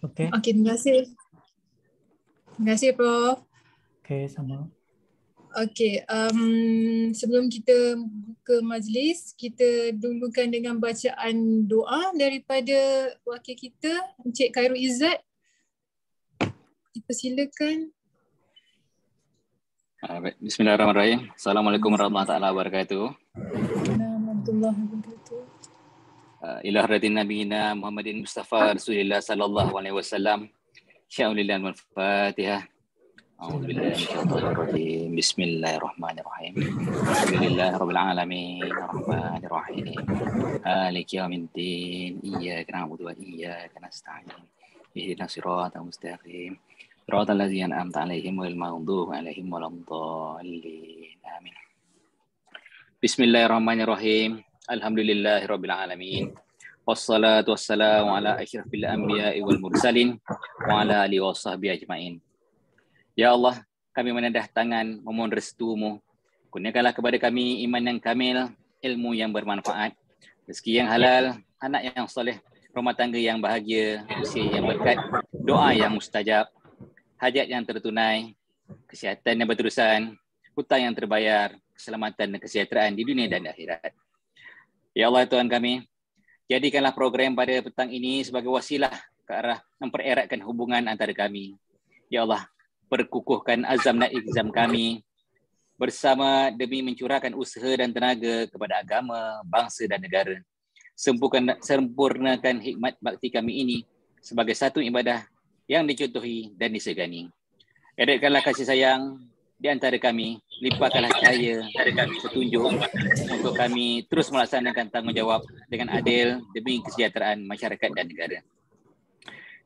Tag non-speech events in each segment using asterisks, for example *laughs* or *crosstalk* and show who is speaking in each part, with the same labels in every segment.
Speaker 1: Okey.
Speaker 2: Okey, terima kasih. Terima kasih Prof.
Speaker 1: Okey, sama.
Speaker 2: Okey, um, sebelum kita buka majlis, kita dulukan dengan bacaan doa daripada wakil kita, Encik Khairul Izzat. Dipersilakan.
Speaker 3: Ah, Bismillahirrahmanirrahim. Assalamualaikum warahmatullahi wabarakatuh.
Speaker 2: Warahmatullahi wabarakatuh.
Speaker 3: Uh, ila radin nabiyina Muhammadin Mustafa Rasulillah sallallahu alaihi wasallam. Sya'ulillah al-Fatihah. أعوذ بالله من الشيطان الرجيم بسم الله الرحمن الرحيم الحمد لله رب العالمين الرحمن الرحيم مالك يوم الدين إياك نعبد وإياك نستعين اهدنا الصراط المستقيم صراط الذين أنعمت عليهم غير المغضوب عليهم ولا الضالين آمين بسم الله الرحمن الرحيم Alhamdulillahi Alamin Wassalatu wassalamu ala ashrafil anbiya wal mursalin Wa ala alihi wa sahbihi ajma'in. Ya Allah, kami menadah tangan memohon restumu. Kurniakanlah kepada kami iman yang kamil Ilmu yang bermanfaat Rezeki yang halal, anak yang soleh Rumah tangga yang bahagia, usia yang berkat Doa yang mustajab Hajat yang tertunai Kesihatan yang berterusan Hutang yang terbayar Keselamatan dan kesejahteraan di dunia dan akhirat. Ya Allah Tuhan kami, jadikanlah program pada petang ini sebagai wasilah ke arah mempereratkan hubungan antara kami. Ya Allah, perkukuhkan azam dan izam kami bersama demi mencurahkan usaha dan tenaga kepada agama, bangsa dan negara. Sempurnakan, sempurnakan hikmat bakti kami ini sebagai satu ibadah yang dicontohi dan disegani. Edarkanlah kasih sayang di antara kami, limpahkanlah cahaya kami petunjuk untuk kami terus melaksanakan tanggungjawab dengan adil demi kesejahteraan masyarakat dan negara.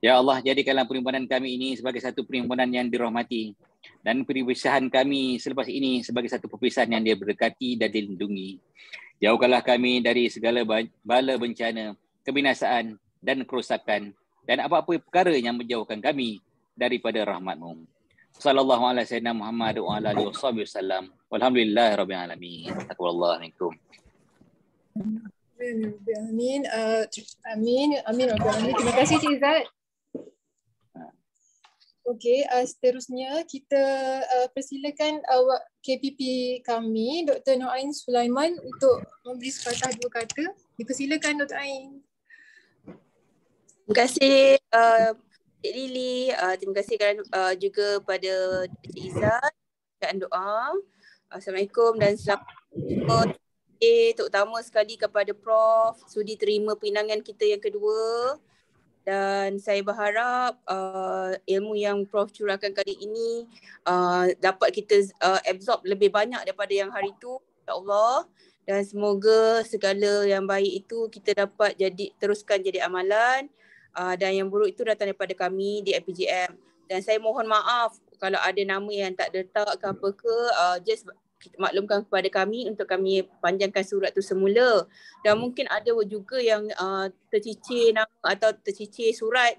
Speaker 3: Ya Allah, jadikanlah perhimpunan kami ini sebagai satu perhimpunan yang dirahmati dan perpisahan kami selepas ini sebagai satu perpisahan yang dia berkati dan dilindungi. Jauhkanlah kami dari segala bala bencana, kebinasaan dan kerosakan dan apa-apa perkara yang menjauhkan kami daripada rahmatmu. Sallallahu alaihi wasallam Muhammad wa ala alihi wasallam. Walhamdulillah rabbil alamin. Taqwallahu minkum.
Speaker 2: Amin. Uh, amin. Amin. Amin. Terima kasih Cik Izzat. Okey, uh, seterusnya kita uh, persilakan awak KPP kami, Dr. Noain Sulaiman untuk memberi sepatah dua kata. Dipersilakan Dr. Ain.
Speaker 4: Terima kasih uh, Cik Lily. Uh, terima kasih uh, juga pada Cik Izzat. Dan doa. Assalamualaikum dan selamat terutama sekali kepada Prof. Sudi terima pinangan kita yang kedua dan saya berharap uh, ilmu yang Prof curahkan kali ini uh, dapat kita uh, absorb lebih banyak daripada yang hari itu insyaAllah dan semoga segala yang baik itu kita dapat jadi teruskan jadi amalan uh, dan yang buruk itu datang daripada kami di FPGM dan saya mohon maaf kalau ada nama yang tak letak ke apa ke uh, just maklumkan kepada kami untuk kami panjangkan surat tu semula. Dan mungkin ada juga yang uh, tercicir nama atau tercicir surat.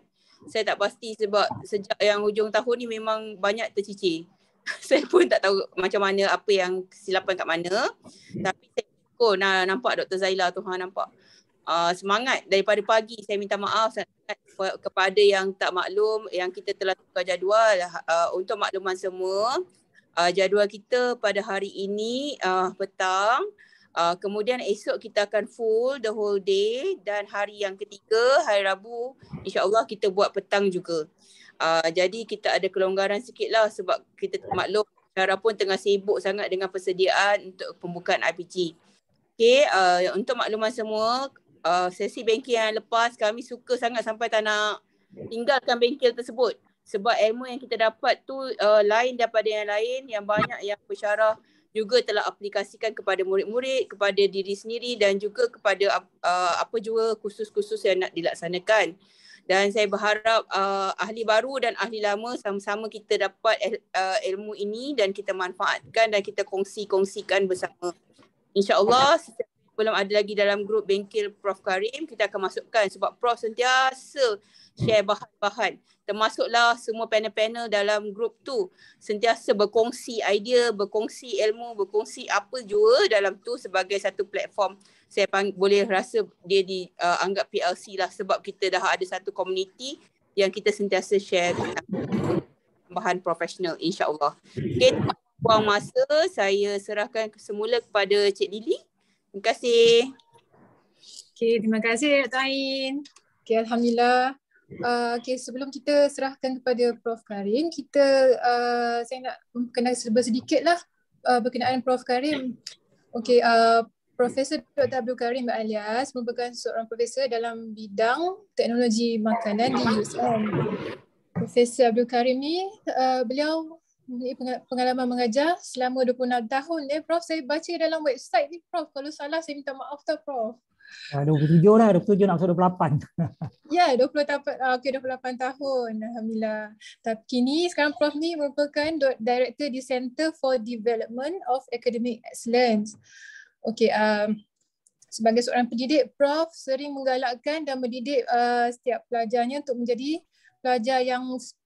Speaker 4: Saya tak pasti sebab sejak yang hujung tahun ni memang banyak tercicir. *laughs* Saya pun tak tahu macam mana apa yang silapan kat mana. Tapi saya oh, nah, nampak Dr. Zaila tu ha, nampak uh, semangat daripada pagi saya minta maaf sangat kepada yang tak maklum yang kita telah tukar jadual uh, untuk makluman semua uh, jadual kita pada hari ini uh, petang. Uh, kemudian esok kita akan full the whole day dan hari yang ketiga, hari Rabu, insyaAllah kita buat petang juga. Uh, jadi kita ada kelonggaran sikit lah sebab kita maklum cara pun tengah sibuk sangat dengan persediaan untuk pembukaan IPG. Okay, uh, untuk makluman semua, uh, sesi bengkel yang lepas kami suka sangat sampai tak nak tinggalkan bengkel tersebut sebab ilmu yang kita dapat tu uh, lain daripada yang lain yang banyak yang bersyarah juga telah aplikasikan kepada murid-murid, kepada diri sendiri dan juga kepada uh, apa juga kursus-kursus yang nak dilaksanakan. Dan saya berharap uh, ahli baru dan ahli lama sama-sama kita dapat uh, ilmu ini dan kita manfaatkan dan kita kongsi-kongsikan bersama. InsyaAllah belum ada lagi dalam grup bengkel Prof. Karim, kita akan masukkan sebab Prof sentiasa share bahan-bahan. Termasuklah semua panel-panel dalam grup tu. Sentiasa berkongsi idea, berkongsi ilmu, berkongsi apa jua dalam tu sebagai satu platform. Saya pang- boleh rasa dia dianggap uh, PLC lah sebab kita dah ada satu community yang kita sentiasa share bahan profesional insyaAllah. Okay, buang masa saya serahkan semula kepada Cik Lily. Terima kasih.
Speaker 2: Okay, terima kasih Dr. Ain. Okay, Alhamdulillah. Uh, okay, sebelum kita serahkan kepada Prof. Karim, kita uh, saya nak kena serba sedikit lah uh, berkenaan Prof. Karim. Okay, uh, Profesor Dr. Abdul Karim alias merupakan seorang profesor dalam bidang teknologi makanan di USM. Profesor Abdul Karim ni, uh, beliau pengalaman mengajar selama 26 tahun. Eh, Prof, saya baca dalam website ni, Prof. Kalau salah, saya minta maaf tau, Prof.
Speaker 1: Uh, 27 lah, 27 nak masuk 28. *laughs*
Speaker 2: ya, 20 tahun, okay, 28 tahun. Alhamdulillah. Tapi kini sekarang Prof ni merupakan Director di Center for Development of Academic Excellence. Okay, um, sebagai seorang pendidik, Prof sering menggalakkan dan mendidik uh, setiap pelajarnya untuk menjadi pelajar yang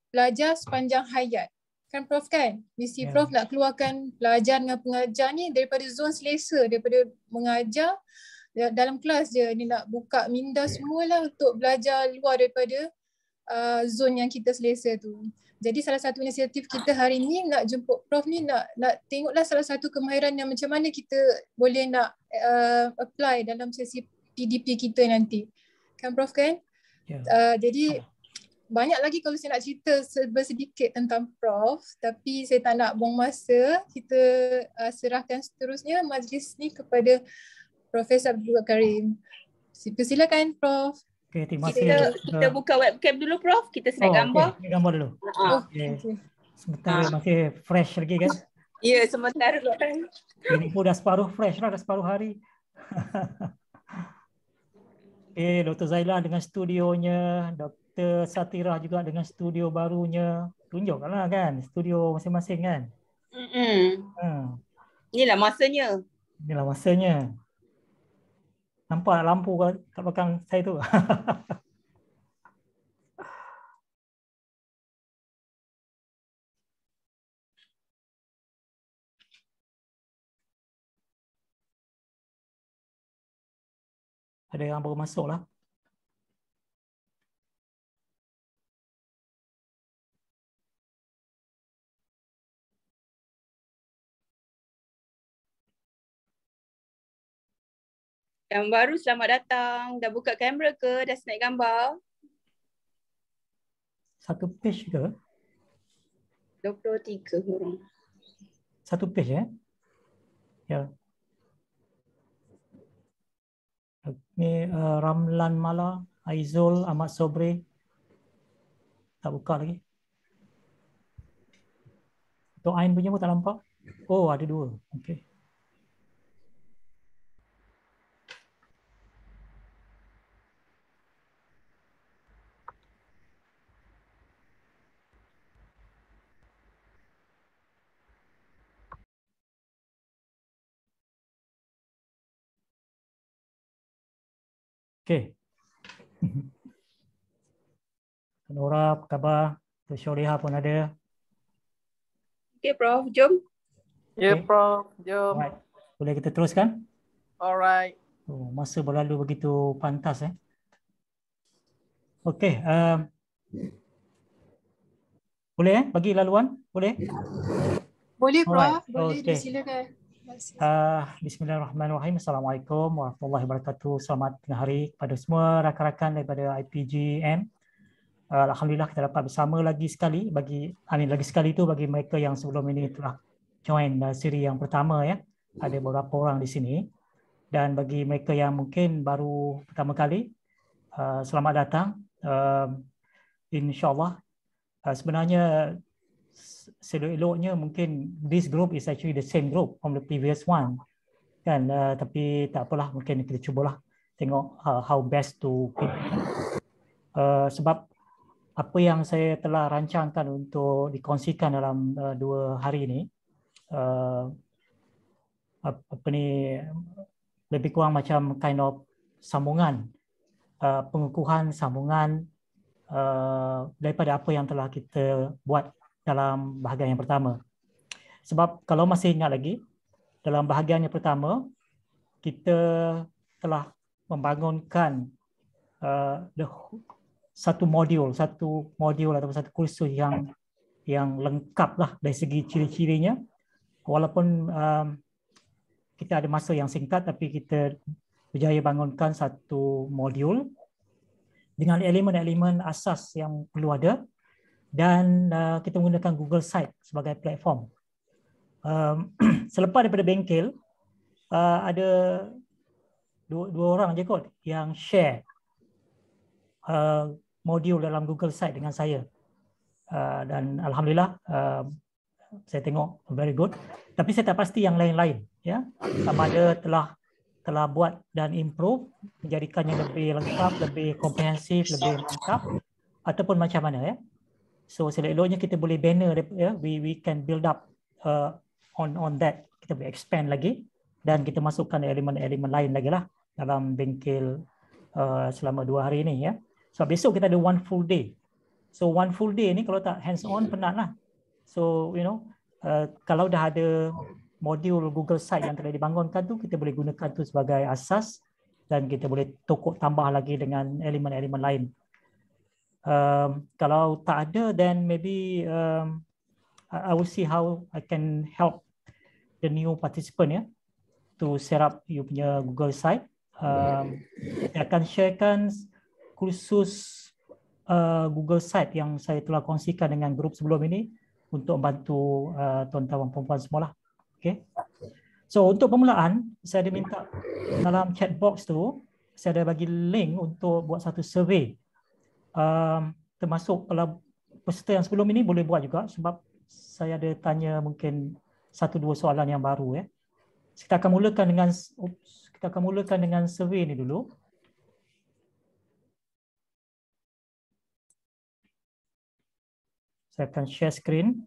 Speaker 2: pelajar sepanjang hayat. Kan Prof kan? Misi yeah. Prof nak keluarkan pelajar dengan pengajar ni daripada zon selesa, daripada mengajar dalam kelas je ni nak buka minda semualah untuk belajar luar daripada uh, zon yang kita selesa tu. Jadi salah satu inisiatif kita hari ni nak jemput Prof ni nak nak tengoklah salah satu kemahiran yang macam mana kita boleh nak uh, apply dalam sesi PDP kita nanti. Kan Prof kan? Yeah. Uh, jadi banyak lagi kalau saya nak cerita sedikit tentang Prof tapi saya tak nak buang masa. Kita uh, serahkan seterusnya majlis ni kepada Profesor Abdul Karim. Silakan Prof.
Speaker 1: Okay, terima kasih.
Speaker 4: Kita, kita buka webcam dulu Prof. Kita snap oh, gambar.
Speaker 1: Okay. Gambar dulu.
Speaker 4: Oh,
Speaker 1: okay. okay. Sementara ha. masih fresh lagi kan?
Speaker 4: Ya, yeah, sementara.
Speaker 1: Ini pun dah separuh fresh lah, dah separuh hari. *laughs* okay, Dr. Zaila dengan studionya, Dr. Satirah juga dengan studio barunya. Tunjukkanlah kan, studio masing-masing kan?
Speaker 4: Mm-mm. Hmm. Inilah masanya.
Speaker 1: Inilah masanya. Nampak lampu kat belakang saya tu. *laughs* Ada yang baru masuk lah.
Speaker 4: Yang baru selamat datang. Dah buka kamera ke? Dah snap gambar?
Speaker 1: Satu page ke?
Speaker 4: 23 orang.
Speaker 1: Satu page eh? Ya. Ni uh, Ramlan Mala, Aizul, Ahmad Sobri. Tak buka lagi. Tok Ain punya pun tak nampak. Oh, ada dua. Okay. Okey. *laughs* Nora, apa khabar? Tu Syoriha pun ada.
Speaker 4: Okey, Prof. Jom.
Speaker 5: Ya, yeah, Prof. Jom. Alright.
Speaker 1: Boleh kita teruskan?
Speaker 5: Alright.
Speaker 1: Oh, masa berlalu begitu pantas. Eh? Okey. Um, boleh eh? Bagi laluan? Boleh?
Speaker 2: Boleh, Prof. Alright. Boleh, okay. silakan.
Speaker 1: Uh, Bismillahirrahmanirrahim. Assalamualaikum warahmatullahi wabarakatuh. Selamat tengah hari kepada semua rakan-rakan daripada IPGM. Uh, Alhamdulillah kita dapat bersama lagi sekali bagi amin lagi sekali itu bagi mereka yang sebelum ini telah join uh, siri yang pertama ya. Ada beberapa orang di sini dan bagi mereka yang mungkin baru pertama kali uh, selamat datang. Uh, InsyaAllah uh, sebenarnya selok-eloknya mungkin this group is actually the same group from the previous one. Kan uh, tapi tak apalah mungkin kita cubalah tengok uh, how best to uh, sebab apa yang saya telah rancangkan untuk dikongsikan dalam uh, dua hari ini uh, apa ni lebih kurang macam kind of sambungan uh, pengukuhan sambungan uh, daripada apa yang telah kita buat dalam bahagian yang pertama. Sebab kalau masih ingat lagi, dalam bahagian yang pertama, kita telah membangunkan uh, the satu modul, satu modul atau satu kursus yang yang lengkap lah dari segi ciri-cirinya. Walaupun um, kita ada masa yang singkat tapi kita berjaya bangunkan satu modul dengan elemen-elemen asas yang perlu ada dan uh, kita menggunakan Google Site sebagai platform. Um, *clears throat* selepas daripada bengkel, uh, ada dua, dua orang je kot yang share uh, modul dalam Google Site dengan saya. Uh, dan Alhamdulillah, uh, saya tengok very good. Tapi saya tak pasti yang lain-lain. Ya, sama ada telah telah buat dan improve menjadikannya lebih lengkap, lebih komprehensif, lebih lengkap ataupun macam mana ya. So seleloknya kita boleh banner ya, we we can build up uh, on on that. Kita boleh expand lagi dan kita masukkan elemen-elemen lain lagi lah dalam bengkel uh, selama dua hari ini ya. So besok kita ada one full day. So one full day ni kalau tak hands on penat lah. So you know uh, kalau dah ada modul Google Site yang telah dibangunkan tu kita boleh gunakan tu sebagai asas dan kita boleh tokok tambah lagi dengan elemen-elemen lain um, kalau tak ada then maybe um, I will see how I can help the new participant ya yeah, to set up you punya Google site. Um, saya akan sharekan kursus uh, Google site yang saya telah kongsikan dengan grup sebelum ini untuk membantu uh, tuan-tuan dan puan semua. Okay. So untuk permulaan, saya ada minta dalam chat box tu, saya ada bagi link untuk buat satu survey um, termasuk kalau peserta yang sebelum ini boleh buat juga sebab saya ada tanya mungkin satu dua soalan yang baru ya. Kita akan mulakan dengan oops, kita akan mulakan dengan survey ini dulu. Saya akan share screen.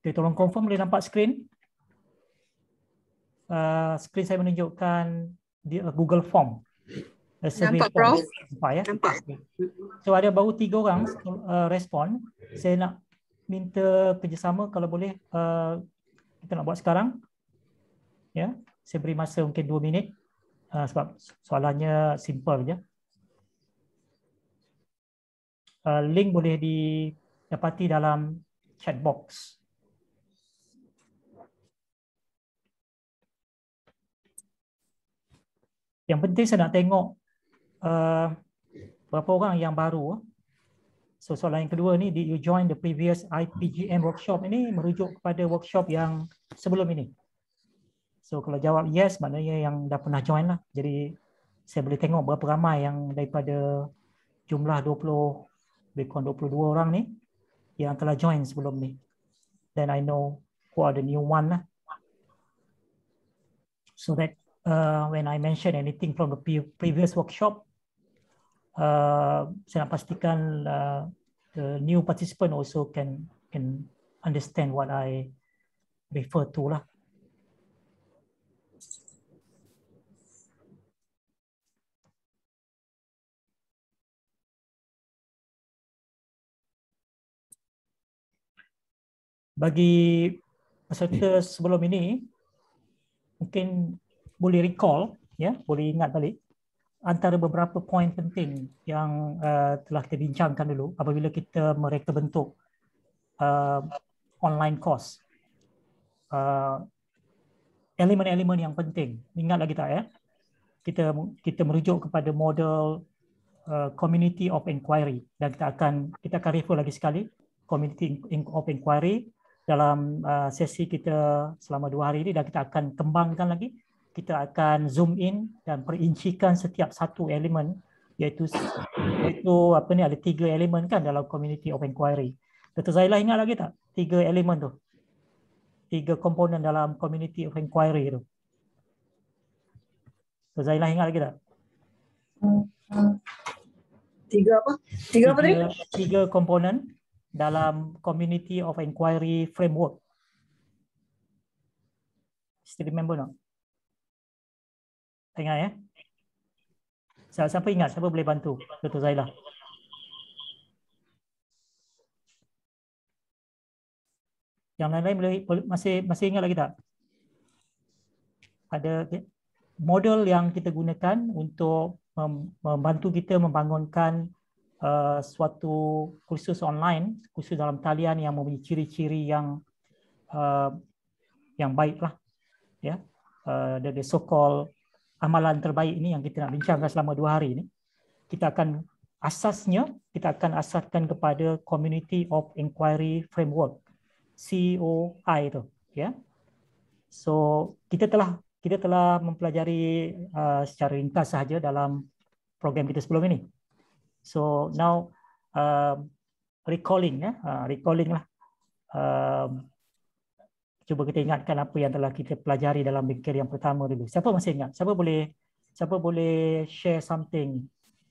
Speaker 1: Okay, tolong confirm boleh nampak skrin. Uh, skrin saya menunjukkan di uh, Google Form.
Speaker 4: Nampak, Prof.
Speaker 1: Nampak, ya? Nampak. So, ada baru tiga orang uh, respon. Saya nak minta kerjasama kalau boleh uh, kita nak buat sekarang. Ya, saya beri masa mungkin dua minit uh, sebab soalannya simple je. Uh, link boleh didapati dalam chat box. Yang penting saya nak tengok uh, berapa orang yang baru. So soalan yang kedua ni, did you join the previous IPGM workshop ini merujuk kepada workshop yang sebelum ini? So kalau jawab yes, maknanya yang dah pernah join lah. Jadi saya boleh tengok berapa ramai yang daripada jumlah 20, lebih kurang 22 orang ni yang telah join sebelum ni. Then I know who are the new one lah. So that uh, when I mention anything from the previous workshop, uh, saya nak pastikan uh, the new participant also can can understand what I refer to lah. Bagi peserta sebelum ini, mungkin boleh recall ya boleh ingat balik antara beberapa poin penting yang uh, telah kita bincangkan dulu apabila kita mereka bentuk uh, online course. Uh, elemen-elemen yang penting. Ingat lagi tak ya? Kita kita merujuk kepada model uh, community of inquiry. Dan kita akan kita akan refer lagi sekali community of inquiry dalam uh, sesi kita selama dua hari ini dan kita akan kembangkan lagi kita akan zoom in dan perincikan setiap satu elemen iaitu iaitu apa ni ada tiga elemen kan dalam community of inquiry. Dr. Zailah ingat lagi tak tiga elemen tu? Tiga komponen dalam community of inquiry tu. Dr. Zailah ingat lagi tak?
Speaker 6: Tiga apa? Tiga, apa
Speaker 1: ni? Tiga komponen dalam community of inquiry framework. Still remember no? Ingat ya. Siapa, ingat? Siapa boleh bantu? Dr. Zailah. yang lain-lain boleh, masih masih ingat lagi tak? Ada model yang kita gunakan untuk membantu kita membangunkan uh, suatu kursus online, kursus dalam talian yang mempunyai ciri-ciri yang uh, yang baiklah. Ya, uh, the, the so-called amalan terbaik ini yang kita nak bincangkan selama dua hari ini. Kita akan asasnya kita akan asaskan kepada Community of Inquiry Framework COI itu ya so kita telah kita telah mempelajari uh, secara ringkas sahaja dalam program kita sebelum ini so now uh, recalling ya uh, recalling lah uh, cuba kita ingatkan apa yang telah kita pelajari dalam bingkai yang pertama dulu siapa masih ingat siapa boleh siapa boleh share something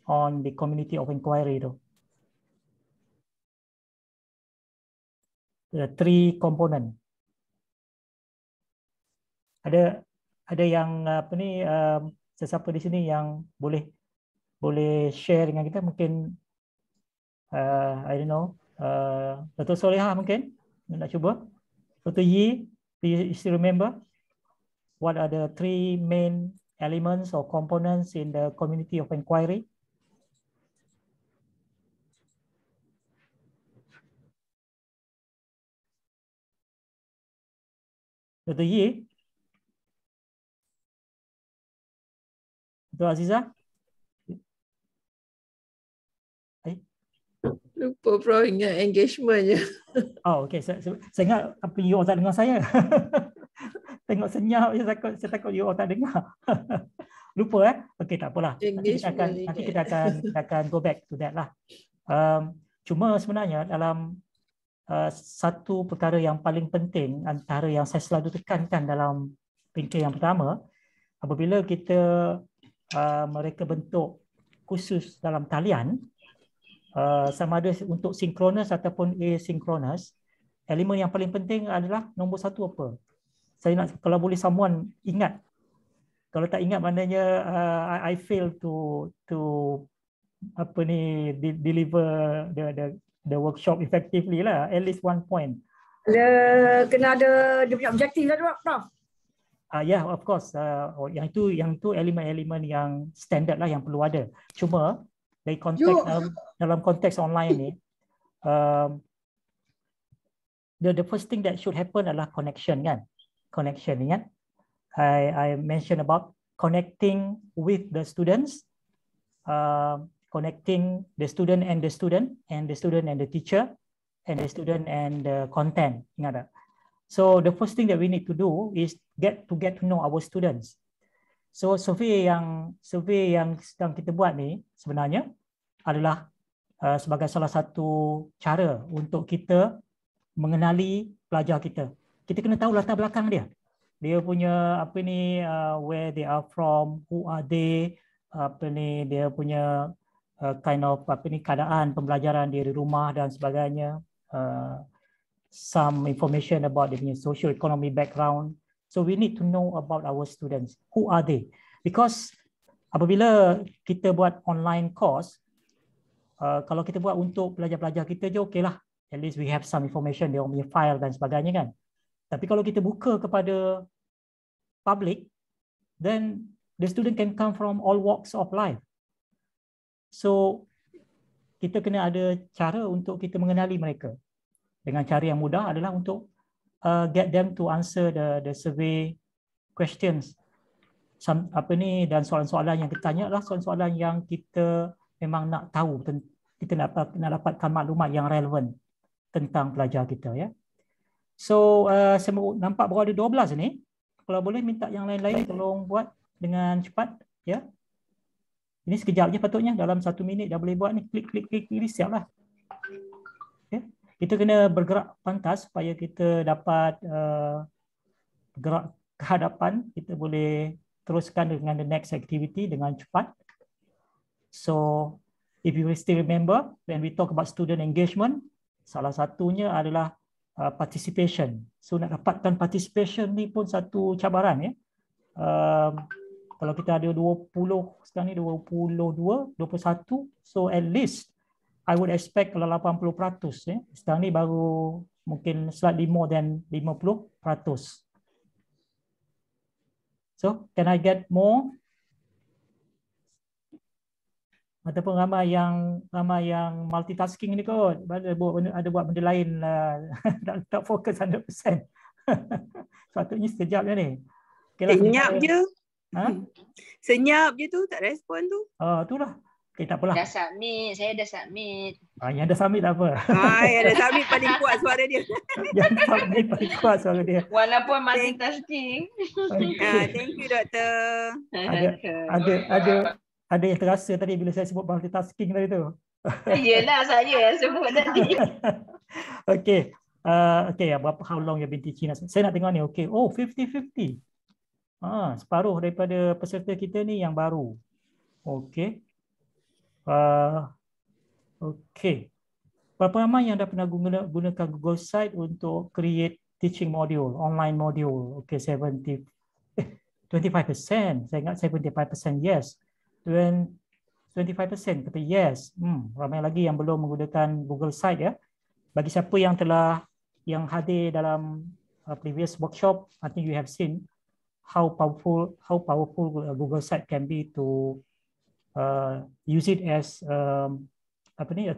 Speaker 1: on the community of inquiry tu. The three component. Ada ada yang apa ni um, sesiapa di sini yang boleh boleh share dengan kita mungkin uh, I don't know uh, Dr. Soleha mungkin nak cuba Dr. Yi do you still remember what are the three main elements or components in the community of inquiry Dr. Yi? Dr. Aziza?
Speaker 7: Lupa Prof ingat engagement. *laughs*
Speaker 1: Oh, okay. Saya, saya, saya ingat apa you all tak dengar saya. *laughs* Tengok senyap je takut, saya takut you all tak dengar. *laughs* Lupa eh? Okay, tak apalah. Nanti kita akan, nanti kita akan, kita akan go back to that lah. Um, cuma sebenarnya dalam Uh, satu perkara yang paling penting antara yang saya selalu tekankan dalam bingkai yang pertama apabila kita uh, mereka bentuk khusus dalam talian uh, sama ada untuk sinkronus ataupun asynchronous elemen yang paling penting adalah nombor satu apa? Saya nak kalau boleh someone ingat. Kalau tak ingat maknanya uh, I, I fail to to apa ni deliver the the the workshop effectively lah. At least one point.
Speaker 6: Ada kena ada dia punya objektif lah tu prof.
Speaker 1: Ah uh, ya yeah, of course. Uh, yang itu yang itu elemen-elemen yang standard lah yang perlu ada. Cuma dari konteks um, dalam konteks online ni um, the the first thing that should happen adalah connection kan? Connection ingat I I mention about connecting with the students uh, connecting the student and the student and the student and the teacher and the student and the content. Ingat tak? So the first thing that we need to do is get to get to know our students. So survey yang survey yang sedang kita buat ni sebenarnya adalah uh, sebagai salah satu cara untuk kita mengenali pelajar kita. Kita kena tahu latar belakang dia. Dia punya apa ni uh, where they are from who are they apa ni dia punya uh, kind of apa ni keadaan pembelajaran di rumah dan sebagainya. Uh, some information about their social economy background. So we need to know about our students. Who are they? Because apabila kita buat online course uh, kalau kita buat untuk pelajar-pelajar kita je okey lah at least we have some information dia punya file dan sebagainya kan tapi kalau kita buka kepada public then the student can come from all walks of life So kita kena ada cara untuk kita mengenali mereka. Dengan cara yang mudah adalah untuk uh, get them to answer the the survey questions. Some, apa ni dan soalan-soalan yang kita tanya adalah soalan-soalan yang kita memang nak tahu kita nak, nak dapatkan maklumat yang relevan tentang pelajar kita ya. So uh, saya nampak baru ada 12 ni. Kalau boleh minta yang lain-lain tolong buat dengan cepat ya. Ini sekejap je patutnya dalam satu minit dah boleh buat ni klik klik klik klik siap lah. Okay. Kita kena bergerak pantas supaya kita dapat uh, bergerak ke hadapan. Kita boleh teruskan dengan the next activity dengan cepat. So if you still remember when we talk about student engagement, salah satunya adalah uh, participation. So nak dapatkan participation ni pun satu cabaran ya. Uh, kalau kita ada 20 sekarang ni 22 21 so at least I would expect kalau 80% ya sekarang ni baru mungkin slightly more than 50%. So, can I get more? Ataupun ramai yang ramai yang multitasking ni kot. Ada buat benda, ada buat benda lain lah. *laughs* tak, tak fokus 100%. *laughs* Sepatutnya sekejap je ni.
Speaker 4: Okay lah, Senyap je. Ha? Senyap je tu, tak respon tu.
Speaker 1: Oh, tu lah. Okay, tak apalah.
Speaker 8: Dah submit, saya dah submit.
Speaker 1: Ah, yang dah submit tak apa.
Speaker 4: Ah, *laughs* yang dah submit paling kuat suara dia.
Speaker 1: yang submit paling kuat suara dia.
Speaker 8: Walaupun multitasking.
Speaker 4: Okay. Ah, thank you, doktor.
Speaker 1: Ada, ada, ada, ada yang terasa tadi bila saya sebut multitasking tadi tu.
Speaker 8: Yelah, saya yang sebut tadi. *laughs*
Speaker 1: okay. Uh, okay, berapa how long you been teaching? Saya nak tengok ni. Okay. Oh, 50-50. Ah, separuh daripada peserta kita ni yang baru. Okay. Uh, okay. Berapa ramai yang dah pernah guna, gunakan Google Site untuk create teaching module, online module? Okay, 70, eh, 25%. Saya ingat 75% yes. 25% kata yes. Hmm, ramai lagi yang belum menggunakan Google Site ya. Bagi siapa yang telah yang hadir dalam uh, previous workshop, I think you have seen how powerful how powerful Google Site can be to uh, use it as um, apa ni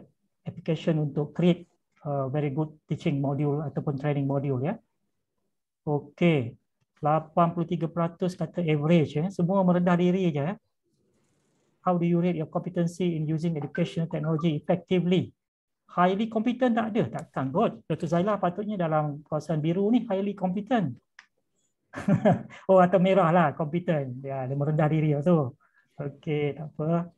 Speaker 1: application untuk create a very good teaching module ataupun training module ya. Okey. 83% kata average ya. Semua merendah diri aja ya. How do you rate your competency in using educational technology effectively? Highly competent tak ada, takkan kot. Dr. Zaila patutnya dalam kawasan biru ni highly competent. *laughs* oh atau merah lah competent. Ya, dia merendah diri tu. Okey, tak apa.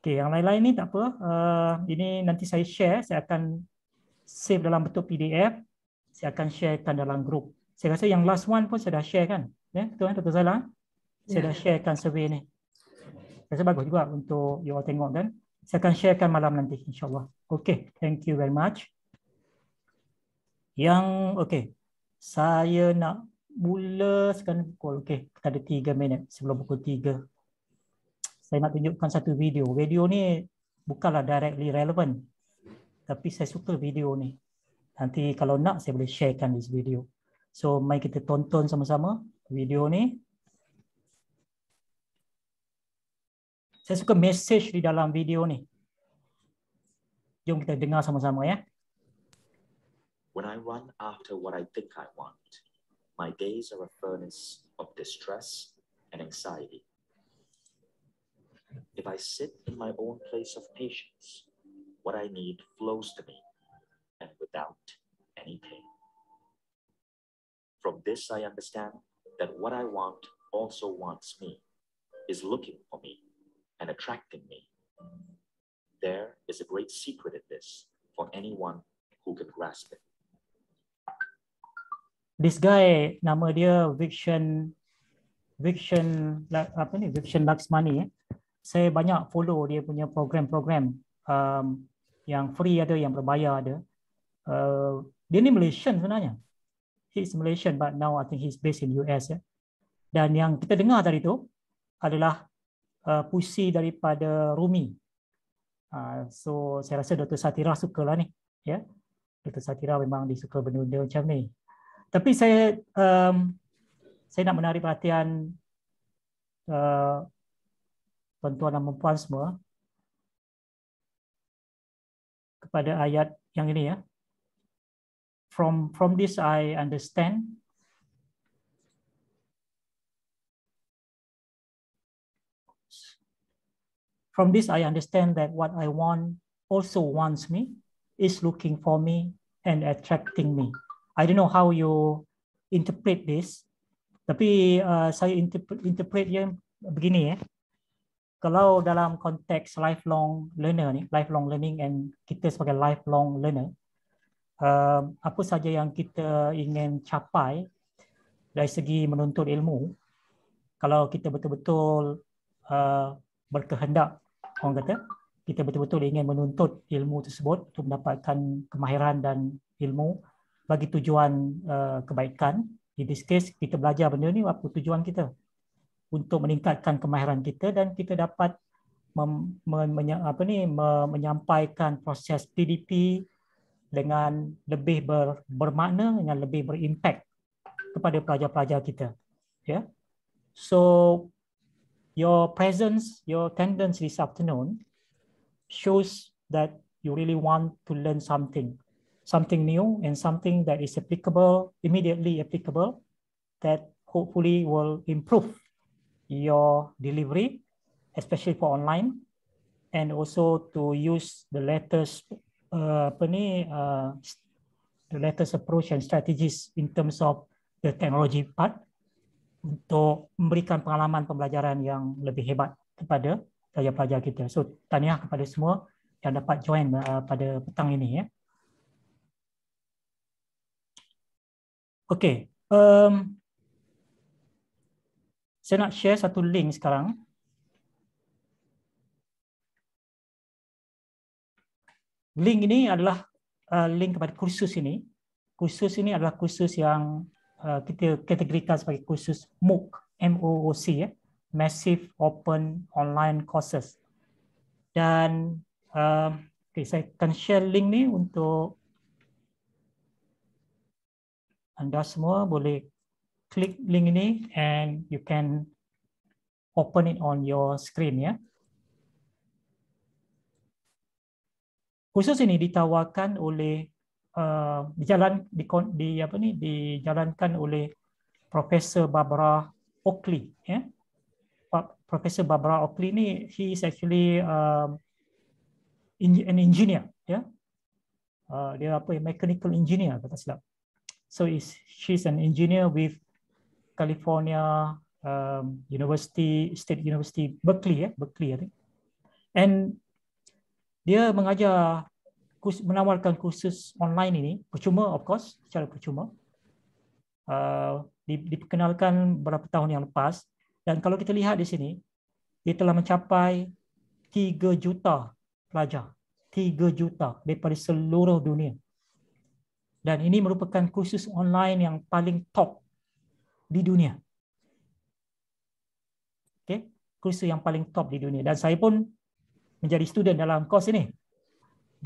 Speaker 1: Okey, yang lain-lain ni tak apa. Uh, ini nanti saya share. Saya akan save dalam bentuk PDF. Saya akan sharekan dalam grup. Saya rasa yang last one pun saya dah share kan. Ya, yeah, betul kan Dr. Zala? Saya yeah. dah sharekan survey ni. Rasa bagus juga untuk you all tengok kan. Saya akan sharekan malam nanti insyaAllah. Okey, thank you very much. Yang, okey. Saya nak mula sekarang pukul, okey. Kita ada tiga minit sebelum pukul tiga saya nak tunjukkan satu video. Video ni bukanlah directly relevant. Tapi saya suka video ni. Nanti kalau nak saya boleh sharekan this video. So mari kita tonton sama-sama video ni. Saya suka message di dalam video ni. Jom kita dengar sama-sama ya.
Speaker 9: When I run after what I think I want, my days are a furnace of distress and anxiety. If I sit in my own place of patience, what I need flows to me and without any pain. From this, I understand that what I want also wants me, is looking for me and attracting me. There is a great secret in this for anyone who can grasp it.
Speaker 1: This guy, nama dia Viction, Viction, apa ni? Viction Laxmani. Eh? saya banyak follow dia punya program-program um, yang free ada, yang berbayar ada. Uh, dia ni Malaysian sebenarnya. He's Malaysian but now I think he's based in US. Ya. Dan yang kita dengar tadi tu adalah uh, puisi daripada Rumi. Uh, so saya rasa Dr. Satira sukalah ni. Ya. Dr. Satira memang disuka benda-benda macam ni. Tapi saya um, saya nak menarik perhatian uh, tuan-tuan dan puan semua kepada ayat yang ini ya. From from this I understand From this I understand that what I want also wants me, is looking for me and attracting me. I don't know how you interpret this. Tapi uh, saya interpret interpret yang begini ya. Eh kalau dalam konteks lifelong learner ni, lifelong learning and kita sebagai lifelong learner, uh, apa saja yang kita ingin capai dari segi menuntut ilmu, kalau kita betul-betul uh, berkehendak, orang kata, kita betul-betul ingin menuntut ilmu tersebut untuk mendapatkan kemahiran dan ilmu bagi tujuan uh, kebaikan. In this case, kita belajar benda ni, apa tujuan kita? untuk meningkatkan kemahiran kita dan kita dapat mem, me, apa ni, me, menyampaikan proses PDP dengan lebih ber, bermakna dengan lebih berimpact kepada pelajar-pelajar kita. Yeah. So your presence, your attendance this afternoon shows that you really want to learn something, something new and something that is applicable, immediately applicable, that hopefully will improve your delivery, especially for online, and also to use the latest uh, uh, the latest approach and strategies in terms of the technology part untuk memberikan pengalaman pembelajaran yang lebih hebat kepada pelajar-pelajar kita. So tahniah kepada semua yang dapat join uh, pada petang ini ya. Okay. Um, saya nak share satu link sekarang. Link ini adalah uh, link kepada kursus ini. Kursus ini adalah kursus yang uh, kita kategorikan sebagai kursus MOOC, M-O-O-C, ya. Massive Open Online Courses. Dan uh, okay, saya akan share link ni untuk anda semua boleh klik link ini and you can open it on your screen ya. Kursus ini ditawarkan oleh uh, dijalan di, di apa ni dijalankan oleh Profesor Barbara Oakley ya. Profesor Barbara Oakley ni he is actually um, an engineer ya. Uh, dia apa mechanical engineer kata silap. So is she's an engineer with California um, University, State University Berkeley, ya, Berkeley, I think. And dia mengajar kurs, menawarkan kursus online ini percuma, of course, secara percuma. Uh, diperkenalkan beberapa tahun yang lepas dan kalau kita lihat di sini dia telah mencapai 3 juta pelajar 3 juta daripada seluruh dunia dan ini merupakan kursus online yang paling top di dunia. Okay, kursus yang paling top di dunia. Dan saya pun menjadi student dalam kos ini.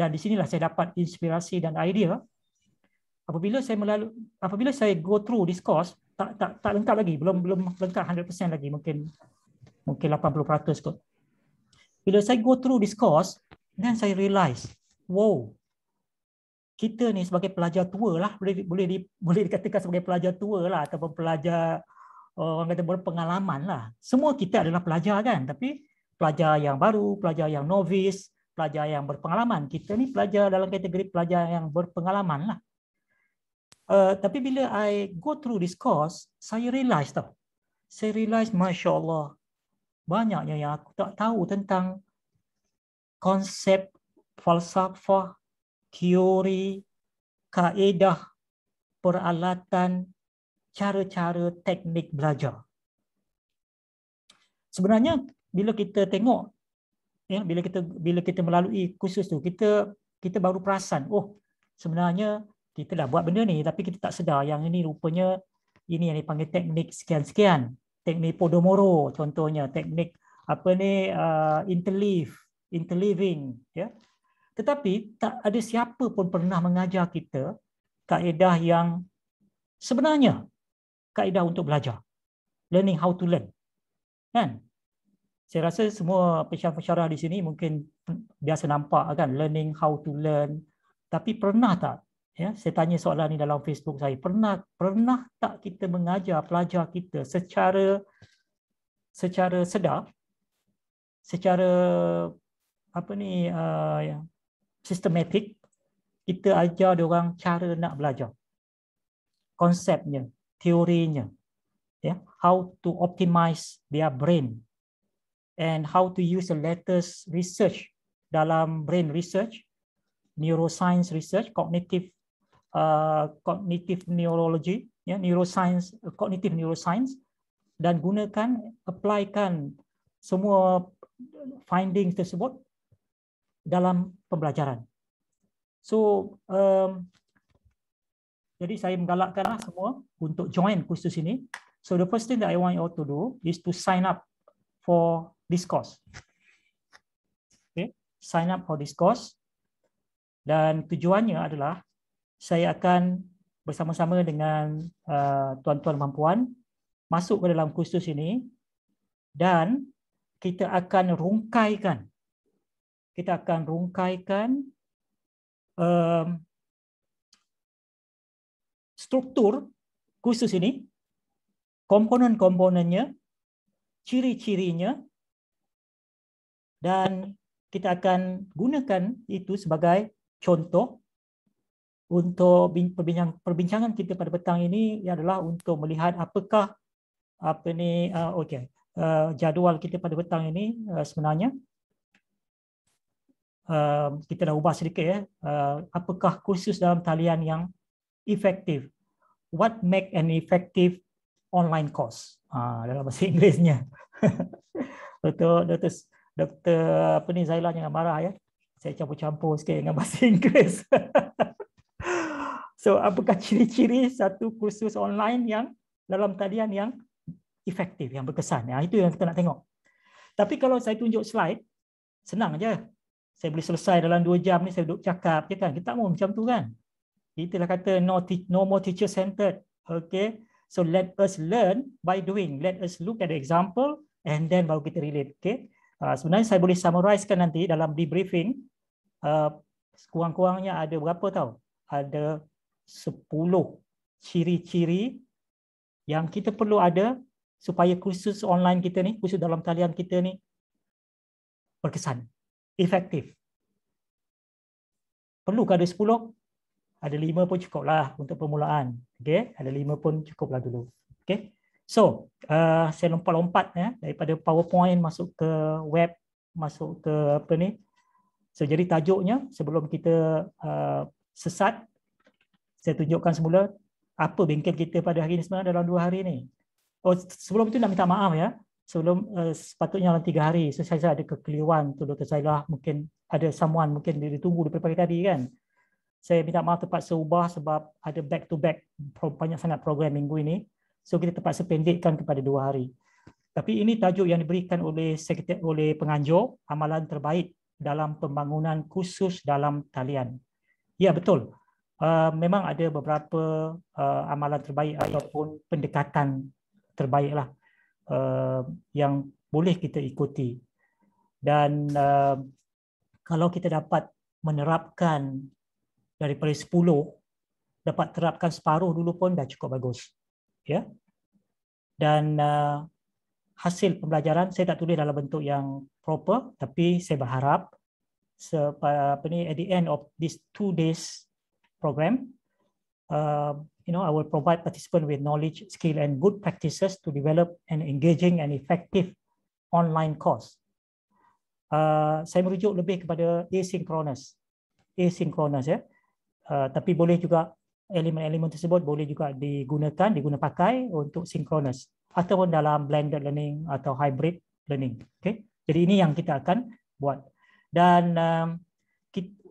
Speaker 1: Dan di sinilah saya dapat inspirasi dan idea. Apabila saya melalui, apabila saya go through this course, tak tak tak lengkap lagi, belum belum lengkap 100% lagi, mungkin mungkin 80% kot. Bila saya go through this course, then saya realise, wow, kita ni sebagai pelajar tua lah boleh boleh di, *laughs* boleh dikatakan sebagai pelajar tua lah ataupun pelajar orang kata berpengalaman lah. Semua kita adalah pelajar kan tapi pelajar yang baru, pelajar yang novice, pelajar yang berpengalaman. Kita ni pelajar dalam kategori pelajar yang berpengalaman lah. Uh, tapi bila I go through this course, saya realise tau. Saya realise Masya Allah banyaknya yang aku tak tahu tentang konsep falsafah teori, kaedah, peralatan, cara-cara teknik belajar. Sebenarnya bila kita tengok ya bila kita bila kita melalui kursus tu kita kita baru perasan oh sebenarnya kita dah buat benda ni tapi kita tak sedar yang ini rupanya ini yang dipanggil teknik sekian-sekian teknik Podomoro contohnya teknik apa ni uh, interleave interleaving ya tetapi tak ada siapa pun pernah mengajar kita kaedah yang sebenarnya kaedah untuk belajar. Learning how to learn. Kan? Saya rasa semua pensyarah-pensyarah di sini mungkin biasa nampak kan learning how to learn. Tapi pernah tak? Ya saya tanya soalan ni dalam Facebook saya. Pernah pernah tak kita mengajar pelajar kita secara secara sedar secara apa ni uh, sistematik kita ajar dia orang cara nak belajar? Konsepnya teorinya ya how to optimize their brain and how to use the latest research dalam brain research neuroscience research cognitive uh, cognitive neurology yeah? neuroscience cognitive neuroscience dan gunakan applykan semua findings tersebut dalam pembelajaran. So, um, jadi saya menggalakkanlah semua untuk join kursus ini. So, the first thing that I want you all to do is to sign up for this course. Okay, sign up for this course. dan tujuannya adalah saya akan bersama-sama dengan uh, tuan-tuan dan puan masuk ke dalam kursus ini dan kita akan rungkaikan kita akan rungkaikan um, struktur kursus ini komponen-komponennya ciri-cirinya dan kita akan gunakan itu sebagai contoh untuk perbincangan kita pada petang ini adalah untuk melihat apakah apa ni uh, okey uh, jadual kita pada petang ini uh, sebenarnya uh, kita dah ubah sedikit ya uh, apakah kursus dalam talian yang efektif what make an effective online course uh, dalam bahasa *laughs* Inggerisnya Dr. Dr. Dr. apa ni Zaila jangan marah ya saya campur-campur sikit dengan bahasa *laughs* Inggeris So apakah ciri-ciri satu kursus online yang dalam talian yang efektif, yang berkesan? Ya, itu yang kita nak tengok. Tapi kalau saya tunjuk slide, senang aja. Saya boleh selesai dalam dua jam ni saya duduk cakap je kan. Kita tak mau macam tu kan. Itulah kata no, no more teacher centered. Okay. So let us learn by doing. Let us look at the example and then baru kita relate. Okay. Uh, sebenarnya saya boleh summarizekan nanti dalam debriefing. Uh, kurang-kurangnya ada berapa tahu? Ada 10 ciri-ciri yang kita perlu ada supaya kursus online kita ni, kursus dalam talian kita ni berkesan, efektif. Perlu ada 10? Ada 5 pun cukup lah untuk permulaan. Okay? Ada 5 pun cukup lah dulu. Okay? So, uh, saya lompat-lompat ya, daripada PowerPoint masuk ke web, masuk ke apa ni. So, jadi tajuknya sebelum kita uh, sesat, saya tunjukkan semula apa bengkel kita pada hari ini sebenarnya dalam dua hari ini. Oh, sebelum itu nak minta maaf ya. Sebelum uh, sepatutnya dalam tiga hari. So, saya ada kekeliruan tu Dr. Zailah. Mungkin ada someone mungkin ditunggu di pagi tadi kan. Saya minta maaf terpaksa ubah sebab ada back to back banyak sangat program minggu ini. So kita terpaksa pendekkan kepada dua hari. Tapi ini tajuk yang diberikan oleh sekretari oleh penganjur amalan terbaik dalam pembangunan khusus dalam talian. Ya betul. Uh, memang ada beberapa uh, amalan terbaik ataupun pendekatan terbaiklah uh, yang boleh kita ikuti dan uh, kalau kita dapat menerapkan daripada 10 dapat terapkan separuh dulu pun dah cukup bagus ya dan uh, hasil pembelajaran saya tak tulis dalam bentuk yang proper tapi saya berharap apa ni at the end of these two days program. Uh, you know, I will provide participants with knowledge, skill, and good practices to develop an engaging and effective online course. Uh, saya merujuk lebih kepada asynchronous, asynchronous ya. Uh, tapi boleh juga elemen-elemen tersebut boleh juga digunakan, diguna pakai untuk synchronous ataupun dalam blended learning atau hybrid learning. Okay. Jadi ini yang kita akan buat. Dan um,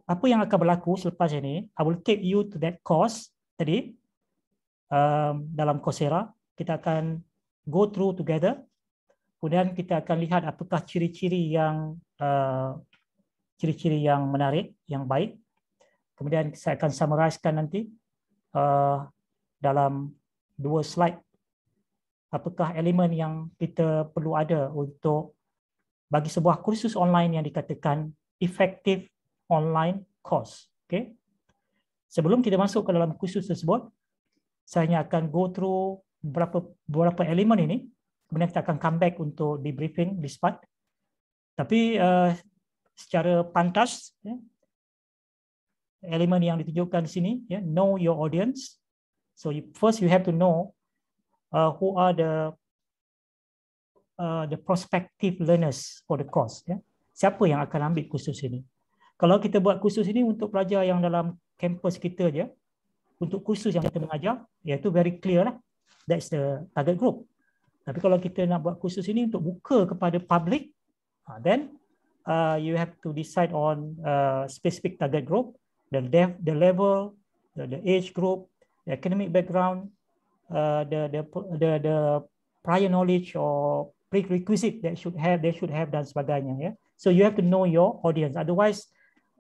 Speaker 1: apa yang akan berlaku selepas ini, I will take you to that course tadi um, dalam Coursera. Kita akan go through together. Kemudian kita akan lihat apakah ciri-ciri yang uh, ciri-ciri yang menarik, yang baik. Kemudian saya akan summarizekan nanti uh, dalam dua slide apakah elemen yang kita perlu ada untuk bagi sebuah kursus online yang dikatakan efektif online course. Okay. Sebelum kita masuk ke dalam kursus tersebut, saya akan go through beberapa beberapa elemen ini. Kemudian kita akan come back untuk debriefing di spot. Tapi uh, secara pantas, ya, elemen yang ditunjukkan di sini, ya, know your audience. So you, first you have to know uh, who are the uh, the prospective learners for the course. Ya. Siapa yang akan ambil kursus ini? kalau kita buat kursus ini untuk pelajar yang dalam kampus kita je, untuk kursus yang kita mengajar, iaitu very clear lah. That's the target group. Tapi kalau kita nak buat kursus ini untuk buka kepada public, ah, then uh, you have to decide on uh, specific target group, the depth, the level, the, the age group, the academic background, uh, the, the the the prior knowledge or prerequisite that should have they should have dan sebagainya. Yeah. So you have to know your audience. Otherwise,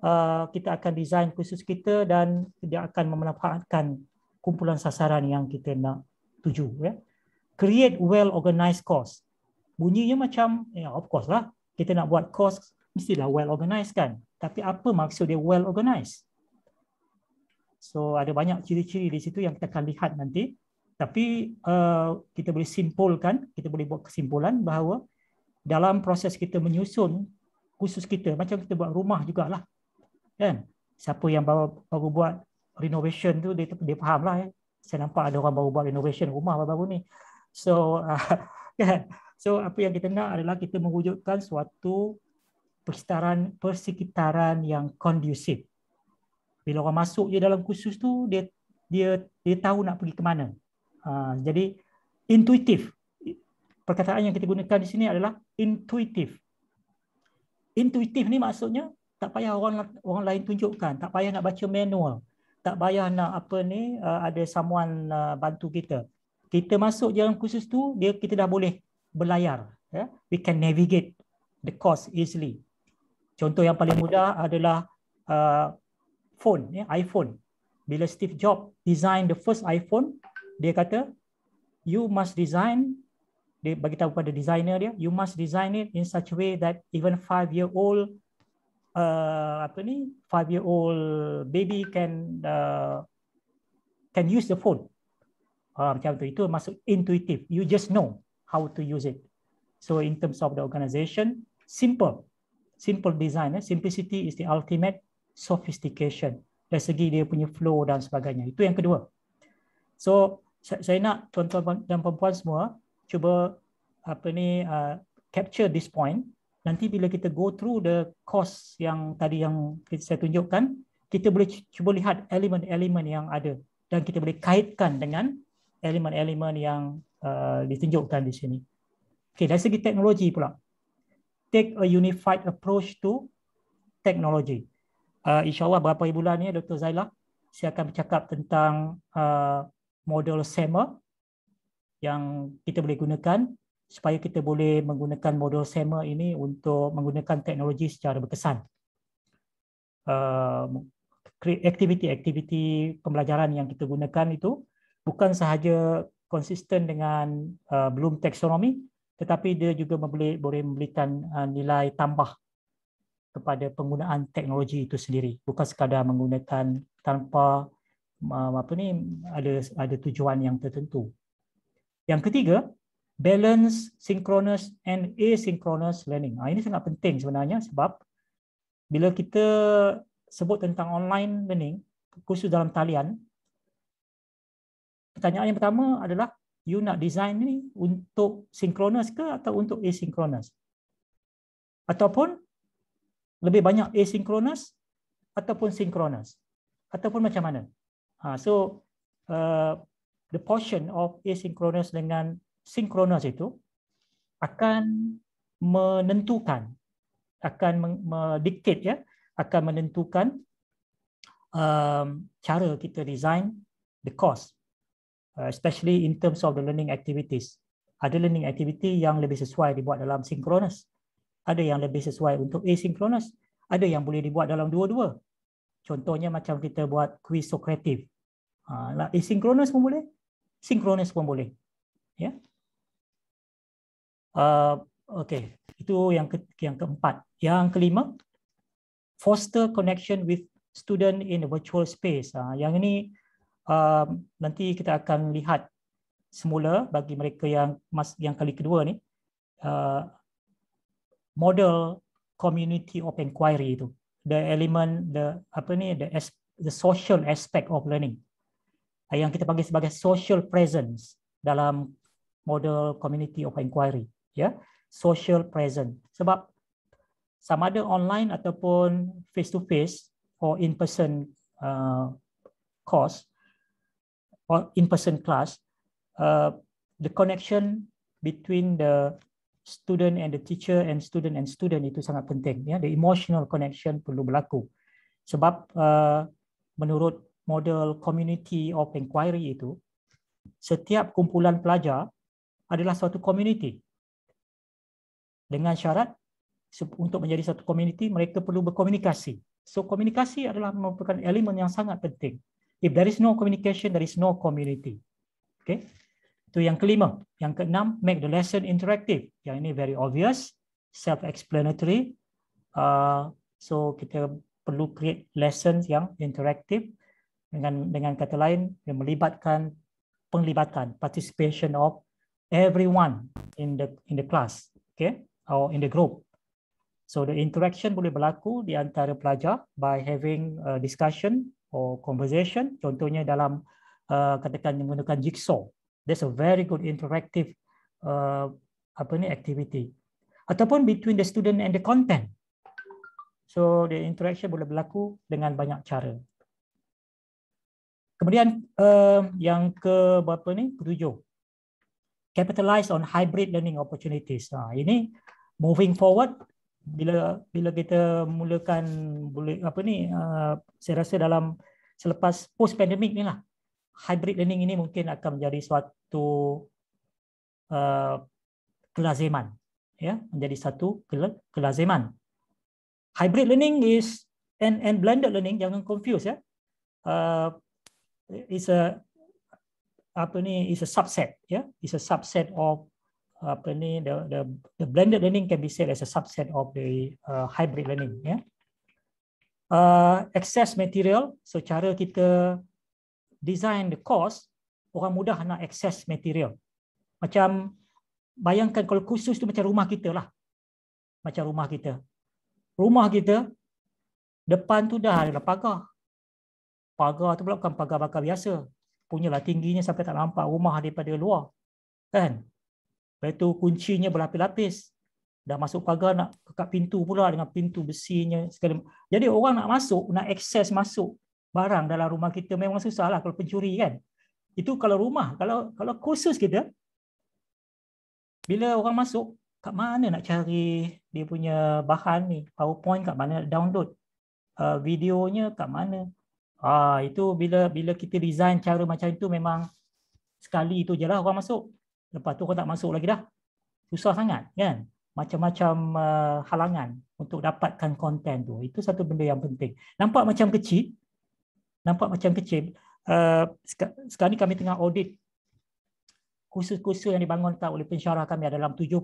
Speaker 1: uh, kita akan design kursus kita dan dia akan memanfaatkan kumpulan sasaran yang kita nak tuju ya create well organized course bunyinya macam ya of course lah kita nak buat course mestilah well organized kan tapi apa maksud dia well organized so ada banyak ciri-ciri di situ yang kita akan lihat nanti tapi uh, kita boleh simpulkan, kita boleh buat kesimpulan bahawa dalam proses kita menyusun khusus kita, macam kita buat rumah jugalah. Kan? Siapa yang baru, baru buat renovation tu, dia, dia faham lah. Ya. Saya nampak ada orang baru buat renovation rumah baru-baru ni. So, uh, *laughs* kan? so apa yang kita nak adalah kita mewujudkan suatu persekitaran, persekitaran yang kondusif. Bila orang masuk je dalam khusus tu, dia dia dia tahu nak pergi ke mana. Ha, jadi intuitif. Perkataan yang kita gunakan di sini adalah intuitif. Intuitif ni maksudnya tak payah orang orang lain tunjukkan, tak payah nak baca manual, tak payah nak apa ni uh, ada someone uh, bantu kita. Kita masuk jalan khusus tu, dia kita dah boleh berlayar. Ya? We can navigate the course easily. Contoh yang paling mudah adalah uh, phone, ya? iPhone. Bila Steve Jobs design the first iPhone, dia kata you must design dia bagi tahu pada designer dia you must design it in such a way that even five year old uh, apa ni five year old baby can uh, can use the phone uh, macam tu itu masuk intuitive you just know how to use it so in terms of the organization simple simple design eh? simplicity is the ultimate sophistication dari segi dia punya flow dan sebagainya itu yang kedua so saya nak tuan-tuan dan puan-puan semua cuba apa ni uh, capture this point nanti bila kita go through the course yang tadi yang saya tunjukkan kita boleh cuba lihat elemen-elemen yang ada dan kita boleh kaitkan dengan elemen-elemen yang uh, ditunjukkan di sini. Okey, dari segi teknologi pula. Take a unified approach to technology. Uh, InsyaAllah beberapa bulan ni Dr. Zaila saya akan bercakap tentang uh, model SEMA yang kita boleh gunakan supaya kita boleh menggunakan model SEMA ini untuk menggunakan teknologi secara berkesan. Uh, aktiviti-aktiviti pembelajaran yang kita gunakan itu bukan sahaja konsisten dengan uh, Bloom taxonomy tetapi dia juga boleh boleh memberikan uh, nilai tambah kepada penggunaan teknologi itu sendiri bukan sekadar menggunakan tanpa apa ni ada ada tujuan yang tertentu. Yang ketiga, balance synchronous and asynchronous learning. Ha, ini sangat penting sebenarnya sebab bila kita sebut tentang online learning, khusus dalam talian, pertanyaan yang pertama adalah you nak design ni untuk synchronous ke atau untuk asynchronous? Ataupun lebih banyak asynchronous ataupun synchronous? Ataupun macam mana? Ha, so uh, the portion of asynchronous dengan synchronous itu akan menentukan, akan mendiktat ya, akan menentukan um, cara kita design the course, uh, especially in terms of the learning activities. Ada learning activity yang lebih sesuai dibuat dalam synchronous, ada yang lebih sesuai untuk asynchronous, ada yang boleh dibuat dalam dua-dua. Contohnya macam kita buat kuis Sokratif. Ha, asynchronous pun boleh, synchronous pun boleh. Ya. Uh, okay, itu yang ke yang keempat. Yang kelima, foster connection with student in a virtual space. Uh, yang ini uh, nanti kita akan lihat semula bagi mereka yang mas yang kali kedua ni uh, model community of inquiry itu. The element the apa ni the the social aspect of learning. Yang kita panggil sebagai social presence dalam model community of inquiry ya. Social presence. Sebab sama ada online ataupun face to face or in person uh, course or in person class uh, the connection between the student and the teacher and student and student itu sangat penting ya the emotional connection perlu berlaku sebab uh, menurut model community of inquiry itu setiap kumpulan pelajar adalah suatu community dengan syarat untuk menjadi satu community mereka perlu berkomunikasi So komunikasi adalah merupakan elemen yang sangat penting. If there is no communication, there is no community. Okay. Itu yang kelima. Yang keenam, make the lesson interactive. Yang ini very obvious, self-explanatory. Uh, so kita perlu create lessons yang interactive dengan dengan kata lain yang melibatkan penglibatan participation of everyone in the in the class okay or in the group so the interaction boleh berlaku di antara pelajar by having a discussion or conversation contohnya dalam uh, katakan menggunakan jigsaw that's a very good interactive uh, apa ni activity ataupun between the student and the content so the interaction boleh berlaku dengan banyak cara Kemudian uh, yang ke berapa ni? Ketujuh. Capitalize on hybrid learning opportunities. Ha, ini moving forward bila bila kita mulakan boleh apa ni uh, saya rasa dalam selepas post pandemic ni lah hybrid learning ini mungkin akan menjadi suatu uh, kelaziman ya menjadi satu kelaziman hybrid learning is and and blended learning jangan confuse ya uh, is a apa ni is a subset ya yeah? is a subset of apa ni the the the blended learning can be said as a subset of the uh, hybrid learning ya yeah? uh, access material so cara kita design the course orang mudah nak access material macam bayangkan kalau khusus tu macam rumah kita lah macam rumah kita rumah kita depan tu dah ada pagar pagar tu pula bukan pagar bakar biasa. Punyalah tingginya sampai tak nampak rumah daripada luar. Kan? Lepas tu kuncinya berlapis-lapis. Dah masuk pagar nak kekat pintu pula dengan pintu besinya. Segala. Jadi orang nak masuk, nak akses masuk barang dalam rumah kita memang susah lah kalau pencuri kan. Itu kalau rumah. Kalau kalau khusus kita, bila orang masuk, kat mana nak cari dia punya bahan ni? PowerPoint kat mana nak download? Uh, videonya kat mana? Ah itu bila bila kita design cara macam itu memang sekali itu je lah orang masuk. Lepas tu orang tak masuk lagi dah. Susah sangat kan? Macam-macam uh, halangan untuk dapatkan konten tu. Itu satu benda yang penting. Nampak macam kecil. Nampak macam kecil. Uh, sekarang ni kami tengah audit kursus-kursus yang dibangunkan oleh pensyarah kami dalam 70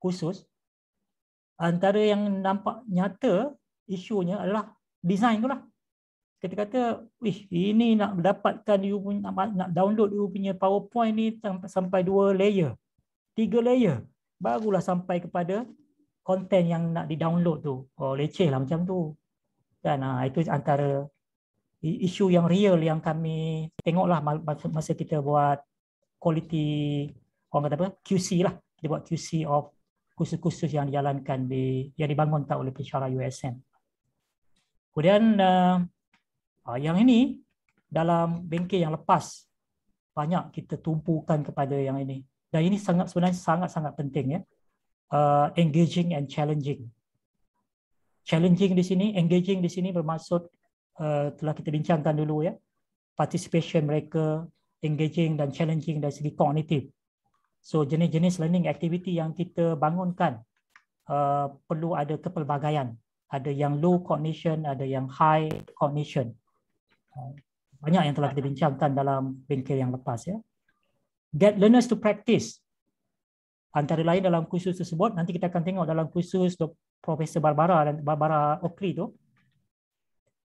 Speaker 1: kursus. Antara yang nampak nyata isunya adalah design tu lah kita kata, wih ini nak mendapatkan you punya, nak, download you punya PowerPoint ni sampai dua layer, tiga layer, barulah sampai kepada konten yang nak di-download tu. Oh leceh lah macam tu. Dan ha, itu antara isu yang real yang kami tengoklah masa kita buat quality orang kata apa QC lah kita buat QC of kursus-kursus yang dijalankan di yang dibangun tak oleh pensyarah USM. Kemudian uh, yang ini dalam bengkel yang lepas banyak kita tumpukan kepada yang ini. Dan ini sangat sebenarnya sangat-sangat penting ya. Uh, engaging and challenging. Challenging di sini, engaging di sini bermaksud uh, telah kita bincangkan dulu ya. Participation mereka, engaging dan challenging dari segi kognitif. So jenis-jenis learning activity yang kita bangunkan uh, perlu ada kepelbagaian. Ada yang low cognition, ada yang high cognition banyak yang telah kita bincangkan dalam bengkel yang lepas ya. Get learners to practice. Antara lain dalam kursus tersebut nanti kita akan tengok dalam kursus Profesor Barbara dan Barbara Oakley tu.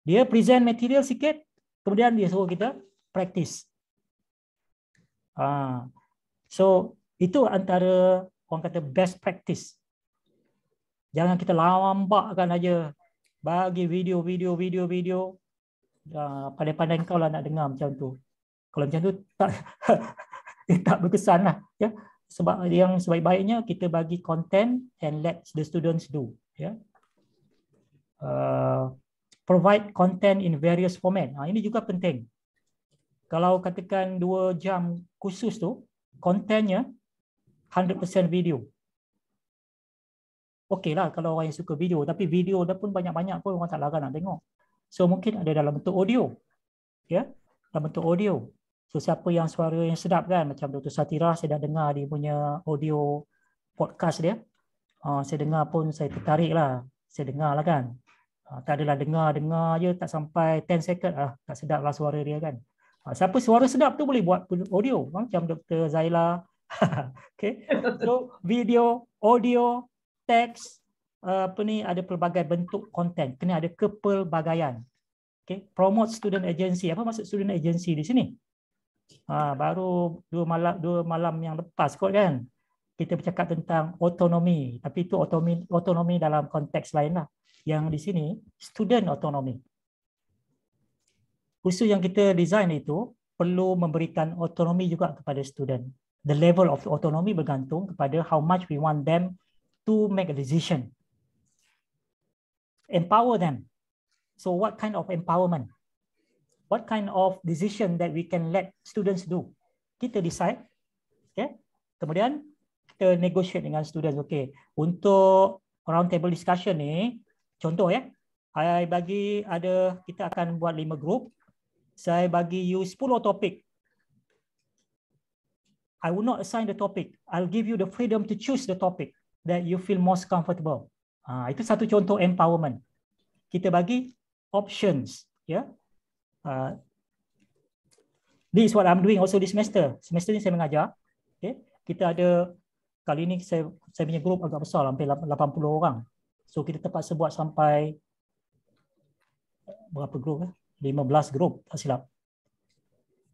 Speaker 1: Dia present material sikit kemudian dia suruh kita practice. Ah. So itu antara orang kata best practice. Jangan kita lambakkan aja bagi video video video video uh, pandai-pandai kau lah nak dengar macam tu. Kalau macam tu tak *laughs* tak berkesan lah. Ya? Sebab yang sebaik-baiknya kita bagi content and let the students do. Ya? Uh, provide content in various format. Ha, ini juga penting. Kalau katakan dua jam khusus tu, kontennya 100% video. Okey lah kalau orang yang suka video. Tapi video dah pun banyak-banyak pun orang tak larang nak tengok. So mungkin ada dalam bentuk audio. Ya, dalam bentuk audio. So siapa yang suara yang sedap kan macam Dr. Satira saya dah dengar dia punya audio podcast dia. Uh, saya dengar pun saya tertarik lah. Saya dengar lah kan. Ha, tak adalah dengar-dengar je tak sampai 10 second ah tak sedaplah suara dia kan. Ha, siapa suara sedap tu boleh buat audio macam Dr. Zaila. *laughs* okay. So video, audio, teks uh, apa ni ada pelbagai bentuk konten. Kena ada kepelbagaian. Okay. Promote student agency. Apa maksud student agency di sini? Ha, baru dua malam dua malam yang lepas kot kan kita bercakap tentang otonomi tapi itu otonomi otonomi dalam konteks lain lah yang di sini student autonomy. Khusus yang kita design itu perlu memberikan otonomi juga kepada student. The level of autonomy bergantung kepada how much we want them to make a decision. Empower them. So what kind of empowerment? What kind of decision that we can let students do? Kita decide. Okay. Kemudian kita negotiate dengan students. Okay. Untuk round table discussion ni, Contoh ya, saya bagi ada kita akan buat lima grup. Saya bagi you 10 topik. I will not assign the topic. I'll give you the freedom to choose the topic that you feel most comfortable. Ha, itu satu contoh empowerment. Kita bagi options. Ya. Yeah? Uh, this is what I'm doing also this semester. Semester ni saya mengajar. Okay. Kita ada kali ini saya saya punya grup agak besar hampir 80 orang. So kita terpaksa buat sampai berapa grup eh? 15 grup tak silap.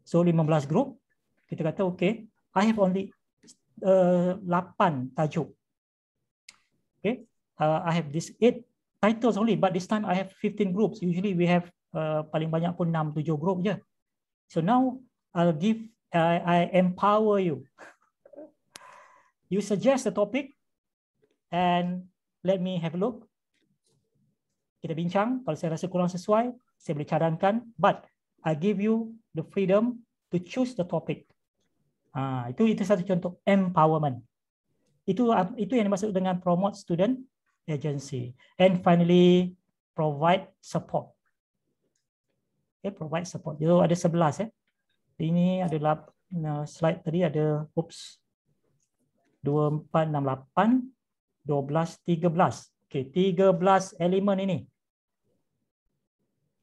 Speaker 1: So 15 grup kita kata okay, I have only uh, 8 tajuk. Okay, uh, I have this 8 titles only but this time I have 15 groups. Usually we have uh, paling banyak pun 6 7 grup je. So now I'll give I, I empower you. *laughs* you suggest the topic and let me have a look. Kita bincang, kalau saya rasa kurang sesuai, saya boleh cadangkan. But I give you the freedom to choose the topic. Ha, itu itu satu contoh empowerment. Itu itu yang dimaksud dengan promote student agency. And finally, provide support. Okay, provide support. Jadi ada sebelas. Eh. Ini adalah uh, slide tadi ada, oops, 2468 12, 13. Okey, 13 elemen ini.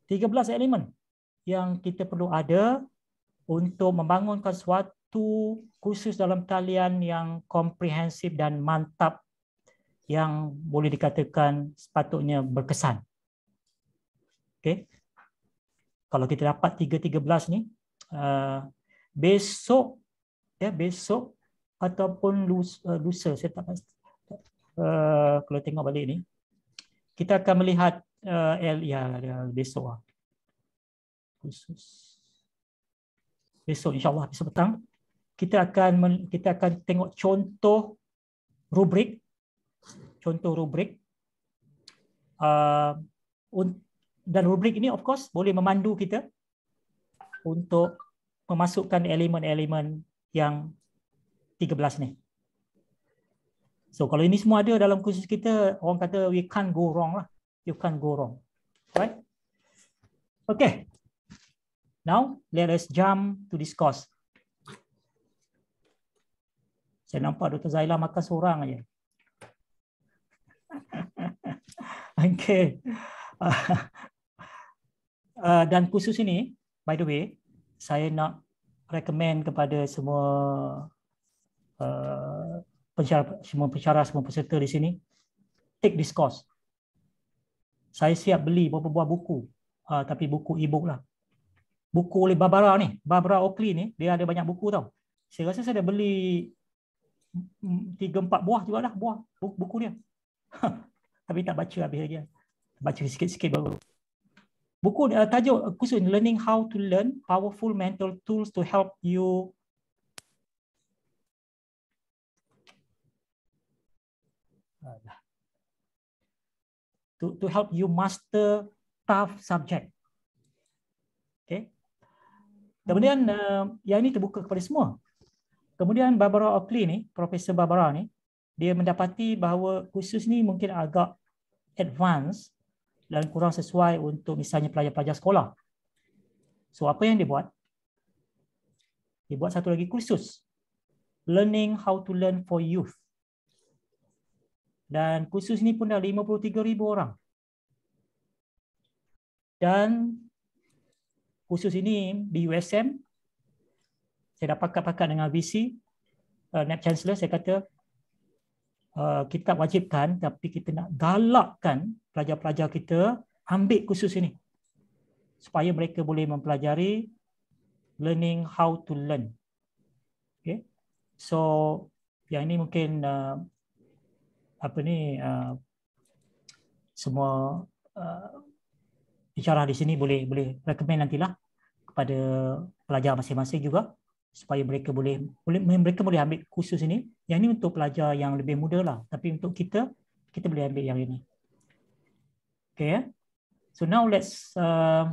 Speaker 1: 13 elemen yang kita perlu ada untuk membangunkan suatu khusus dalam talian yang komprehensif dan mantap yang boleh dikatakan sepatutnya berkesan. Okey. Kalau kita dapat 313 ni, uh, besok ya besok ataupun lusa, uh, lusa saya tak pasti uh, kalau tengok balik ni kita akan melihat uh, L ya besok lah. khusus besok insyaallah besok petang kita akan kita akan tengok contoh rubrik contoh rubrik uh, dan rubrik ini of course boleh memandu kita untuk memasukkan elemen-elemen yang 13 ni. So kalau ini semua ada dalam kursus kita, orang kata we can't go wrong lah. You can't go wrong. Right? Okay. Now, let us jump to this course. Saya nampak Dr. Zaila makan seorang aja. *laughs* okay. *laughs* Uh, dan khusus ini, by the way, saya nak recommend kepada semua uh, pensyarah, semua pensyarah, semua peserta di sini, take this course. Saya siap beli beberapa buah buku, uh, tapi buku e-book lah. Buku oleh Barbara ni, Barbara Oakley ni, dia ada banyak buku tau. Saya rasa saya dah beli tiga empat buah juga dah buah buku, buku dia. *laughs* tapi tak baca habis lagi. Baca sikit-sikit baru. Buku uh, tajuk khusus Learning How to Learn Powerful Mental Tools to Help You to to help you master tough subject. Okay. Kemudian uh, yang ini terbuka kepada semua. Kemudian Barbara Oakley ni, Profesor Barbara ni, dia mendapati bahawa khusus ni mungkin agak advance dan kurang sesuai untuk misalnya pelajar-pelajar sekolah. So apa yang dia buat? Dia buat satu lagi kursus. Learning how to learn for youth dan kursus ni pun dah 53,000 orang. Dan khusus ini di USM, saya dah pakat-pakat dengan VC, uh, NAP Chancellor, saya kata uh, kita wajibkan tapi kita nak galakkan pelajar-pelajar kita ambil khusus ini supaya mereka boleh mempelajari learning how to learn. Okay. So yang ini mungkin uh, apa ni uh, semua uh, bicara di sini boleh boleh recommend nantilah kepada pelajar masing-masing juga supaya mereka boleh boleh mereka boleh ambil kursus ini. Yang ini untuk pelajar yang lebih muda lah. Tapi untuk kita kita boleh ambil yang ini. Okay ya. So now let's uh,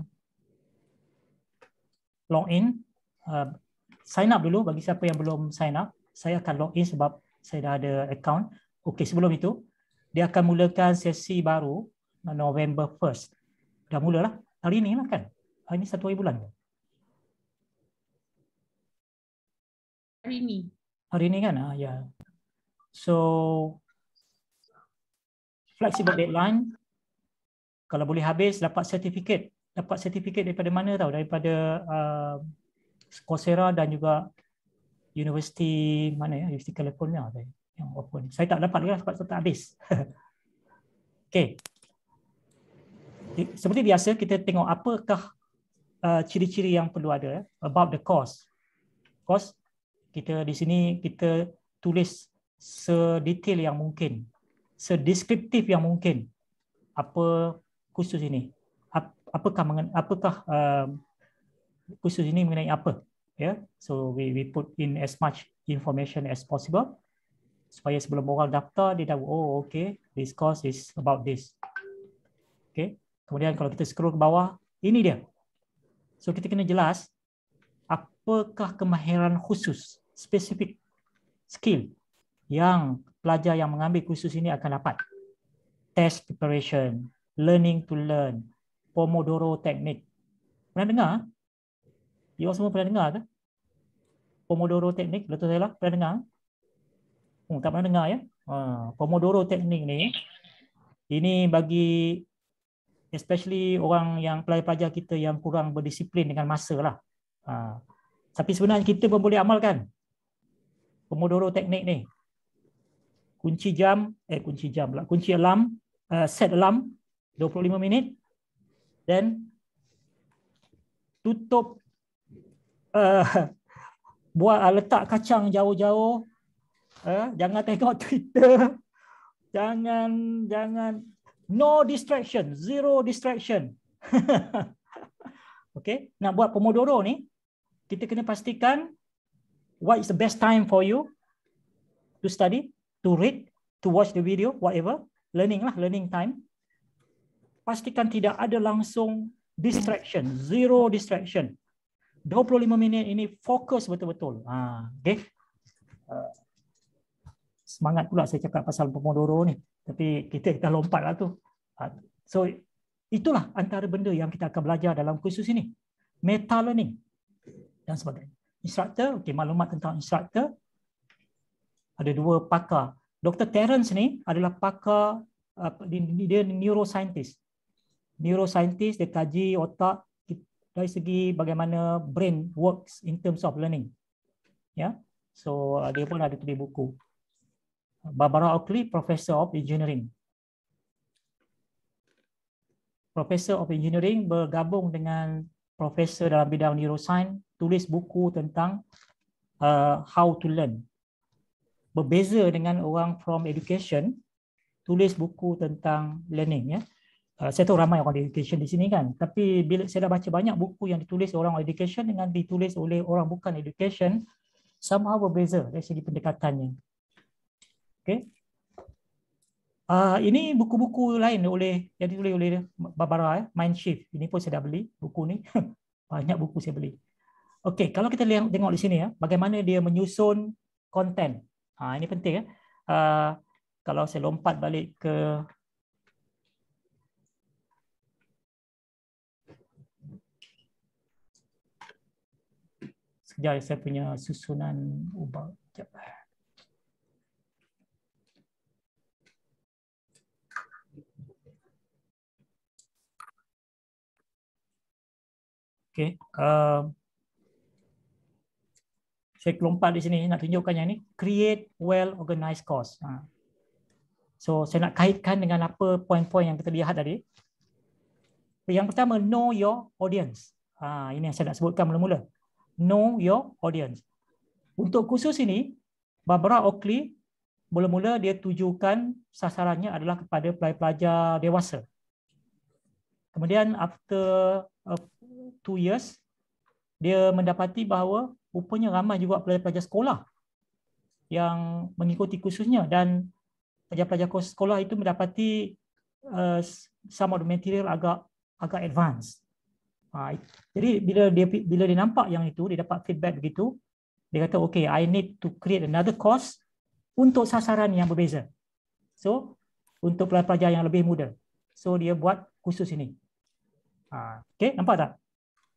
Speaker 1: log in. Uh, sign up dulu bagi siapa yang belum sign up. Saya akan log in sebab saya dah ada account. Okey, sebelum itu dia akan mulakan sesi baru November 1st. Dah mulalah. Hari ini lah kan? Hari ini satu hari bulan.
Speaker 10: Hari ini.
Speaker 1: Hari ini kan? Ah, ya. Yeah. So flexible deadline kalau boleh habis dapat sertifikat dapat sertifikat daripada mana tahu daripada uh, Coursera dan juga Universiti mana ya Universiti California yang open saya tak dapat lagi sebab saya tak habis. *laughs* Okey. Seperti biasa kita tengok apakah uh, ciri-ciri yang perlu ada ya, about the course. Course kita di sini kita tulis sedetail yang mungkin sedeskriptif yang mungkin. Apa khusus ini? Apakah apakah uh, khusus ini mengenai apa? Yeah? so we we put in as much information as possible supaya sebelum orang daftar dia tahu oh okay this course is about this okay kemudian kalau kita scroll ke bawah ini dia so kita kena jelas apakah kemahiran khusus spesifik skill yang pelajar yang mengambil khusus ini akan dapat test preparation learning to learn Pomodoro Technique. Pernah dengar? You semua pernah dengar ke? Pomodoro Technique, betul saya lah. Pernah dengar? Oh, tak pernah dengar ya? Ha, Pomodoro Technique ni, ini bagi especially orang yang pelajar-pelajar kita yang kurang berdisiplin dengan masa lah. Ha. Tapi sebenarnya kita pun boleh amalkan. Pomodoro Technique ni. Kunci jam, eh kunci jam pula. Kunci alarm, uh, set alarm 25 minit dan tutup uh, *laughs* buat uh, letak kacang jauh-jauh uh, jangan tengok *laughs* Twitter. Jangan jangan. No distraction. Zero distraction. *laughs* Okay nak buat pomodoro ni kita kena pastikan what is the best time for you to study to read to watch the video whatever. Learning lah learning time. Pastikan tidak ada langsung distraction, zero distraction. 25 minit ini fokus betul-betul. Ha, okay. Uh, semangat pula saya cakap pasal Pomodoro ni. Tapi kita dah lompat lah tu. Uh, so itulah antara benda yang kita akan belajar dalam kursus ini. Meta learning dan sebagainya. Instructor, okay, maklumat tentang instructor. Ada dua pakar. Dr. Terence ni adalah pakar, dia neuroscientist neuroscientist dia kaji otak dari segi bagaimana brain works in terms of learning. Ya. Yeah? So dia pun ada tulis buku. Barbara Oakley, Professor of Engineering. Professor of Engineering bergabung dengan profesor dalam bidang neuroscience tulis buku tentang uh, how to learn. Berbeza dengan orang from education tulis buku tentang learning ya. Uh, saya tahu ramai orang education di sini kan tapi bila saya dah baca banyak buku yang ditulis orang education dengan ditulis oleh orang bukan education somehow berbeza dari segi pendekatannya okay uh, ini buku-buku lain oleh yang ditulis oleh Barbara eh, Mind Shift. Ini pun saya dah beli buku ni. *laughs* Banyak buku saya beli. Okay kalau kita lihat tengok di sini ya bagaimana dia menyusun konten. Ha, ini penting ya uh, kalau saya lompat balik ke sekejap saya punya susunan ubah. Sekejap. Okay. Uh, saya lompat di sini nak tunjukkan yang ni. Create well organized course. Ha. So saya nak kaitkan dengan apa poin-poin yang kita lihat tadi. Yang pertama, know your audience. Ha, ini yang saya nak sebutkan mula-mula. Know your audience. Untuk khusus ini, Barbara Oakley mula-mula dia tujukan sasarannya adalah kepada pelajar-pelajar dewasa. Kemudian after two years, dia mendapati bahawa rupanya ramai juga pelajar-pelajar sekolah yang mengikuti kursusnya dan pelajar-pelajar sekolah itu mendapati uh, some of the material agak agak advance. Uh, jadi bila dia bila dia nampak yang itu, dia dapat feedback begitu, dia kata okay, I need to create another course untuk sasaran yang berbeza. So, untuk pelajar-pelajar yang lebih muda. So, dia buat kursus ini. Ha, okay, nampak tak?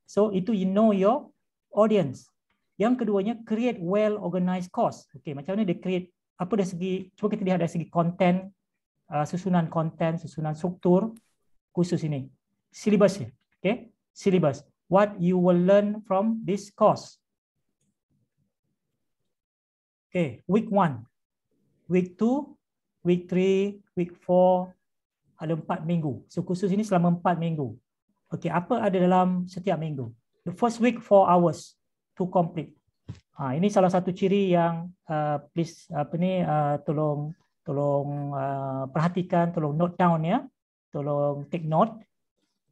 Speaker 1: So itu you know your audience. Yang keduanya create well organized course. Okay, macam mana dia create apa dari segi cuba kita lihat dari segi konten, uh, susunan konten, susunan struktur khusus ini. Syllabus ya. Okay, syllabus. What you will learn from this course. Okay, week one, week two, week three, week four, ada empat minggu. So khusus ini selama empat minggu. Okay, apa ada dalam setiap minggu? The first week, four hours to complete. Ha, ini salah satu ciri yang uh, please apa ni uh, tolong tolong uh, perhatikan, tolong note down ya, tolong take note.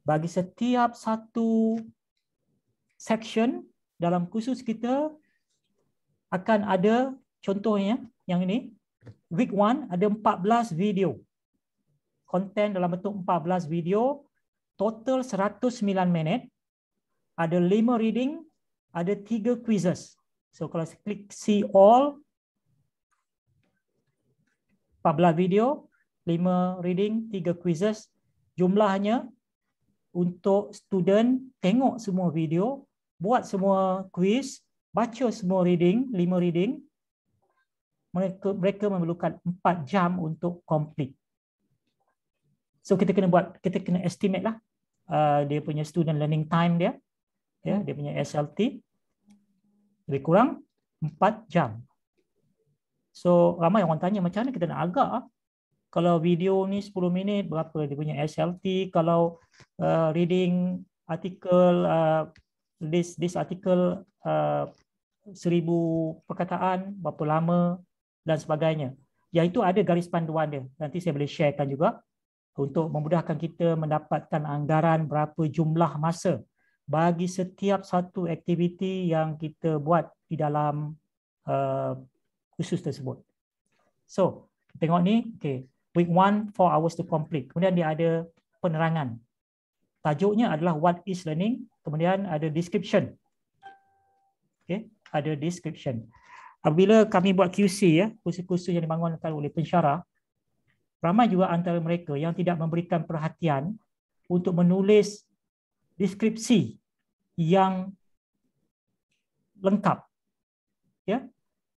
Speaker 1: Bagi setiap satu section dalam kursus kita akan ada contohnya yang ini week 1 ada 14 video. Konten dalam bentuk 14 video total 109 minit, ada 5 reading, ada 3 quizzes. So kalau saya klik see all, 14 video, 5 reading, 3 quizzes, jumlahnya untuk student tengok semua video, buat semua quiz, baca semua reading, 5 reading, mereka mereka memerlukan 4 jam untuk complete. So kita kena buat kita kena estimate lah uh, dia punya student learning time dia ya dia punya SLT lebih kurang 4 jam. So ramai orang tanya macam mana kita nak agak ah? kalau video ni 10 minit berapa dia punya SLT kalau uh, reading artikel uh, this this article uh, seribu perkataan berapa lama dan sebagainya. Yang itu ada garis panduan dia. Nanti saya boleh sharekan juga untuk memudahkan kita mendapatkan anggaran berapa jumlah masa bagi setiap satu aktiviti yang kita buat di dalam uh, khusus tersebut. So, tengok ni, okay. week one, four hours to complete. Kemudian dia ada penerangan. Tajuknya adalah what is learning. Kemudian ada description. Okay. Ada description. Apabila kami buat QC, ya, kursus-kursus yang dibangunkan oleh pensyarah, ramai juga antara mereka yang tidak memberikan perhatian untuk menulis deskripsi yang lengkap. Ya,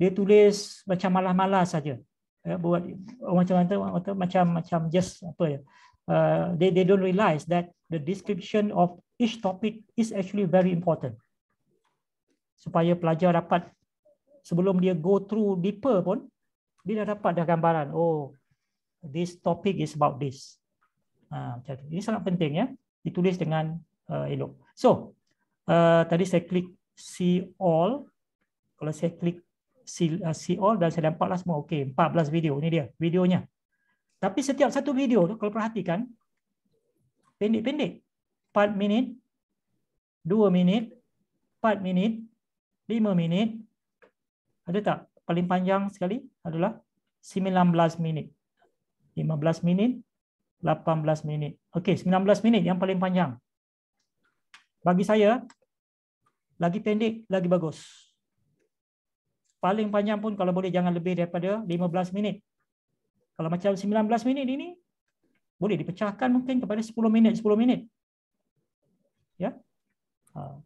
Speaker 1: dia tulis macam malas-malas saja. Ya, buat macam macam macam macam just apa ya. Uh, they they don't realize that the description of each topic is actually very important. Supaya pelajar dapat sebelum dia go through deeper pun dia dah dapat dah gambaran. Oh, this topic is about this. Ha, Ini sangat penting ya, ditulis dengan uh, elok. So, uh, tadi saya klik see all. Kalau saya klik see, uh, see all dan saya dampaklah semua. Okey, 14 video. Ini dia, videonya. Tapi setiap satu video tu, kalau perhatikan, pendek-pendek. 4 minit, 2 minit, 4 minit, 5 minit. Ada tak? Paling panjang sekali adalah 19 minit. 15 minit, 18 minit. Okey, 19 minit yang paling panjang. Bagi saya, lagi pendek, lagi bagus. Paling panjang pun kalau boleh jangan lebih daripada 15 minit. Kalau macam 19 minit ini, boleh dipecahkan mungkin kepada 10 minit, 10 minit. Ya. Ha.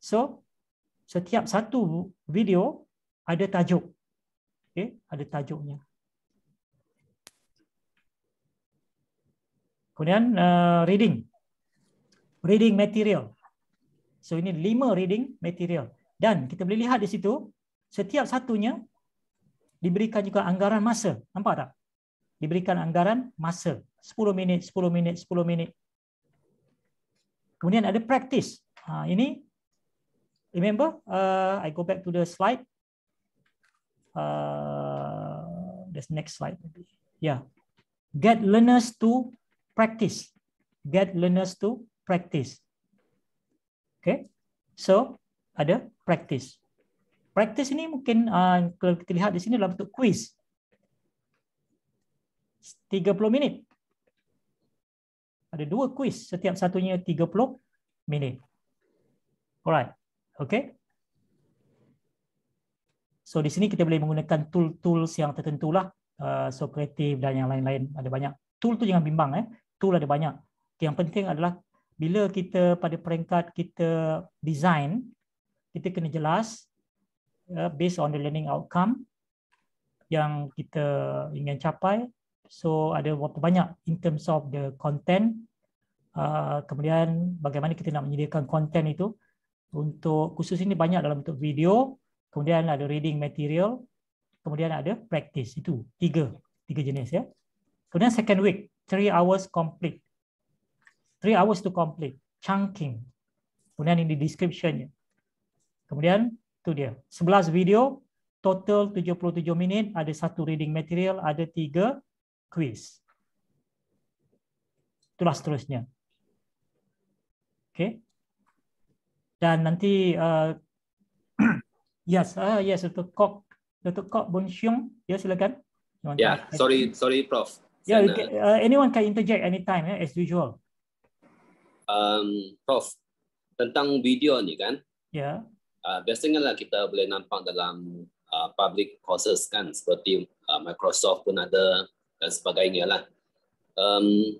Speaker 1: So, setiap satu video ada tajuk. Okay, ada tajuknya. Kemudian uh, reading. Reading material. So ini lima reading material. Dan kita boleh lihat di situ, setiap satunya diberikan juga anggaran masa. Nampak tak? Diberikan anggaran masa. 10 minit, 10 minit, 10 minit. Kemudian ada practice. Ha, ini, remember, uh, I go back to the slide. Uh, this next slide. Yeah. Get learners to practice. Get learners to practice. Okay. So, ada practice. Practice ini mungkin uh, kalau kita lihat di sini dalam bentuk quiz. 30 minit. Ada dua quiz, setiap satunya 30 minit. Alright. Okay. So di sini kita boleh menggunakan tool-tools yang tertentu lah. Uh, so kreatif dan yang lain-lain. Ada banyak. Tool tu jangan bimbang. Eh. Tool ada banyak. Yang penting adalah bila kita pada peringkat kita design, kita kena jelas uh, based on the learning outcome yang kita ingin capai. So ada berapa banyak in terms of the content. Uh, kemudian bagaimana kita nak menyediakan content itu. Untuk khusus ini banyak dalam bentuk video. Kemudian ada reading material. Kemudian ada practice. Itu tiga. Tiga jenis. ya. Kemudian second week. Three hours complete. Three hours to complete. Chunking. Kemudian ini description-nya. Kemudian tu dia. 11 video, total 77 minit, ada satu reading material, ada tiga quiz. Itulah seterusnya. Okay. Dan nanti uh, *clears throat* yes, uh, yes, Dr. Kok, Dr. Kok Bun Xiong, ya silakan.
Speaker 11: Ya, yeah, sorry, sorry, Prof.
Speaker 1: Yeah, ya, can, uh, anyone can interject anytime, eh, as usual.
Speaker 11: Um, Prof, tentang video ni kan?
Speaker 1: Ya. Yeah
Speaker 11: uh, biasanya lah kita boleh nampak dalam uh, public courses kan seperti uh, Microsoft pun ada dan sebagainya lah. Um,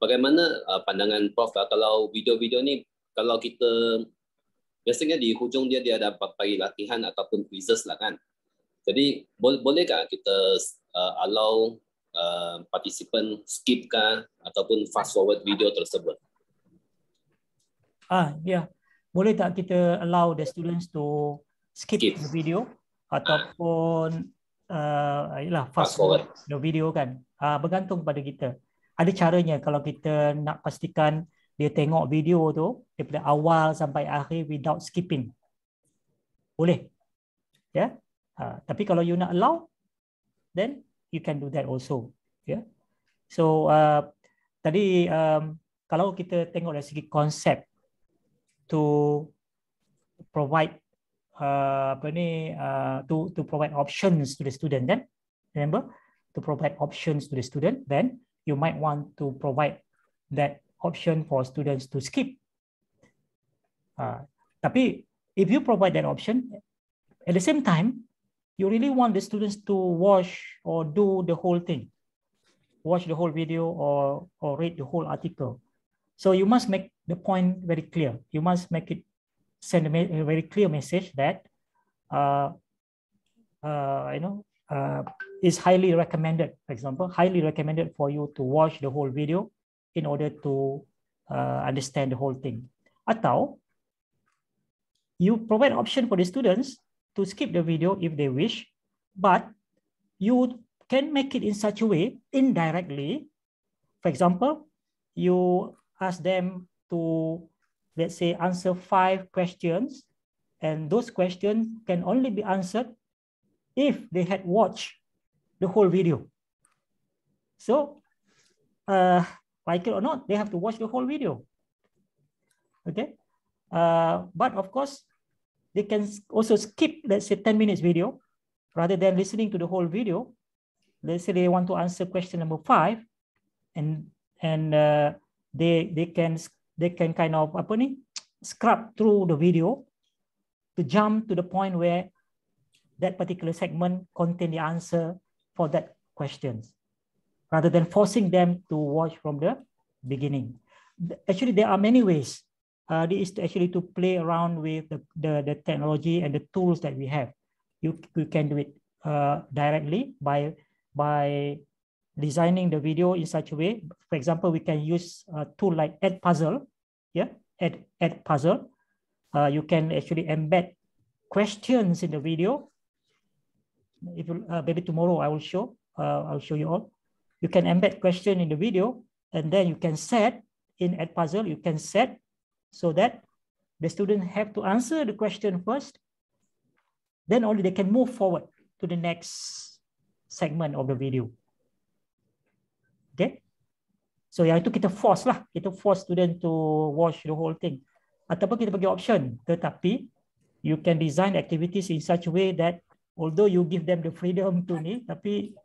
Speaker 11: bagaimana uh, pandangan Prof lah kalau video-video ni kalau kita biasanya di hujung dia dia ada bagi latihan ataupun quizzes lah kan. Jadi boleh bolehkah kita uh, allow uh, participant skip ataupun fast forward video tersebut?
Speaker 1: Ah, ya. Yeah boleh tak kita allow the students to skip, skip. the video ataupun uh, ialah fast forward the video kan uh, bergantung pada kita ada caranya kalau kita nak pastikan dia tengok video tu daripada awal sampai akhir without skipping boleh ya yeah? uh, tapi kalau you nak allow then you can do that also yeah? so uh, tadi um, kalau kita tengok dari segi konsep to provide uh, apa ni uh, to to provide options to the student then remember? To provide options to the student then you might want to provide that option for students to skip. Uh, tapi if you provide that option at the same time you really want the students to watch or do the whole thing watch the whole video or or read the whole article so you must make the point very clear. You must make it send a, very clear message that uh, uh, you know uh, is highly recommended. For example, highly recommended for you to watch the whole video in order to uh, understand the whole thing. Atau you provide option for the students to skip the video if they wish, but you can make it in such a way indirectly. For example, you ask them to, let's say, answer five questions. And those questions can only be answered if they had watched the whole video. So, uh, like it or not, they have to watch the whole video. Okay. Uh, but of course, they can also skip, let's say, 10 minutes video rather than listening to the whole video. Let's say they want to answer question number five and and uh, they they can they can kind of apa ni scrub through the video to jump to the point where that particular segment contain the answer for that questions rather than forcing them to watch from the beginning actually there are many ways uh, this is actually to play around with the, the, the technology and the tools that we have you, you can do it uh, directly by by designing the video in such a way. For example, we can use a tool like Edpuzzle, yeah, Ed, Edpuzzle. uh, you can actually embed questions in the video. If you, uh, maybe tomorrow I will show, uh, I'll show you all. You can embed question in the video and then you can set in Edpuzzle, you can set so that the student have to answer the question first, then only they can move forward to the next segment of the video. Okay. So yang itu kita force lah, kita force student to watch the whole thing. Ataupun kita bagi option, tetapi you can design activities in such a way that although you give them the freedom to ni, tapi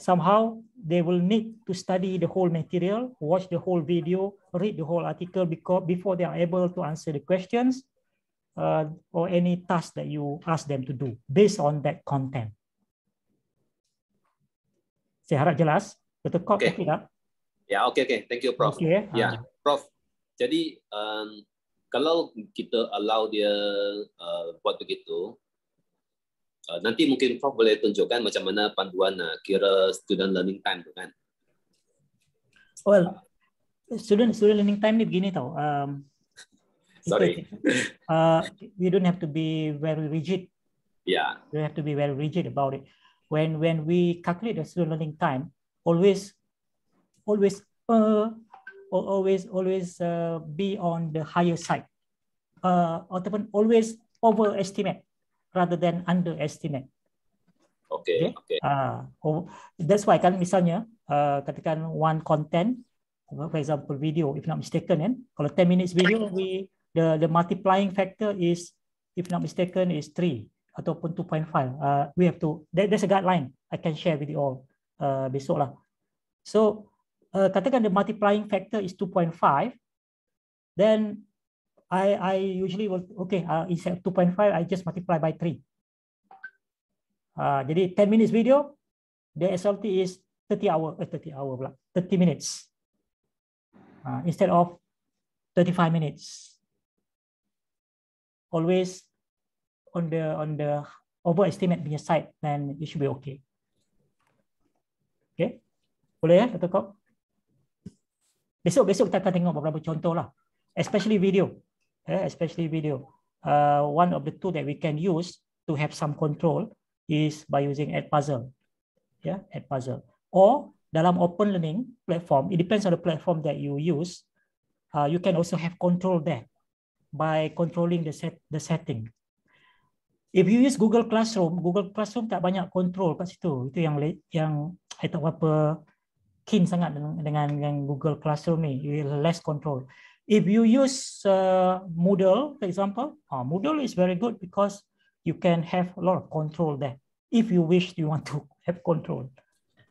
Speaker 1: somehow they will need to study the whole material, watch the whole video, read the whole article because before they are able to answer the questions uh, or any task that you ask them to do based on that content. Saya harap jelas. Betul kok okay. tak?
Speaker 11: Ya, okay, okay. Thank you, Prof.
Speaker 1: Okay.
Speaker 11: Ya, uh. Prof. Jadi, um, kalau kita allow dia uh, buat begitu, uh, nanti mungkin Prof boleh tunjukkan macam mana panduan uh, kira student learning time tu kan?
Speaker 1: Well, student student learning time ni begini tau. Um,
Speaker 11: Sorry.
Speaker 1: uh, we don't have to be very rigid.
Speaker 11: Yeah.
Speaker 1: We have to be very rigid about it. When when we calculate the student learning time, always always uh, always always uh, be on the higher side. Uh, ataupun always overestimate rather than underestimate.
Speaker 11: Okay. Okay.
Speaker 1: Uh, oh, that's why kan misalnya uh, katakan one content, for example video, if not mistaken, kan, kalau 10 minutes video, we the the multiplying factor is, if not mistaken, is 3 ataupun 2.5. Uh, we have to, there, there's a guideline I can share with you all uh, besok lah. So, uh, katakan the multiplying factor is 2.5, then I I usually will okay uh, instead of 2.5 I just multiply by 3. Uh, jadi 10 minutes video the SLT is 30 hour eh, 30 hour pula 30 minutes uh, instead of 35 minutes. Always on the on the overestimate punya side then it should be okay. Okay. Boleh ya Dr. Kok? Besok-besok kita akan tengok beberapa contoh lah. Especially video uh, especially video. Uh, one of the tool that we can use to have some control is by using Edpuzzle. Yeah, Edpuzzle. Or dalam open learning platform, it depends on the platform that you use. Uh, you can also have control there by controlling the set the setting. If you use Google Classroom, Google Classroom tak banyak control kat situ. Itu yang yang saya tak apa keen sangat dengan dengan, dengan Google Classroom ni. You less control if you use uh, Moodle, for example, uh, Moodle is very good because you can have a lot of control there. If you wish, you want to *laughs* have control.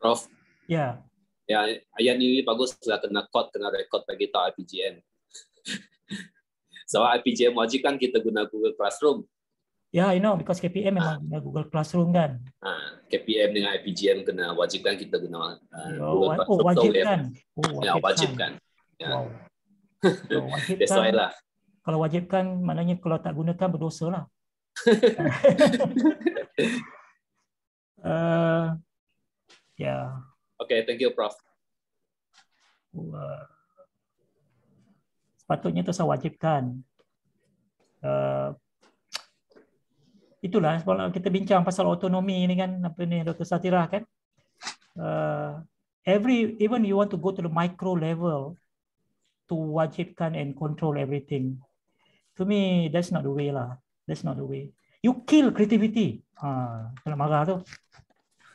Speaker 11: Prof.
Speaker 1: Yeah.
Speaker 11: Ya, ayat ini bagus lah kena code, kena record bagi tahu IPGM. *laughs* so IPGM wajib kan kita guna Google Classroom.
Speaker 1: Yeah, you know, because KPM memang guna Google Classroom kan.
Speaker 11: Ha, KPM dengan IPGM kena wajibkan kita guna uh,
Speaker 1: oh,
Speaker 11: Google Classroom.
Speaker 1: Oh, wajibkan. Oh,
Speaker 11: wajibkan. Ya, wajibkan. Ya.
Speaker 1: Wow. Kalau wajibkan,
Speaker 11: That's why lah.
Speaker 1: Kalau wajibkan, maknanya kalau tak gunakan berdosa lah. uh, *laughs* yeah.
Speaker 11: Okay, thank you, Prof.
Speaker 1: Uh, sepatutnya tu saya wajibkan. Uh, itulah kalau kita bincang pasal otonomi ni kan apa ni Dr. Satirah kan. Uh, every even you want to go to the micro level to wajibkan and control everything. To me, that's not the way lah. That's not the way. You kill creativity. Ha, nak marah tu.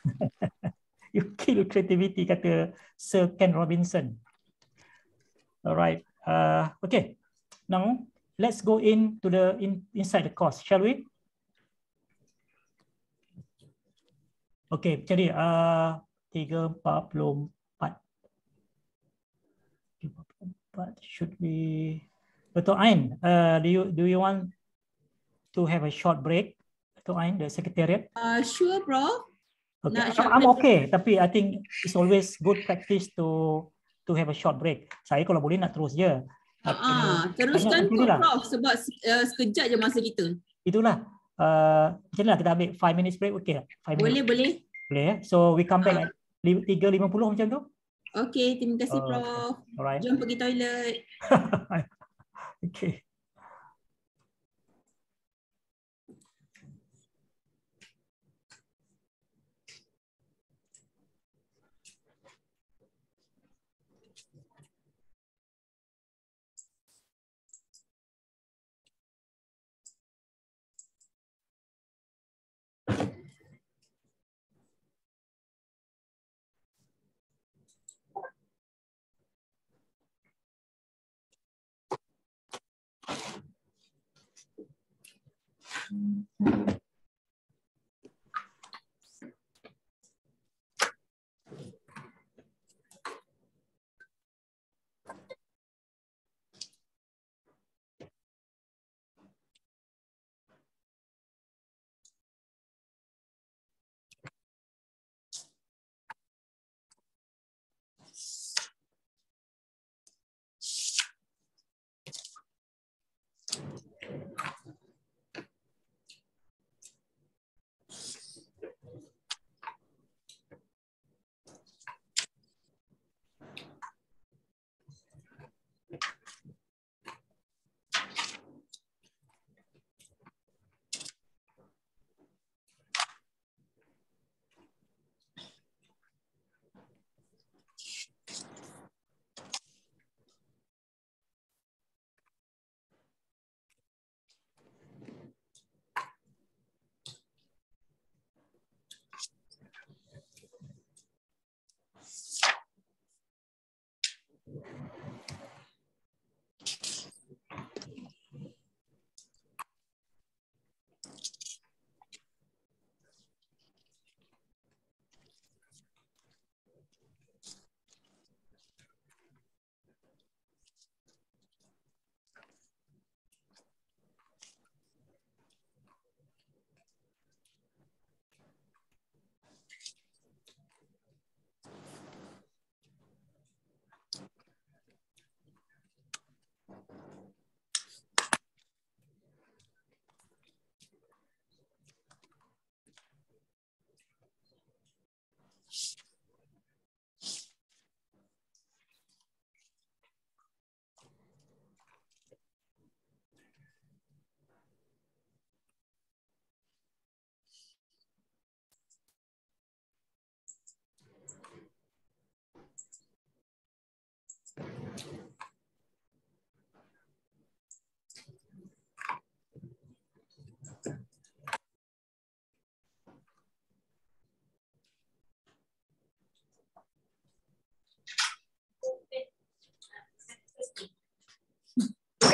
Speaker 1: *laughs* you kill creativity, kata Sir Ken Robinson. Alright. Uh, okay. Now, let's go into the in, inside the course, shall we? Okay, jadi uh, 3.40 what should we Betul Ain, uh, do you do you want to have a short break? Betul Ain, the secretariat?
Speaker 10: Uh, sure, bro.
Speaker 1: Okay, I'm, I'm okay. Tapi I think it's always good practice to to have a short break. Saya kalau boleh nak terus je.
Speaker 10: Ah, teruskan tu Prof sebab uh, sekejap je masa kita.
Speaker 1: Itulah. Uh, macam mana kita ambil 5 minutes break? Okay lah.
Speaker 10: Boleh,
Speaker 1: minutes.
Speaker 10: boleh.
Speaker 1: Boleh ya. So we come back uh. at 3.50 macam tu?
Speaker 10: Okay, terima kasih Prof.
Speaker 1: Uh, alright.
Speaker 10: Jom pergi toilet. *laughs*
Speaker 1: okay. Mm-hmm.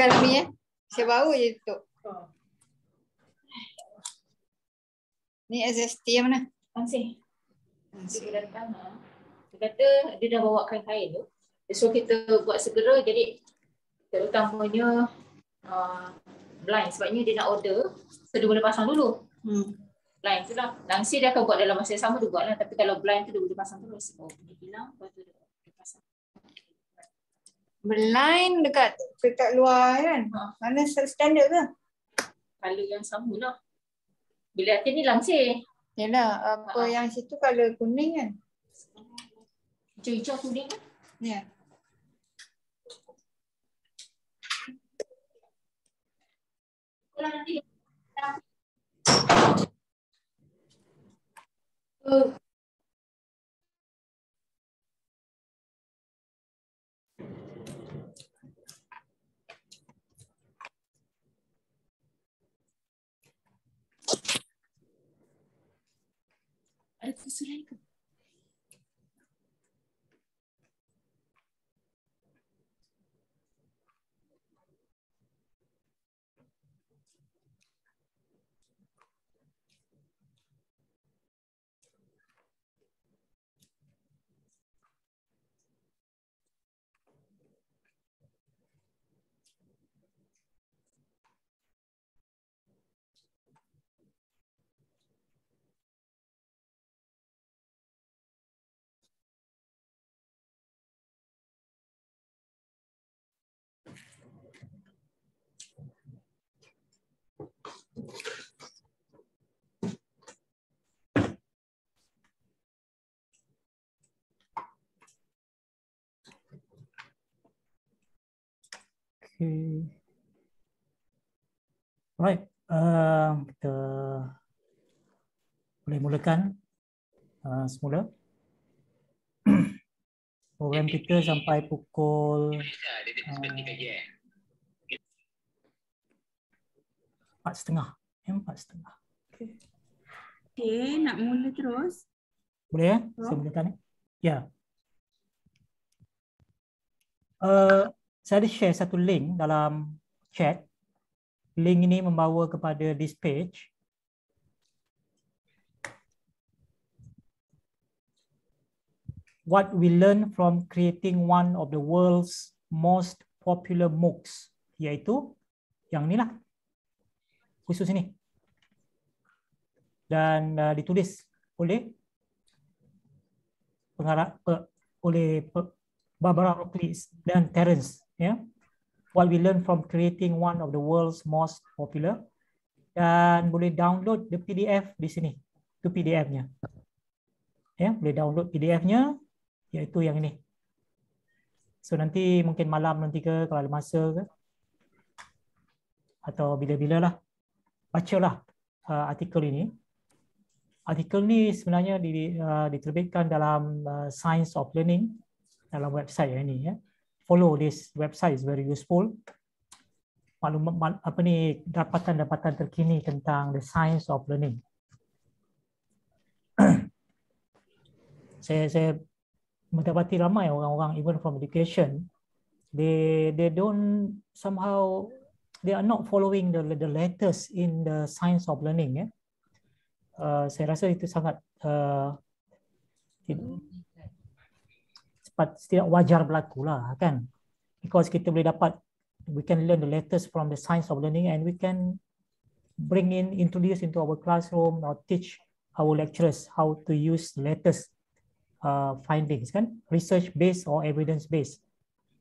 Speaker 12: Bukan Rami eh. Saya baru je tutup. Ni SST yang mana?
Speaker 13: Ansih. Dia datang, ha. dia kata dia dah bawa kain-kain tu. So kita buat segera jadi terutamanya uh, blind sebabnya dia nak order so dia boleh pasang dulu.
Speaker 12: Hmm.
Speaker 13: Blind tu lah. Langsir dia akan buat dalam masa yang sama dia buat lah. Tapi kalau blind tu dia boleh pasang terus. Oh, dia hilang lepas tu dia.
Speaker 12: Blind dekat dekat luar kan?
Speaker 13: Ha.
Speaker 12: Mana standard ke?
Speaker 13: Color yang sama lah. Bila hati ni langsir.
Speaker 12: Yalah, apa yang situ color kuning kan?
Speaker 13: Hijau-hijau kuning kan?
Speaker 12: Ya.
Speaker 13: Kalau nanti Uh, ada kursus lain ke?
Speaker 1: Okay. Alright, uh, kita boleh mulakan uh, semula. *clears throat* Program kita sampai pukul empat setengah. Empat setengah. Okay.
Speaker 10: Okay, nak mula terus.
Speaker 1: Boleh ya? Saya mulakan eh? Ya. Uh, saya ada share satu link dalam chat. Link ini membawa kepada this page. What we learn from creating one of the world's most popular MOOCs, iaitu yang inilah, khusus ini. Dan uh, ditulis oleh pengarah, pe, oleh pe, Barbara Rockleys dan Terence yeah? what we learn from creating one of the world's most popular dan boleh download the PDF di sini itu PDF-nya ya yeah? boleh download PDF-nya iaitu yang ini so nanti mungkin malam nanti ke kalau ada masa ke atau bila-bila lah bacalah uh, artikel ini artikel ni sebenarnya di, uh, diterbitkan dalam uh, Science of Learning dalam website ini ya. Follow this website is very useful. Maklumat apa ni dapatan-dapatan terkini tentang the science of learning. *clears throat* saya saya mendapati ramai orang-orang even from education they they don't somehow they are not following the the latest in the science of learning ya. Yeah uh, saya rasa itu sangat uh, cepat tidak wajar berlaku lah kan because kita boleh dapat we can learn the latest from the science of learning and we can bring in introduce into our classroom or teach our lecturers how to use latest uh, findings kan research based or evidence based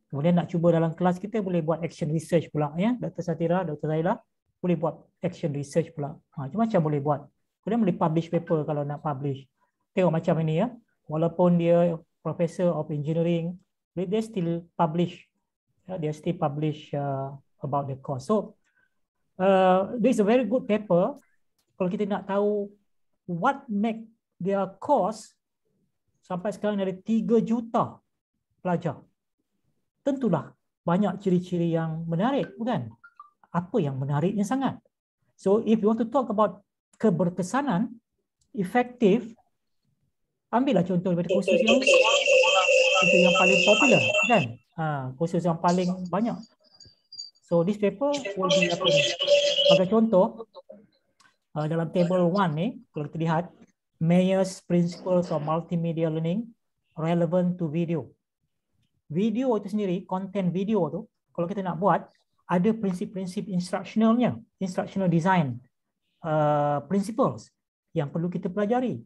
Speaker 1: kemudian nak cuba dalam kelas kita boleh buat action research pula ya Dr. Satira Dr. Zaila boleh buat action research pula ha, macam-macam boleh buat Kemudian boleh publish paper kalau nak publish. Tengok macam ini ya. Walaupun dia professor of engineering, they still publish. They still publish uh, about the course. So, uh, this is a very good paper. Kalau kita nak tahu what make their course sampai sekarang ada 3 juta pelajar. Tentulah banyak ciri-ciri yang menarik, bukan? Apa yang menariknya sangat? So, if you want to talk about keberkesanan efektif ambillah contoh daripada kursus yang itu yang paling popular kan? Ha, kursus yang paling banyak. So this paper will be apa ni? Sebagai contoh uh, dalam table 1 ni kalau kita lihat Mayer's Principles of Multimedia Learning relevant to video. Video itu sendiri content video tu kalau kita nak buat ada prinsip-prinsip instructionalnya instructional design uh, principles yang perlu kita pelajari.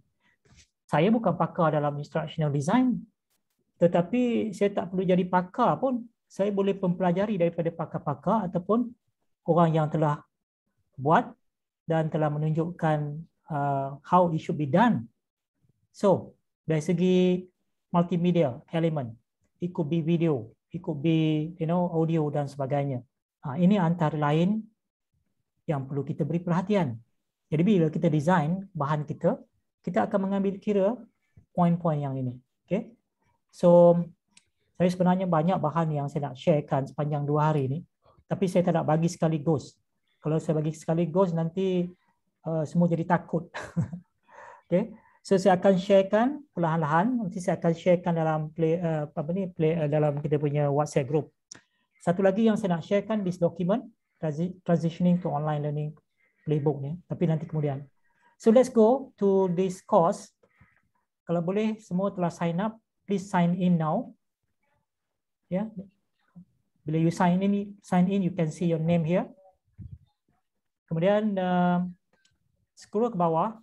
Speaker 1: Saya bukan pakar dalam instructional design tetapi saya tak perlu jadi pakar pun saya boleh mempelajari daripada pakar-pakar ataupun orang yang telah buat dan telah menunjukkan uh, how it should be done. So, dari segi multimedia element, it could be video, it could be you know audio dan sebagainya. Uh, ini antara lain yang perlu kita beri perhatian. Jadi bila kita design bahan kita, kita akan mengambil kira poin-poin yang ini. Okay. So, saya sebenarnya banyak bahan yang saya nak sharekan sepanjang dua hari ini. Tapi saya tak nak bagi sekaligus. Kalau saya bagi sekaligus, nanti uh, semua jadi takut. *laughs* okay. So, saya akan sharekan perlahan-lahan. Nanti saya akan sharekan dalam play, uh, apa ni, play, uh, dalam kita punya WhatsApp group. Satu lagi yang saya nak sharekan, this document, Transitioning to Online Learning playbook ni tapi nanti kemudian so let's go to this course. Kalau boleh semua telah sign up please sign in now. Yeah. bila you sign in sign in you can see your name here. Kemudian uh, scroll ke bawah.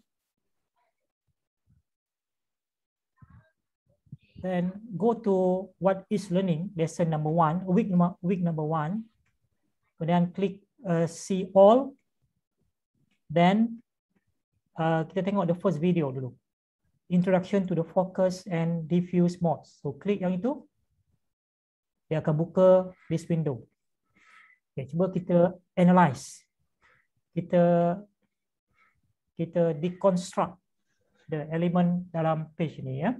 Speaker 1: Then go to what is learning lesson number one week number week number one. Kemudian klik uh, see all. Then uh, kita tengok the first video dulu. Introduction to the focus and diffuse modes. So klik yang itu. Dia akan buka this window. Okay, cuba kita analyze. Kita kita deconstruct the element dalam page ini ya.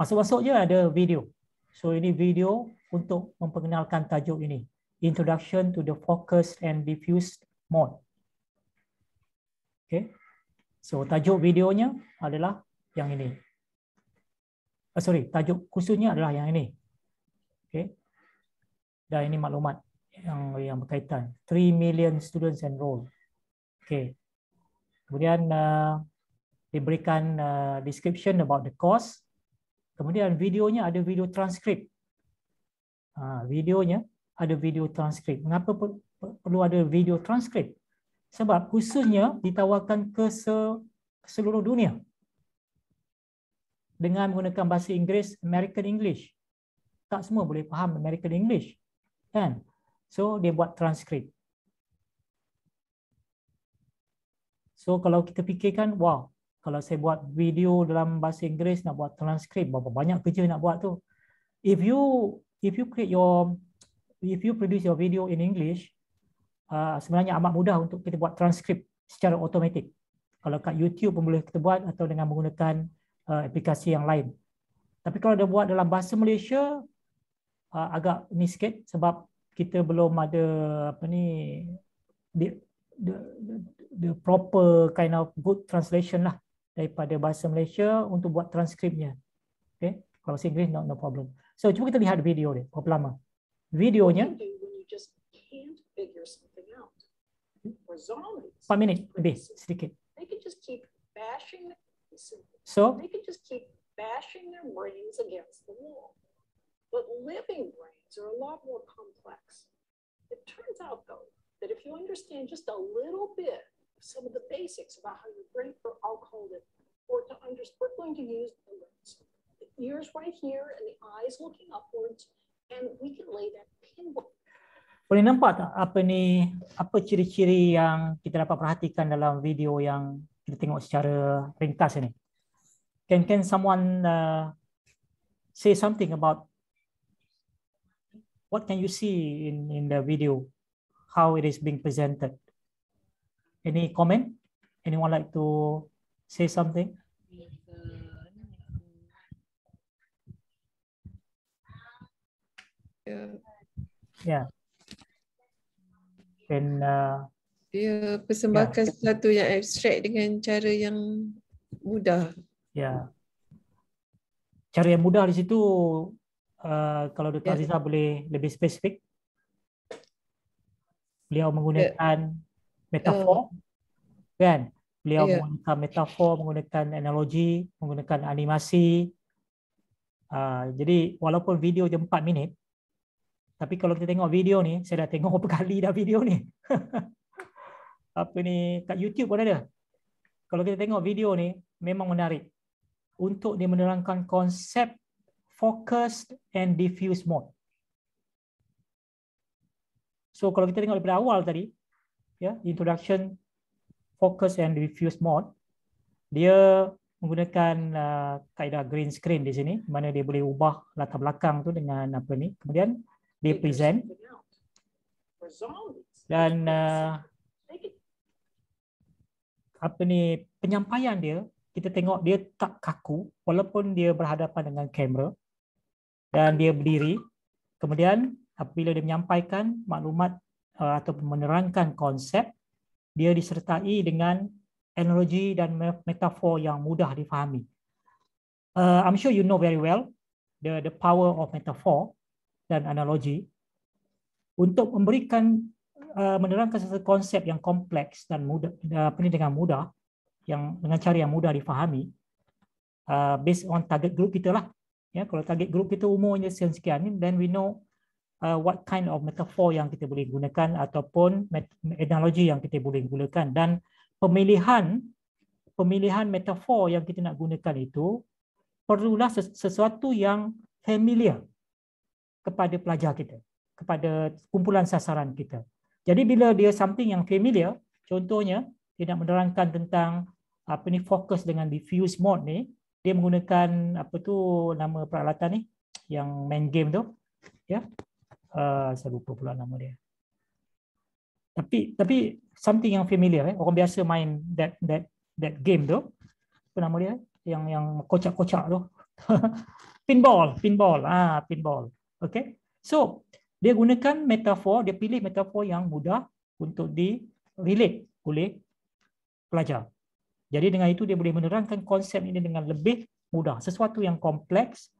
Speaker 1: Masuk-masuk je ada video. So ini video untuk memperkenalkan tajuk ini introduction to the focused and diffused mode. Okay. So tajuk videonya adalah yang ini. Uh, sorry, tajuk khususnya adalah yang ini. Okay. Dan ini maklumat yang yang berkaitan. 3 million students enroll. Okay. Kemudian uh, diberikan uh, description about the course. Kemudian videonya ada video transkrip. Uh, videonya ada video transkrip. Mengapa perlu ada video transkrip? Sebab khususnya ditawarkan ke se, seluruh dunia dengan menggunakan bahasa Inggeris American English. Tak semua boleh faham American English. Kan? So dia buat transkrip. So kalau kita fikirkan, wow, kalau saya buat video dalam bahasa Inggeris nak buat transkrip, berapa banyak kerja nak buat tu. If you if you create your if you produce your video in English, uh, sebenarnya amat mudah untuk kita buat transkrip secara automatik. Kalau kat YouTube pun boleh kita buat atau dengan menggunakan uh, aplikasi yang lain. Tapi kalau dia buat dalam bahasa Malaysia uh, agak ni sikit sebab kita belum ada apa ni the, the, the proper kind of good translation lah daripada bahasa Malaysia untuk buat transkripnya. Okay, kalau bahasa Inggeris no, no problem. So cuba kita lihat video dia berapa lama. Videonya 4 minit lebih sedikit.
Speaker 14: They can just keep bashing
Speaker 1: So
Speaker 14: they can just keep bashing their brains against the wall. But living brains are a lot more complex. It turns out, though, that if you understand just a little bit of some of the basics about how your brain, or I'll call it, or to understand, we're going to use the lens. The ears right here and the eyes looking upwards, and we can lay that pinboard.
Speaker 1: Boleh nampak tak apa ni apa ciri-ciri yang kita dapat perhatikan dalam video yang kita tengok secara ringkas ini? Can can someone uh, say something about what can you see in in the video how it is being presented? Any comment? Anyone like to say something?
Speaker 7: Yeah.
Speaker 1: Yeah. And uh,
Speaker 7: Dia persembahkan sesuatu yang abstrak dengan cara yang mudah.
Speaker 1: ya. Cara yang mudah di situ uh, kalau Dr.
Speaker 7: Ya.
Speaker 1: Aziza boleh lebih spesifik. Beliau menggunakan metafor. Kan? Beliau
Speaker 7: Ya.
Speaker 1: menggunakan metafor, menggunakan analogi, menggunakan animasi. Uh, jadi walaupun video je 4 minit, tapi kalau kita tengok video ni, saya dah tengok *laughs* berapa kali dah video ni. *laughs* Apa ni kat YouTube pun ada. Kalau kita tengok video ni memang menarik untuk dia menerangkan konsep focused and diffuse mode. So kalau kita tengok daripada awal tadi, ya, introduction focus and diffuse mode, dia menggunakan uh, kaedah green screen di sini, mana dia boleh ubah latar belakang tu dengan apa ni. Kemudian dia present dan uh, apa ni penyampaian dia kita tengok dia tak kaku walaupun dia berhadapan dengan kamera dan dia berdiri. Kemudian apabila dia menyampaikan maklumat uh, atau menerangkan konsep dia disertai dengan analogi dan me- metafor yang mudah difahami. Uh, I'm sure you know very well the the power of metaphor dan analogi untuk memberikan uh, menerangkan sesuatu konsep yang kompleks dan mudah uh, apa ni dengan mudah yang dengan cara yang mudah difahami uh, based on target group kita lah. Ya kalau target group kita umurnya sekian sekian then we know uh, what kind of metaphor yang kita boleh gunakan ataupun analogi yang kita boleh gunakan. Dan pemilihan pemilihan metafor yang kita nak gunakan itu perlulah ses- sesuatu yang familiar kepada pelajar kita kepada kumpulan sasaran kita. Jadi bila dia something yang familiar, contohnya dia nak menerangkan tentang apa ni fokus dengan diffuse mode ni, dia menggunakan apa tu nama peralatan ni yang main game tu, ya. Uh, saya lupa pula nama dia. Tapi tapi something yang familiar eh. Orang biasa main that that that game tu. Apa nama dia? Yang yang kocak-kocak tu. *laughs* pinball, pinball. Ah, pinball. Okay. So, dia gunakan metafor, dia pilih metafor yang mudah untuk di relate oleh pelajar. Jadi dengan itu dia boleh menerangkan konsep ini dengan lebih mudah. Sesuatu yang kompleks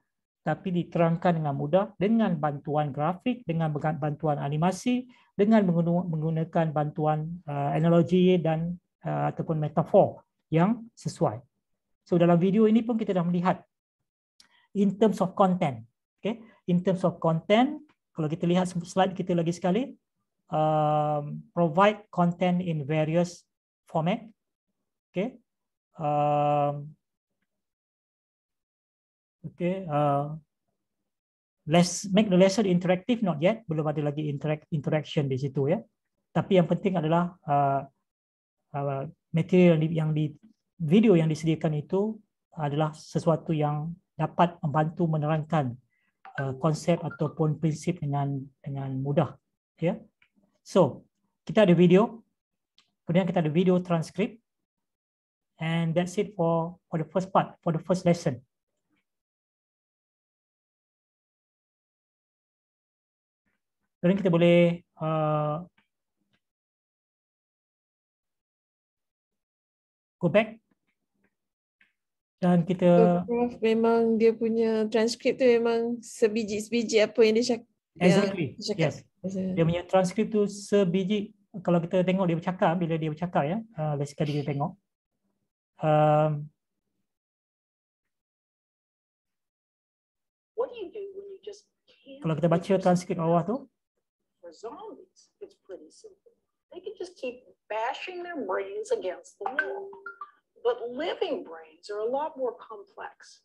Speaker 1: tapi diterangkan dengan mudah dengan bantuan grafik, dengan bantuan animasi, dengan menggunakan bantuan uh, analogi dan uh, ataupun metafor yang sesuai. So dalam video ini pun kita dah melihat in terms of content. Okay. In terms of content, kalau kita lihat slide kita lagi sekali, um, provide content in various format. Okay. Um, okay. Uh, let's make the lesson interactive not yet. Belum ada lagi interact interaction di situ ya. Tapi yang penting adalah uh, uh, material yang di, yang di video yang disediakan itu adalah sesuatu yang dapat membantu menerangkan uh, konsep ataupun prinsip dengan dengan mudah ya. So, kita ada video. Kemudian kita ada video transkrip. And that's it for for the first part, for the first lesson. Kemudian kita boleh uh, go back dan kita
Speaker 7: so, Prof, memang dia punya transkrip tu memang sebiji-sebiji apa yang dia cakap.
Speaker 1: Exactly. Dia cakap. Yes. Dia punya transkrip tu sebiji kalau kita tengok dia bercakap bila dia bercakap ya, uh, sekali kita tengok. Um, kalau kita baca transkrip bawah tu,
Speaker 14: zombies, it's pretty simple. They can just keep bashing their brains against the wall. But living brains are a lot more complex.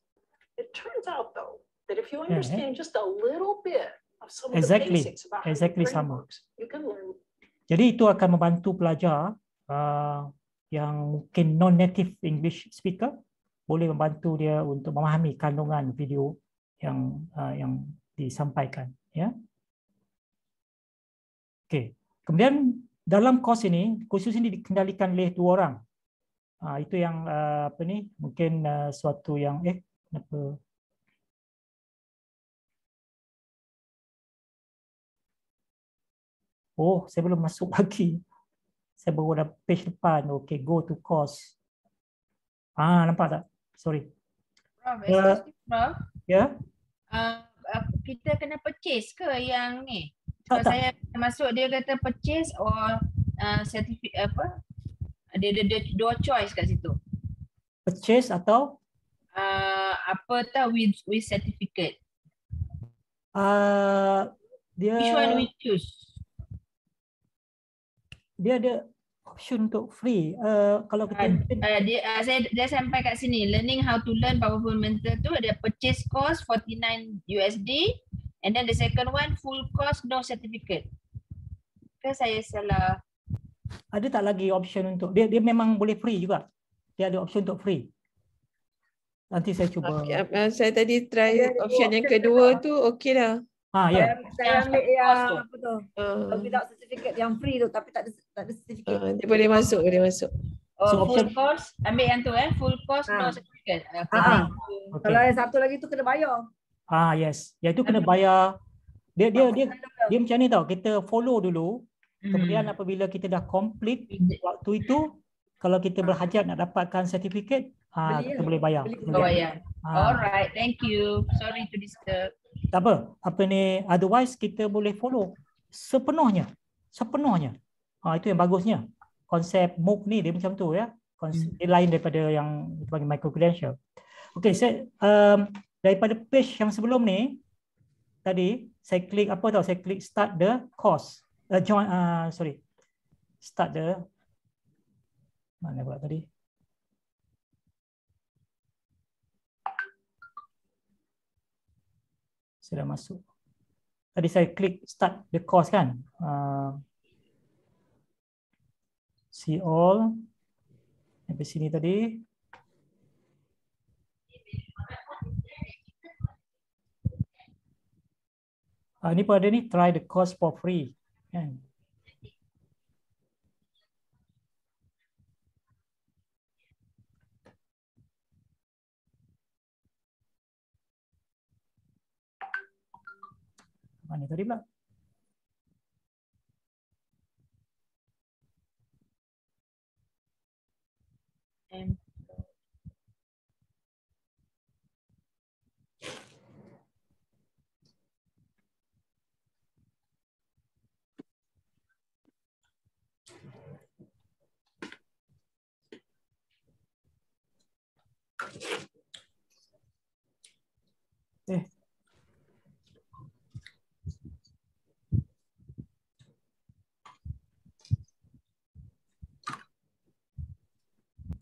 Speaker 14: It turns out, though, that if you understand just a little bit
Speaker 1: exactly. exactly sama jadi itu akan membantu pelajar uh, yang mungkin non native english speaker boleh membantu dia untuk memahami kandungan video yang uh, yang disampaikan ya. Okey. Kemudian dalam kos ini khusus ini dikendalikan oleh dua orang uh, itu yang uh, apa ni mungkin uh, suatu yang eh apa Oh, saya belum masuk *laughs* lagi. Saya baru ada page depan. Okay, go to course. Ah, nampak tak? Sorry.
Speaker 15: Prof, uh, Prof.
Speaker 1: Ya? Yeah?
Speaker 15: Uh, kita kena purchase ke yang ni? Kalau saya masuk dia kata purchase or uh, certificate apa? Dia ada dua choice kat situ.
Speaker 1: Purchase atau?
Speaker 15: Uh, apa tahu with, with certificate?
Speaker 1: Uh, dia...
Speaker 15: Which one we choose?
Speaker 1: dia ada option untuk free. Uh, kalau kita
Speaker 15: uh, uh, dia uh, saya dia sampai kat sini learning how to learn powerful mental tu ada purchase cost 49 USD and then the second one full cost no certificate. Ke saya salah?
Speaker 1: Ada tak lagi option untuk dia dia memang boleh free juga. Dia ada option untuk free. Nanti saya cuba.
Speaker 7: Okay, uh, saya tadi try option yang kedua tu okey dah.
Speaker 1: Ha ya.
Speaker 6: Saya, saya ambil yang apa tu? Uh. Without certificate yang free tu tapi tak ada tak ada certificate. Uh,
Speaker 7: dia boleh masuk, boleh masuk.
Speaker 15: Oh, so, full option. course, ambil yang tu eh, full course ha. no certificate.
Speaker 6: Ha. Okay. Kalau yang satu lagi tu kena bayar.
Speaker 1: Ah yes, yang tu kena bayar. Dia dia dia dia macam ni tau. Kita follow dulu. Kemudian hmm. apabila kita dah complete waktu itu, kalau kita berhajat nak dapatkan sertifikat, ah kita boleh bayar.
Speaker 15: Boleh bayar. Ha. Alright, thank you. Sorry to disturb
Speaker 1: tak apa apa ni otherwise kita boleh follow sepenuhnya sepenuhnya ha, itu yang bagusnya konsep MOOC ni dia macam tu ya konsep hmm. dia lain daripada yang bagi micro credential okey saya um, daripada page yang sebelum ni tadi saya klik apa tahu saya klik start the course uh, join uh, sorry start the mana buat tadi saya dah masuk. Tadi saya klik start the course kan. Uh, see all. Sampai sini tadi. Uh, ini pun ada ni, try the course for free. Kan? Mana tadi pula? And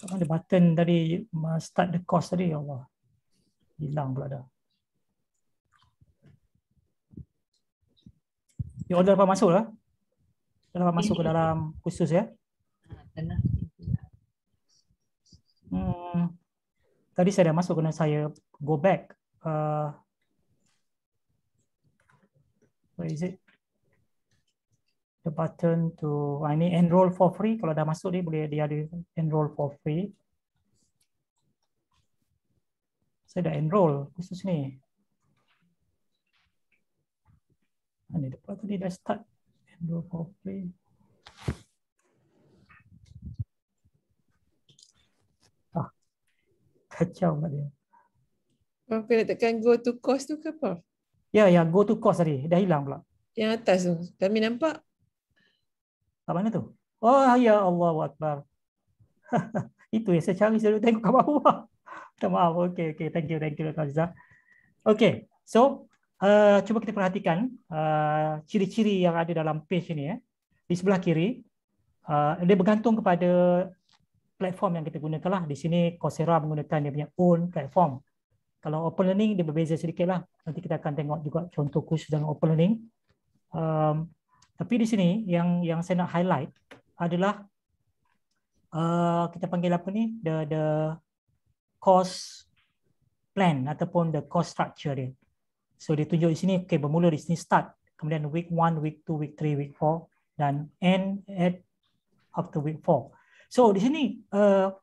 Speaker 1: Ada button tadi start the course tadi ya Allah. Hilang pula dah. Ya order dapat masuk lah. Dapat masuk ke dalam khusus ya. Hmm. Tadi saya dah masuk kena saya go back. Uh, where is it? The button to uh, ini enroll for free. Kalau dah masuk ni boleh dia ada enroll for free. Saya dah enroll khusus ni. Ini depan tadi dah start enroll for free. Ah, kacau lah dia.
Speaker 7: Oh, kena tekan go to course tu ke apa?
Speaker 1: Ya, ya, go to course tadi. Dah hilang pula.
Speaker 7: Yang atas tu. Kami nampak.
Speaker 1: Kat mana tu? Oh, ya Allah Akbar. *laughs* Itu yang saya cari. Saya tengok kat bawah. *laughs* Minta maaf. Okay, okay. Thank you, thank you, Dr. Azizah. Okay, so uh, cuba kita perhatikan uh, ciri-ciri yang ada dalam page ini. Eh. Di sebelah kiri, uh, dia bergantung kepada platform yang kita gunakan lah. Di sini Coursera menggunakan dia punya own platform. Kalau open learning dia berbeza sedikit lah. Nanti kita akan tengok juga contoh khusus dalam open learning. Um, tapi di sini yang yang saya nak highlight adalah uh, kita panggil apa ni the the course plan ataupun the course structure dia. So dia tunjuk di sini okay, bermula di sini start kemudian week 1, week 2, week 3, week 4 dan end at after week 4. So di sini uh,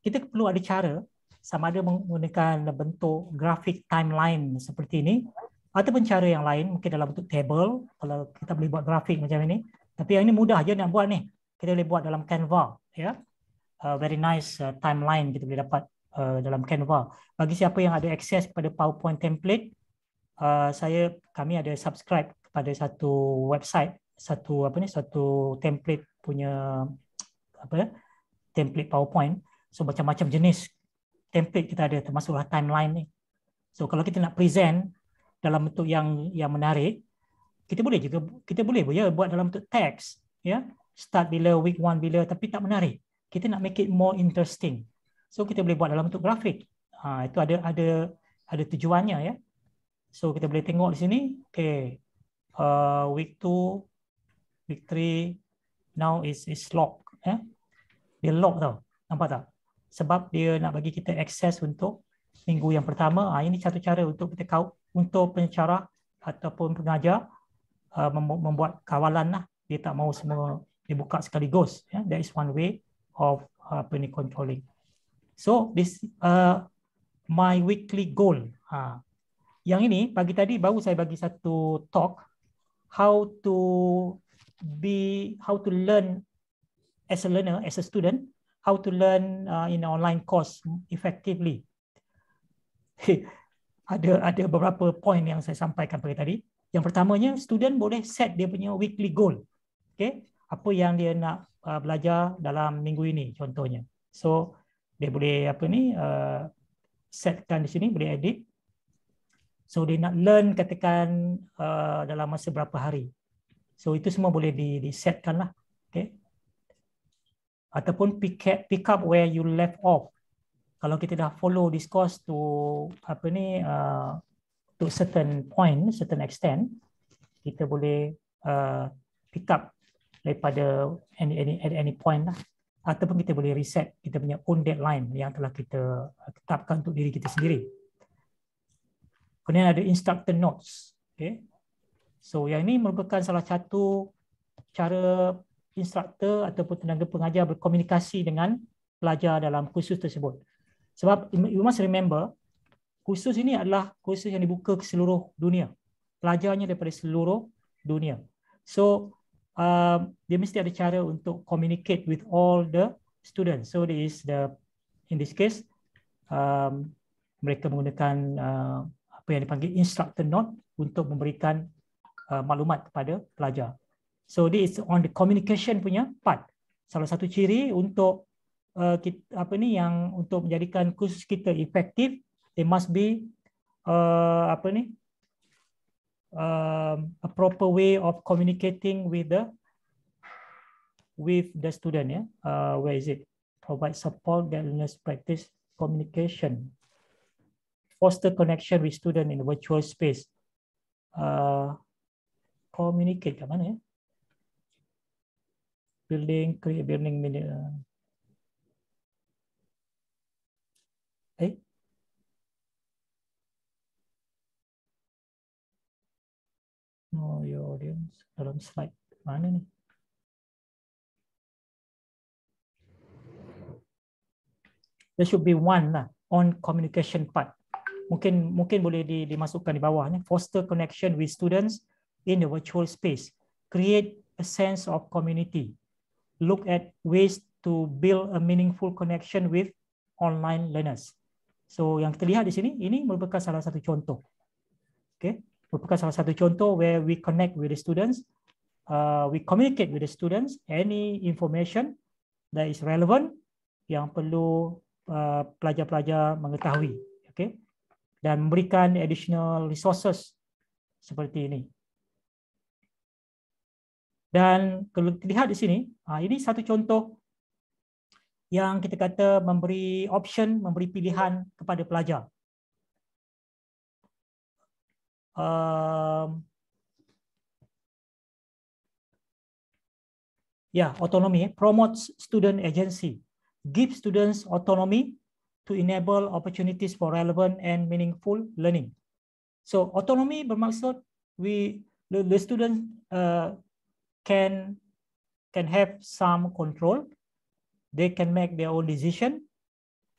Speaker 1: kita perlu ada cara sama ada menggunakan bentuk grafik timeline seperti ini ataupun cara yang lain mungkin dalam bentuk table kalau kita boleh buat grafik macam ini. Tapi yang ini mudah je nak buat ni. Kita boleh buat dalam Canva ya. Uh, very nice uh, timeline kita boleh dapat uh, dalam Canva. Bagi siapa yang ada akses kepada PowerPoint template uh, saya kami ada subscribe kepada satu website satu apa ni satu template punya apa ya template PowerPoint. So macam-macam jenis template kita ada termasuklah timeline ni. So kalau kita nak present dalam bentuk yang yang menarik, kita boleh juga kita boleh ya buat dalam bentuk teks ya. Start bila week one bila tapi tak menarik. Kita nak make it more interesting. So kita boleh buat dalam bentuk grafik. Ha, itu ada ada ada tujuannya ya. So kita boleh tengok di sini. Okay. Uh, week two, week three, now is is lock. Ya. Dia lock tau. Nampak tak? sebab dia nak bagi kita akses untuk minggu yang pertama. Ha, ini satu cara untuk kita untuk pencara ataupun pengajar uh, membuat kawalan lah. Dia tak mau semua dibuka sekaligus. Yeah? That is one way of uh, controlling. So this uh, my weekly goal. Ha. Yang ini pagi tadi baru saya bagi satu talk how to be how to learn as a learner as a student how to learn uh, in online course effectively. *laughs* ada ada beberapa point yang saya sampaikan pagi tadi. Yang pertamanya, student boleh set dia punya weekly goal. Okay, apa yang dia nak uh, belajar dalam minggu ini contohnya. So dia boleh apa ni uh, setkan di sini boleh edit. So dia nak learn katakan uh, dalam masa berapa hari. So itu semua boleh di, di setkan lah. Okay ataupun pick pick up where you left off. Kalau kita dah follow this course to apa ni uh, to certain point, certain extent, kita boleh uh, pick up daripada any, any, at any point lah. Ataupun kita boleh reset kita punya own deadline yang telah kita tetapkan untuk diri kita sendiri. Kemudian ada instructor notes. Okay. So yang ini merupakan salah satu cara instruktor ataupun tenaga pengajar berkomunikasi dengan pelajar dalam kursus tersebut. Sebab you must remember, kursus ini adalah kursus yang dibuka ke seluruh dunia. Pelajarnya daripada seluruh dunia. So, um, dia mesti ada cara untuk communicate with all the students. So, this is the, in this case, um, mereka menggunakan uh, apa yang dipanggil instructor note untuk memberikan uh, maklumat kepada pelajar. So this is on the communication punya part. Salah satu ciri untuk uh, kita, apa ni yang untuk menjadikan kursus kita efektif, there must be uh, apa ni uh, a proper way of communicating with the with the student ya. Yeah? Uh, where is it? provide support, that learners practice communication, foster connection with student in virtual space. Uh, communicate kat mana ya? Building, create building, uh, eh? Know your audience dalam slide mana ni? There should be one lah on communication part. Mungkin mungkin boleh di, dimasukkan di bawah. Foster connection with students in the virtual space. Create a sense of community. Look at ways to build a meaningful connection with online learners. So yang kita lihat di sini, ini merupakan salah satu contoh. Okay, merupakan salah satu contoh where we connect with the students, uh, we communicate with the students, any information that is relevant yang perlu uh, pelajar-pelajar mengetahui, okay, dan memberikan additional resources seperti ini. Dan kalau lihat di sini, uh, ini satu contoh yang kita kata memberi option, memberi pilihan kepada pelajar. Um, yeah, autonomy. Promotes student agency. Give students autonomy to enable opportunities for relevant and meaningful learning. So autonomy bermaksud we the, the student uh, can can have some control they can make their own decision.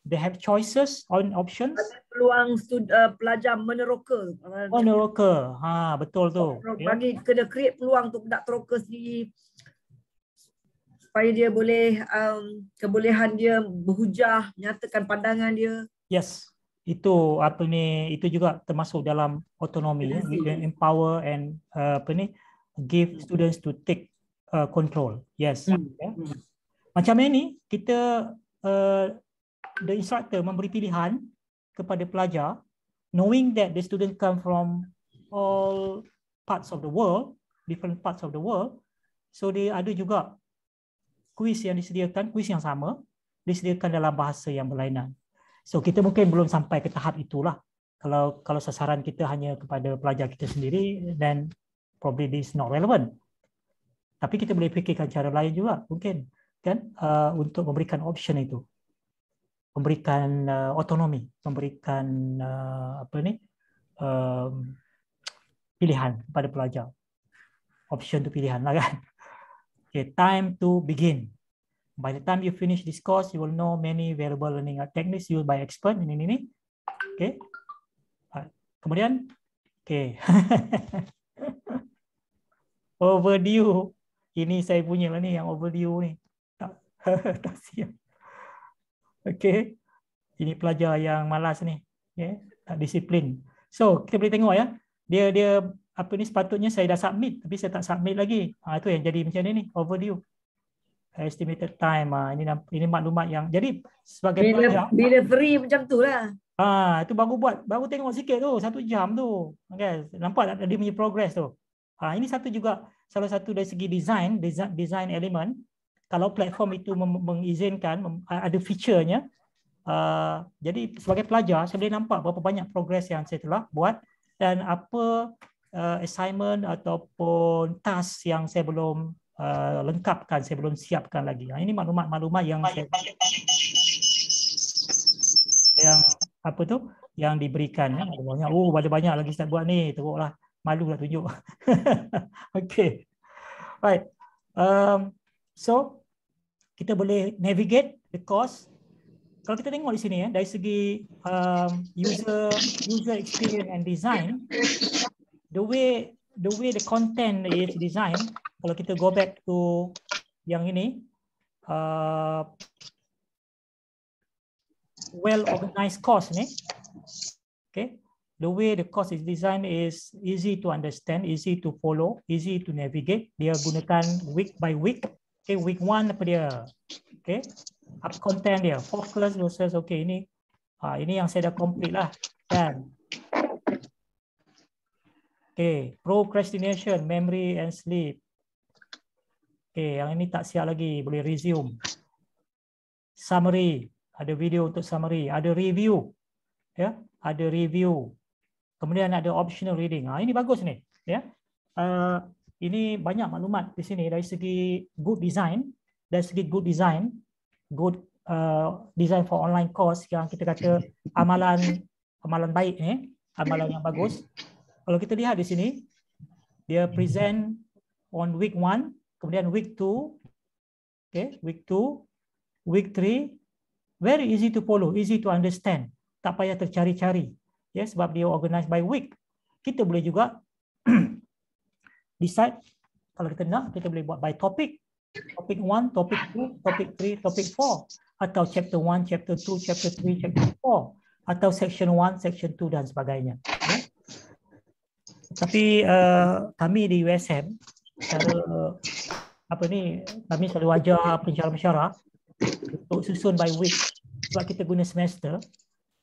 Speaker 1: They have choices on options.
Speaker 6: Peluang stud, uh, pelajar meneroka.
Speaker 1: Oh, meneroka. Ha, betul tu.
Speaker 6: Bagi yeah. kena create peluang untuk nak teroka sendiri supaya dia boleh um, kebolehan dia berhujah, menyatakan pandangan dia.
Speaker 1: Yes. Itu apa ni itu juga termasuk dalam autonomy ya. We empower and uh, apa ni give students to take uh, control. Yes. Hmm. Yeah. Macam ini kita uh, the instructor memberi pilihan kepada pelajar knowing that the student come from all parts of the world, different parts of the world. So dia ada juga kuis yang disediakan, kuis yang sama disediakan dalam bahasa yang berlainan. So kita mungkin belum sampai ke tahap itulah. Kalau kalau sasaran kita hanya kepada pelajar kita sendiri then probably this not relevant. Tapi kita boleh fikirkan cara lain juga mungkin kan uh, untuk memberikan option itu memberikan uh, autonomi memberikan uh, apa ni uh, pilihan kepada pelajar. Option tu pilihan lah kan. *laughs* Okay time to begin. By the time you finish this course you will know many valuable learning techniques used by expert. Ini ini okay. Kemudian okay. *laughs* Overdue ini saya punya lah ni yang overdue ni. Tak *laughs* Okay. Ini pelajar yang malas ni. Okay. Tak disiplin. So, kita boleh tengok ya. Dia dia apa ni sepatutnya saya dah submit tapi saya tak submit lagi. Ha, itu yang jadi macam ni ni. Overdue. Estimated time. Ha, ini ini maklumat yang jadi sebagai
Speaker 6: bila, pelajar. Bila free macam tu lah.
Speaker 1: Ha, itu baru buat. Baru tengok sikit tu. Satu jam tu. Okay. Nampak tak dia punya progress tu. Ha, ini satu juga salah satu dari segi design, design, design element kalau platform itu mengizinkan ada feature-nya uh, jadi sebagai pelajar saya boleh nampak berapa banyak progress yang saya telah buat dan apa uh, assignment ataupun task yang saya belum uh, lengkapkan saya belum siapkan lagi. Ini maklumat-maklumat yang saya yang apa tu yang diberikan. Ya oh ada banyak lagi saya buat ni teruklah malu nak tunjuk. *laughs* Okey right. Um, So kita boleh navigate the course. Kalau kita tengok di sini ya dari segi um, user user experience and design, the way the way the content is designed. Kalau kita go back to yang ini, uh, well organized course ni, okay. The way the course is designed is easy to understand, easy to follow, easy to navigate. Dia gunakan week by week Okay, week one apa dia? Okay, apa content dia? Focus versus okay ini, ah ini yang saya dah complete lah kan? Okay, procrastination, memory and sleep. Okay, yang ini tak siap lagi, boleh resume. summary, ada video untuk summary, ada review, ya, ada review. Kemudian ada optional reading. Ha, ini bagus ni, ya. Uh, ini banyak maklumat di sini dari segi good design, dari segi good design, good uh, design for online course yang kita kata amalan amalan baik ni, amalan yang bagus. Kalau kita lihat di sini, dia present on week one, kemudian week two, okay, week two, week three, very easy to follow, easy to understand. Tak payah tercari-cari. Ya, sebab dia organized by week. Kita boleh juga *clears throat* decide kalau kita nak, kita boleh buat by topic. Topic one, topic two, topic three, topic four. Atau chapter one, chapter two, chapter three, chapter four. Atau section one, section two dan sebagainya. Ya. Tapi uh, kami di USM, cara apa ni, kami selalu ajar pensyarah-pensyarah untuk susun by week. Sebab kita guna semester,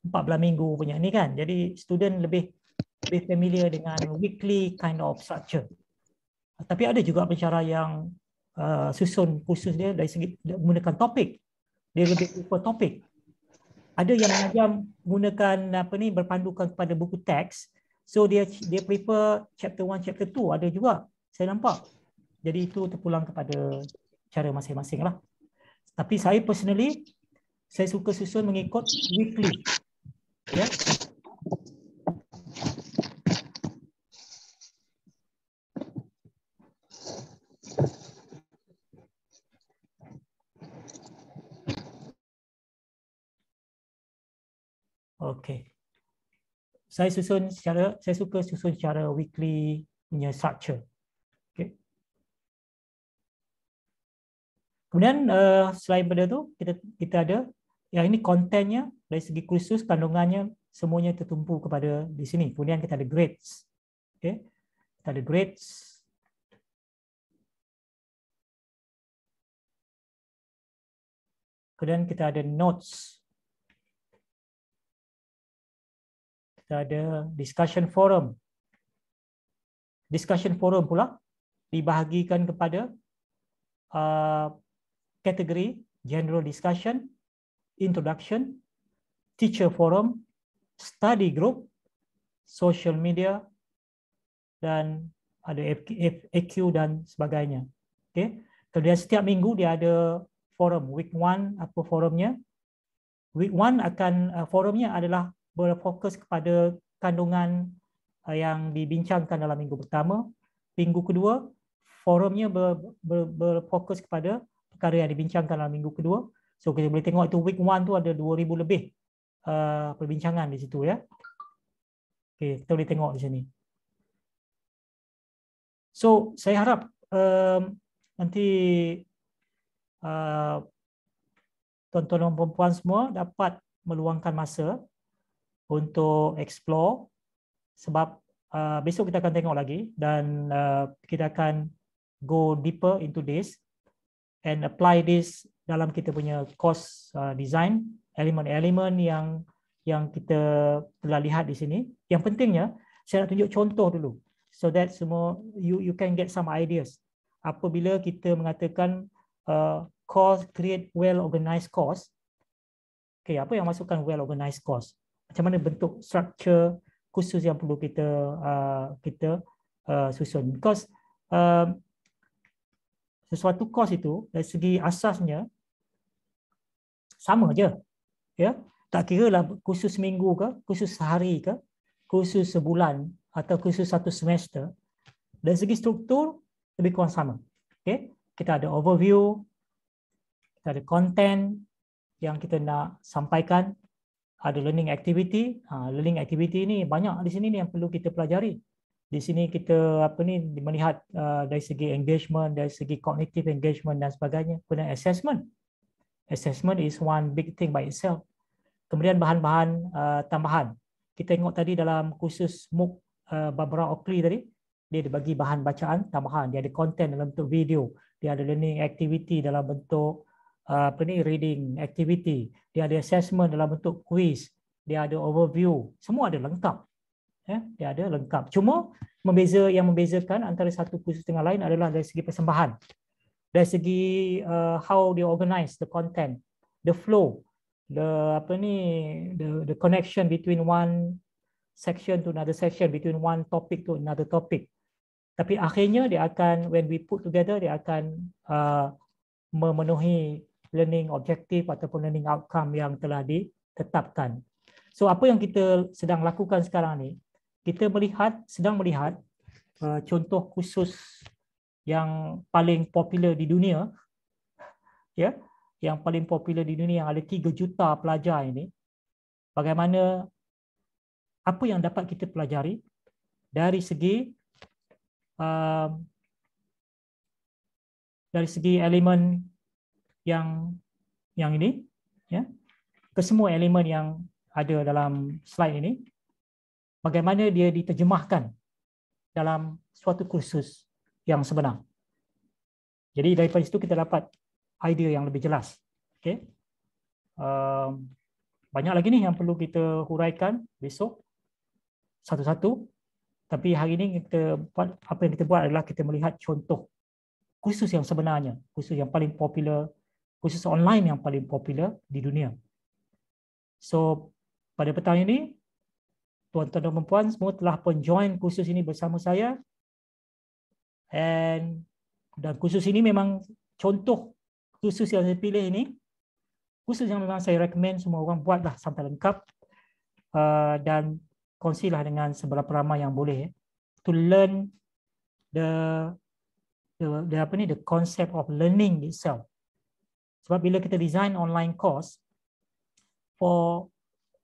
Speaker 1: 14 minggu punya ni kan. Jadi student lebih lebih familiar dengan weekly kind of structure. Tapi ada juga pensyarah yang uh, susun khusus dia dari segi menggunakan topik. Dia lebih prefer topik. Ada yang mengajar menggunakan apa ni berpandukan kepada buku teks. So dia dia prefer chapter 1, chapter 2 ada juga. Saya nampak. Jadi itu terpulang kepada cara masing-masing lah. Tapi saya personally, saya suka susun mengikut weekly. Ya. Okay. Saya susun secara, saya suka susun secara weekly punya structure. Okay. Kemudian uh, selain pada tu kita kita ada yang ini kontennya dari segi kursus kandungannya semuanya tertumpu kepada di sini. Kemudian kita ada grades. Okay. Kita ada grades. Kemudian kita ada notes. Kita ada discussion forum. Discussion forum pula dibahagikan kepada uh, kategori general discussion, introduction, teacher forum, study group, social media dan ada FAQ dan sebagainya. Okay. Kemudian setiap minggu dia ada forum. Week one apa forumnya? Week one akan uh, forumnya adalah berfokus kepada kandungan uh, yang dibincangkan dalam minggu pertama. Minggu kedua forumnya ber, ber, berfokus kepada perkara yang dibincangkan dalam minggu kedua. So kita boleh tengok itu week one tu ada 2000 lebih uh, perbincangan di situ ya. Okey, kita boleh tengok di sini. So saya harap um, nanti uh, tuan-tuan dan puan semua dapat meluangkan masa untuk explore sebab uh, besok kita akan tengok lagi dan uh, kita akan go deeper into this and apply this dalam kita punya course uh, design elemen-elemen yang yang kita telah lihat di sini. Yang pentingnya saya nak tunjuk contoh dulu so that semua you you can get some ideas. Apabila kita mengatakan uh, course create well organized course. Okay, apa yang masukkan well organized course? Macam mana bentuk structure khusus yang perlu kita uh, kita uh, susun? Because uh, sesuatu kos itu dari segi asasnya sama je. Ya. Tak kira lah khusus minggu ke, khusus sehari ke, khusus sebulan atau khusus satu semester. Dari segi struktur lebih kurang sama. Okay. Kita ada overview, kita ada content yang kita nak sampaikan, ada learning activity. Ha, learning activity ni banyak di sini ni yang perlu kita pelajari. Di sini kita apa ni melihat uh, dari segi engagement dari segi cognitive engagement dan sebagainya. Kemudian assessment. Assessment is one big thing by itself. Kemudian bahan-bahan uh, tambahan. Kita tengok tadi dalam kursus MOOC uh, Barbara Oakley tadi dia ada bagi bahan bacaan tambahan. Dia ada content dalam bentuk video. Dia ada learning activity dalam bentuk apa ni reading activity. Dia ada assessment dalam bentuk quiz. Dia ada overview. Semua ada lengkap. Ya dia ada lengkap. Cuma membeza yang membezakan antara satu kursus dengan lain adalah dari segi persembahan. Dari segi uh, how they organize the content the flow, the apa ni, the the connection between one section to another section, between one topic to another topic. Tapi akhirnya dia akan, when we put together, dia akan uh, memenuhi learning objective ataupun learning outcome yang telah ditetapkan. So apa yang kita sedang lakukan sekarang ni, kita melihat, sedang melihat uh, contoh khusus yang paling popular di dunia, *laughs* ya, yang paling popular di dunia yang ada 3 juta pelajar ini, bagaimana apa yang dapat kita pelajari? Dari segi um, dari segi elemen yang yang ini, ya, ke semua elemen yang ada dalam slide ini bagaimana dia diterjemahkan dalam suatu kursus yang sebenar. Jadi daripada situ kita dapat idea yang lebih jelas. Okay. Um, banyak lagi ni yang perlu kita huraikan besok satu-satu. Tapi hari ini kita buat, apa yang kita buat adalah kita melihat contoh kursus yang sebenarnya, kursus yang paling popular, kursus online yang paling popular di dunia. So pada petang ini, tuan-tuan dan puan semua telah pun join kursus ini bersama saya. And dan kursus ini memang contoh kursus yang saya pilih ini, kursus yang memang saya recommend semua orang buatlah sampai lengkap uh, dan kongsilah dengan seberapa ramai yang boleh eh, to learn the the, the apa ni the concept of learning itself. Sebab bila kita design online course for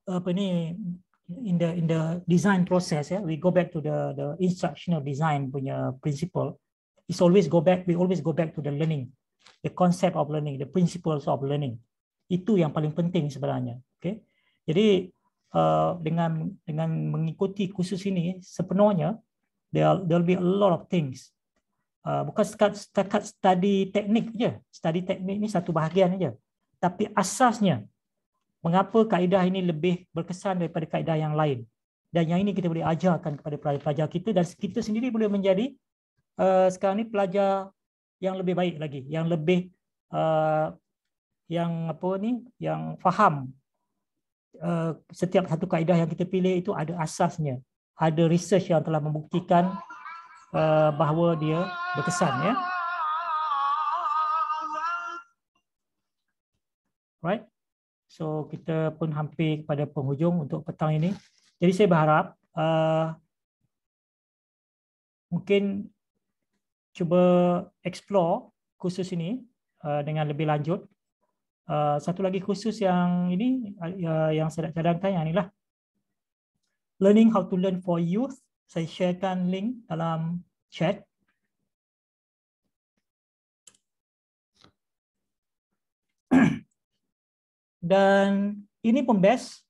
Speaker 1: apa ni in the in the design process ya yeah, we go back to the the instructional design punya principle. It's always go back we always go back to the learning the concept of learning the principles of learning. Itu yang paling penting sebenarnya okay? Jadi uh, dengan dengan mengikuti kursus ini sepenuhnya there there'll be a lot of things bukan setakat, setakat study teknik je. Study teknik ni satu bahagian aja tapi asasnya mengapa kaedah ini lebih berkesan daripada kaedah yang lain. Dan yang ini kita boleh ajarkan kepada pelajar kita dan kita sendiri boleh menjadi uh, sekarang ini pelajar yang lebih baik lagi, yang lebih uh, yang apa ni, yang faham. Uh, setiap satu kaedah yang kita pilih itu ada asasnya, ada research yang telah membuktikan uh, bahawa dia berkesan ya. Right? So kita pun hampir pada penghujung untuk petang ini. Jadi saya berharap uh, mungkin cuba explore khusus ini uh, dengan lebih lanjut. Uh, satu lagi khusus yang ini uh, yang saya nak cadangkan yang inilah learning how to learn for youth. Saya sharekan link dalam chat. *clears throat* dan ini pun best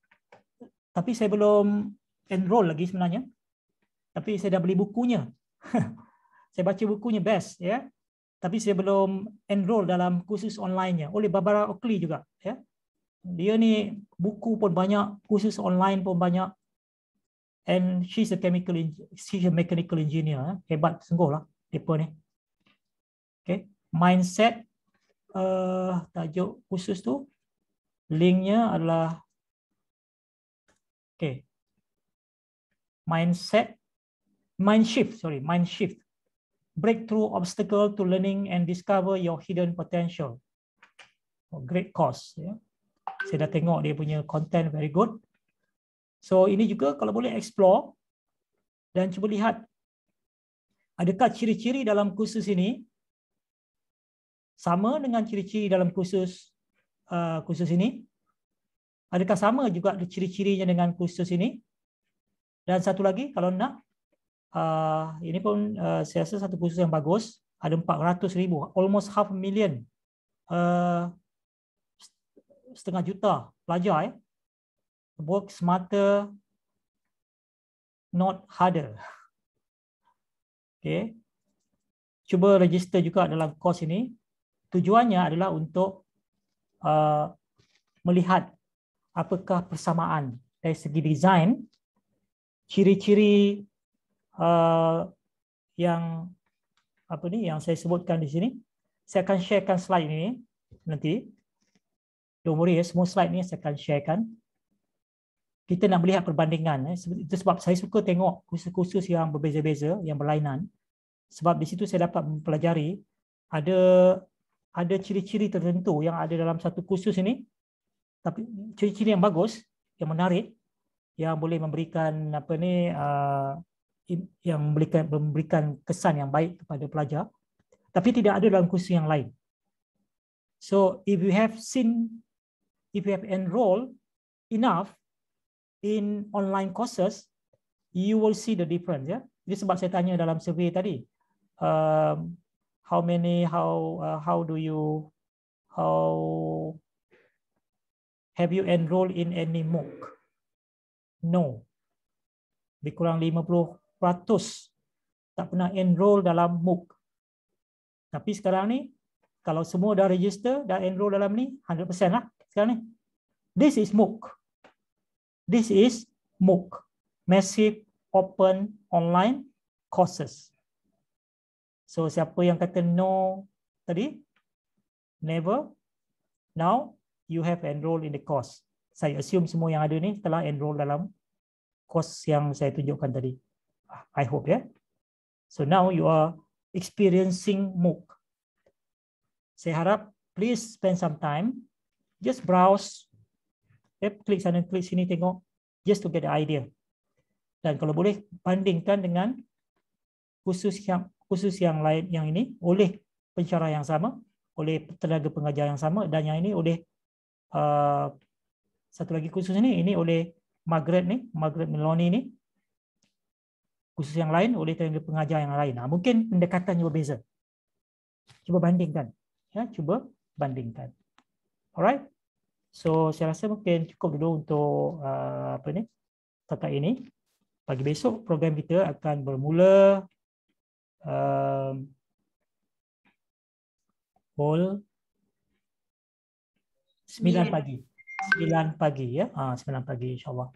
Speaker 1: tapi saya belum enroll lagi sebenarnya. Tapi saya dah beli bukunya. *laughs* Saya baca bukunya best ya. Tapi saya belum enroll dalam kursus online-nya. Oleh Barbara Oakley juga ya. Dia ni buku pun banyak kursus online pun banyak and she's a chemical she's a mechanical engineer eh. hebat sungguh lah depa ni. Okay mindset uh, tajuk khusus tu linknya adalah okay. Mindset mind shift sorry mind shift breakthrough obstacle to learning and discover your hidden potential. Oh, great course ya. Saya dah tengok dia punya content very good so ini juga kalau boleh explore dan cuba lihat adakah ciri-ciri dalam kursus ini sama dengan ciri-ciri dalam kursus Uh, kursus ini? Adakah sama juga ciri-cirinya dengan kursus ini? Dan satu lagi, kalau nak, uh, ini pun uh, saya rasa satu kursus yang bagus. Ada 400 ribu, almost half million. Uh, setengah juta pelajar. Eh. Work smarter, not harder. Okay. Cuba register juga dalam kos ini. Tujuannya adalah untuk uh, melihat apakah persamaan dari segi desain, ciri-ciri uh, yang apa ni yang saya sebutkan di sini. Saya akan sharekan slide ini nanti. Don't worry ya, semua slide ni saya akan sharekan. Kita nak melihat perbandingan. Eh. Itu sebab saya suka tengok kursus-kursus yang berbeza-beza, yang berlainan. Sebab di situ saya dapat mempelajari ada ada ciri-ciri tertentu yang ada dalam satu kursus ini. Tapi ciri-ciri yang bagus, yang menarik, yang boleh memberikan apa ni uh, yang memberikan memberikan kesan yang baik kepada pelajar tapi tidak ada dalam kursus yang lain so if you have seen if you have enrolled enough in online courses you will see the difference ya jadi sebab saya tanya dalam survey tadi um, how many how uh, how do you how have you enrolled in any MOOC no lebih kurang tak pernah enroll dalam MOOC. Tapi sekarang ni, kalau semua dah register, dah enroll dalam ni, 100% lah sekarang ni. This is MOOC. This is MOOC. Massive Open Online Courses. So siapa yang kata no tadi? Never. Now, you have enroll in the course. Saya assume semua yang ada ni telah enroll dalam course yang saya tunjukkan tadi. I hope ya. Yeah? So now you are experiencing MOOC. Saya harap please spend some time, just browse, yep, klik sana, klik sini tengok, just to get the idea. Dan kalau boleh bandingkan dengan khusus yang khusus yang lain yang ini oleh pencara yang sama, oleh tenaga pengajar yang sama dan yang ini oleh uh, satu lagi khusus ini ini oleh Margaret ni, Margaret Meloni ni khusus yang lain oleh tenaga pengajar yang lain. Nah, mungkin pendekatannya berbeza. Cuba bandingkan. Ya, cuba bandingkan. Alright. So saya rasa mungkin cukup dulu untuk uh, apa ni? Takat ini. Pagi besok program kita akan bermula um, pukul 9 pagi. 9 pagi ya. Ah 9 pagi insya-Allah.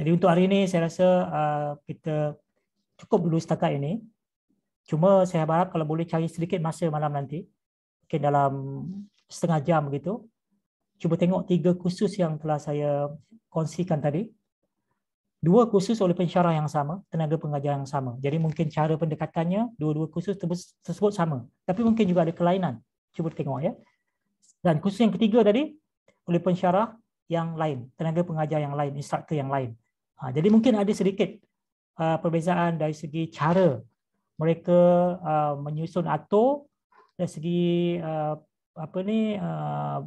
Speaker 1: Jadi untuk hari ini saya rasa uh, kita cukup dulu setakat ini. Cuma saya harap kalau boleh cari sedikit masa malam nanti, mungkin dalam setengah jam begitu, cuba tengok tiga kursus yang telah saya kongsikan tadi. Dua kursus oleh pensyarah yang sama, tenaga pengajar yang sama. Jadi mungkin cara pendekatannya, dua-dua kursus tersebut sama. Tapi mungkin juga ada kelainan. Cuba tengok ya. Dan kursus yang ketiga tadi, oleh pensyarah yang lain, tenaga pengajar yang lain, instruktor yang lain. Ha, jadi mungkin ada sedikit uh, perbezaan dari segi cara mereka uh, menyusun atur dari segi uh, apa ni uh,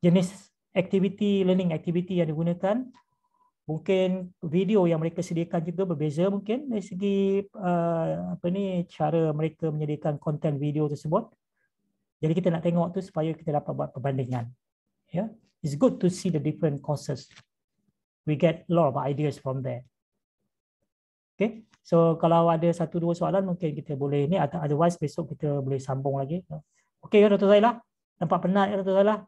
Speaker 1: jenis aktiviti learning activity yang digunakan mungkin video yang mereka sediakan juga berbeza mungkin dari segi uh, apa ni cara mereka menyediakan konten video tersebut jadi kita nak tengok tu supaya kita dapat buat perbandingan ya yeah? it's good to see the different courses we get a lot of ideas from there. Okay, so kalau ada satu dua soalan mungkin kita boleh ni atau otherwise besok kita boleh sambung lagi. Okay, Dr. Zaila? Nampak penat ya Dr. Zaila?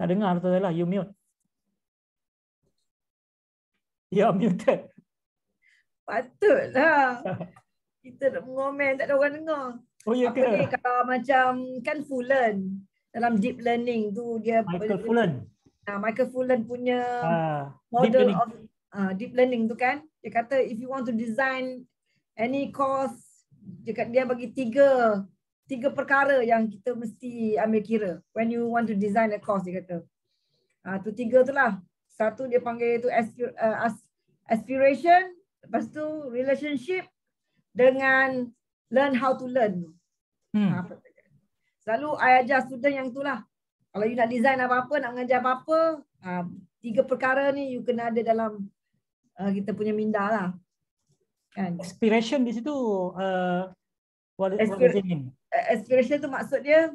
Speaker 1: Tak dengar Dr. Zaila, you mute. Ya, muted.
Speaker 6: Patutlah. *laughs* kita nak mengomen, tak ada orang dengar.
Speaker 1: Oh, ya ke?
Speaker 6: Ni kalau macam kan full learn dalam deep learning tu dia
Speaker 1: Michael Fullen.
Speaker 6: Uh, Michael Fullen punya uh, model deep of uh, deep learning tu kan dia kata if you want to design any course dia dia bagi tiga tiga perkara yang kita mesti ambil kira when you want to design a course dia kata. Ah uh, tu tiga tu lah. Satu dia panggil tu uh, aspiration, lepas tu relationship dengan learn how to learn. Hmm. Uh, Selalu I ajar student yang tu lah. Kalau you nak design apa-apa, nak mengajar apa-apa, uh, tiga perkara ni you kena ada dalam uh, kita punya minda lah.
Speaker 1: Kan? Aspiration di situ, uh, what,
Speaker 6: Aspir- what does it mean? Aspiration tu maksud dia,